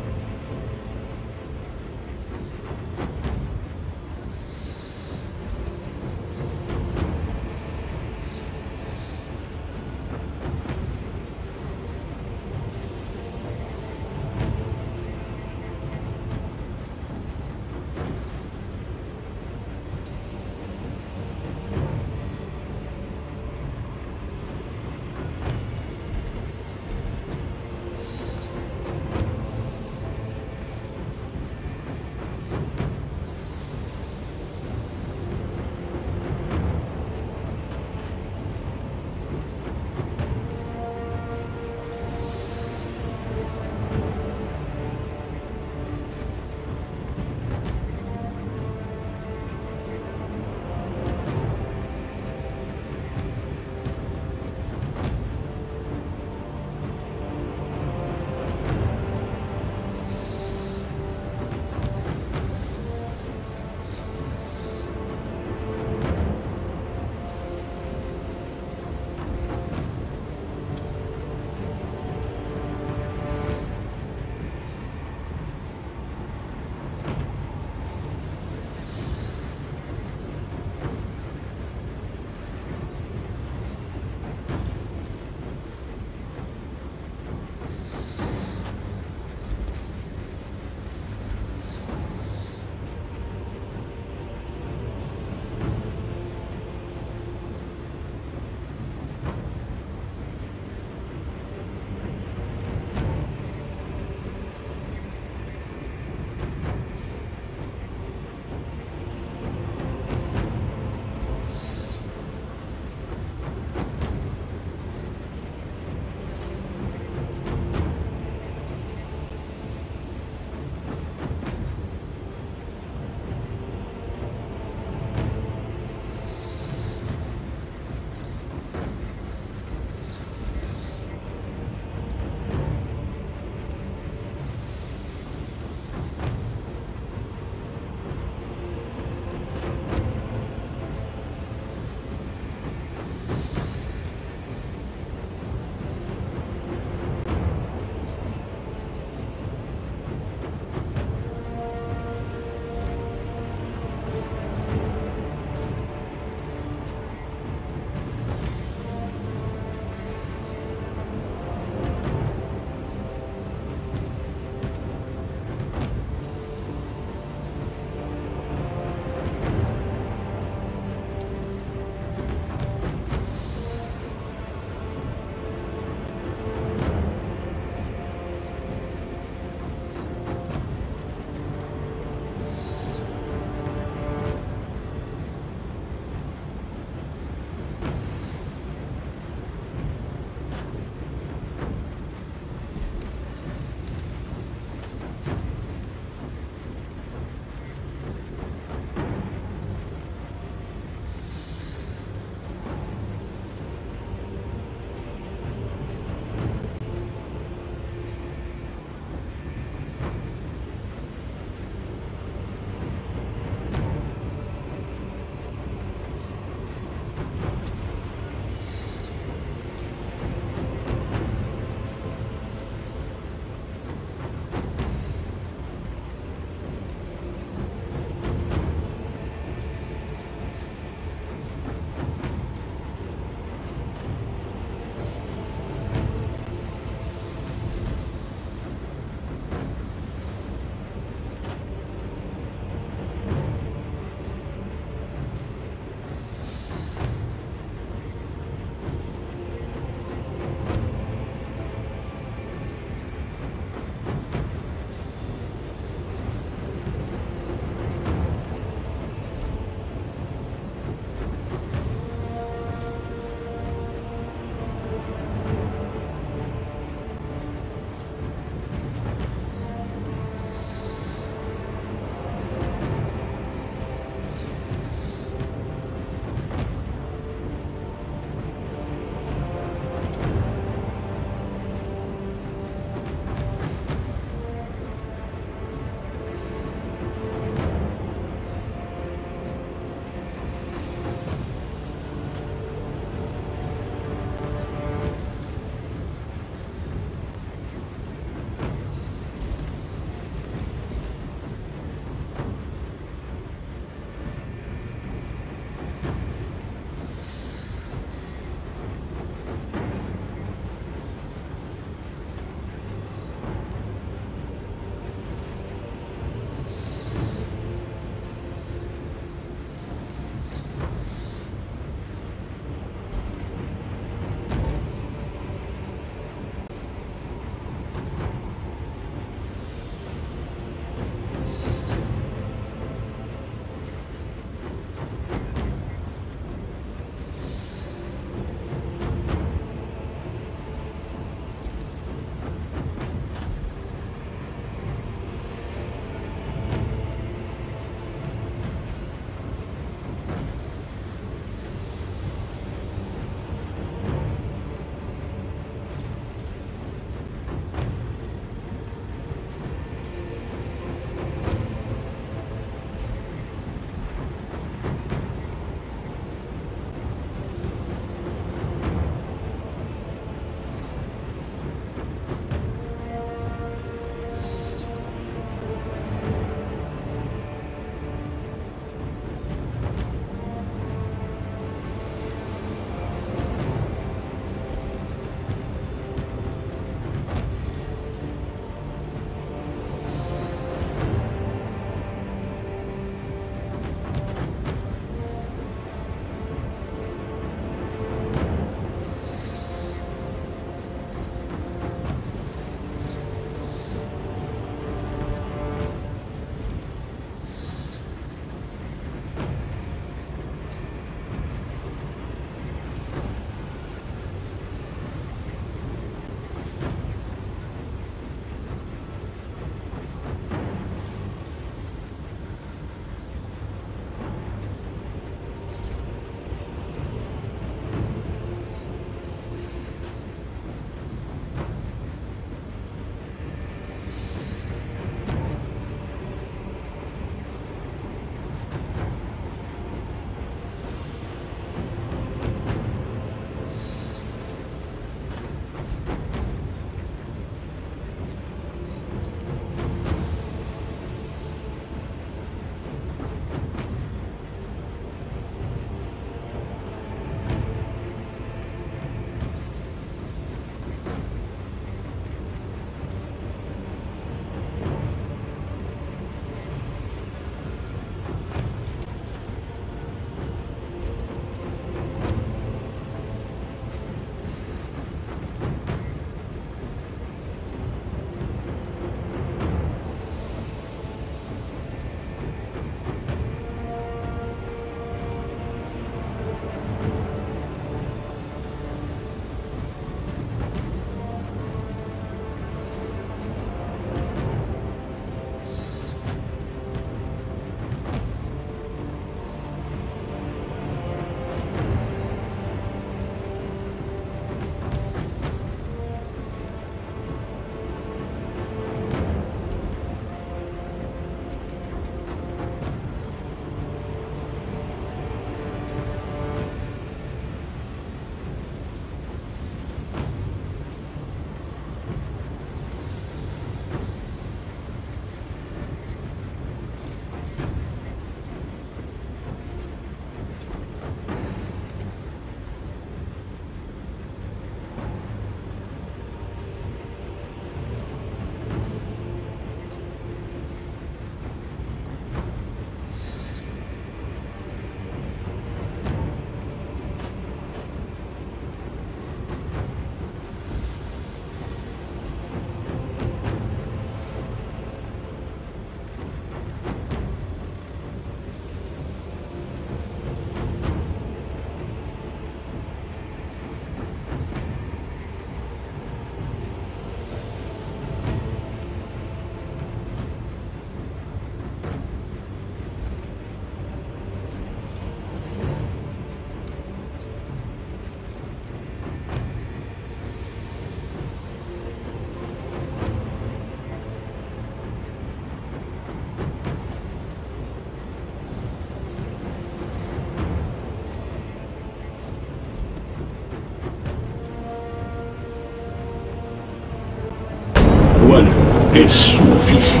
Es su oficio?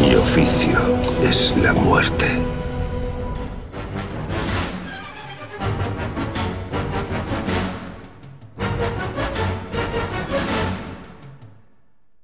Mi oficio es la muerte.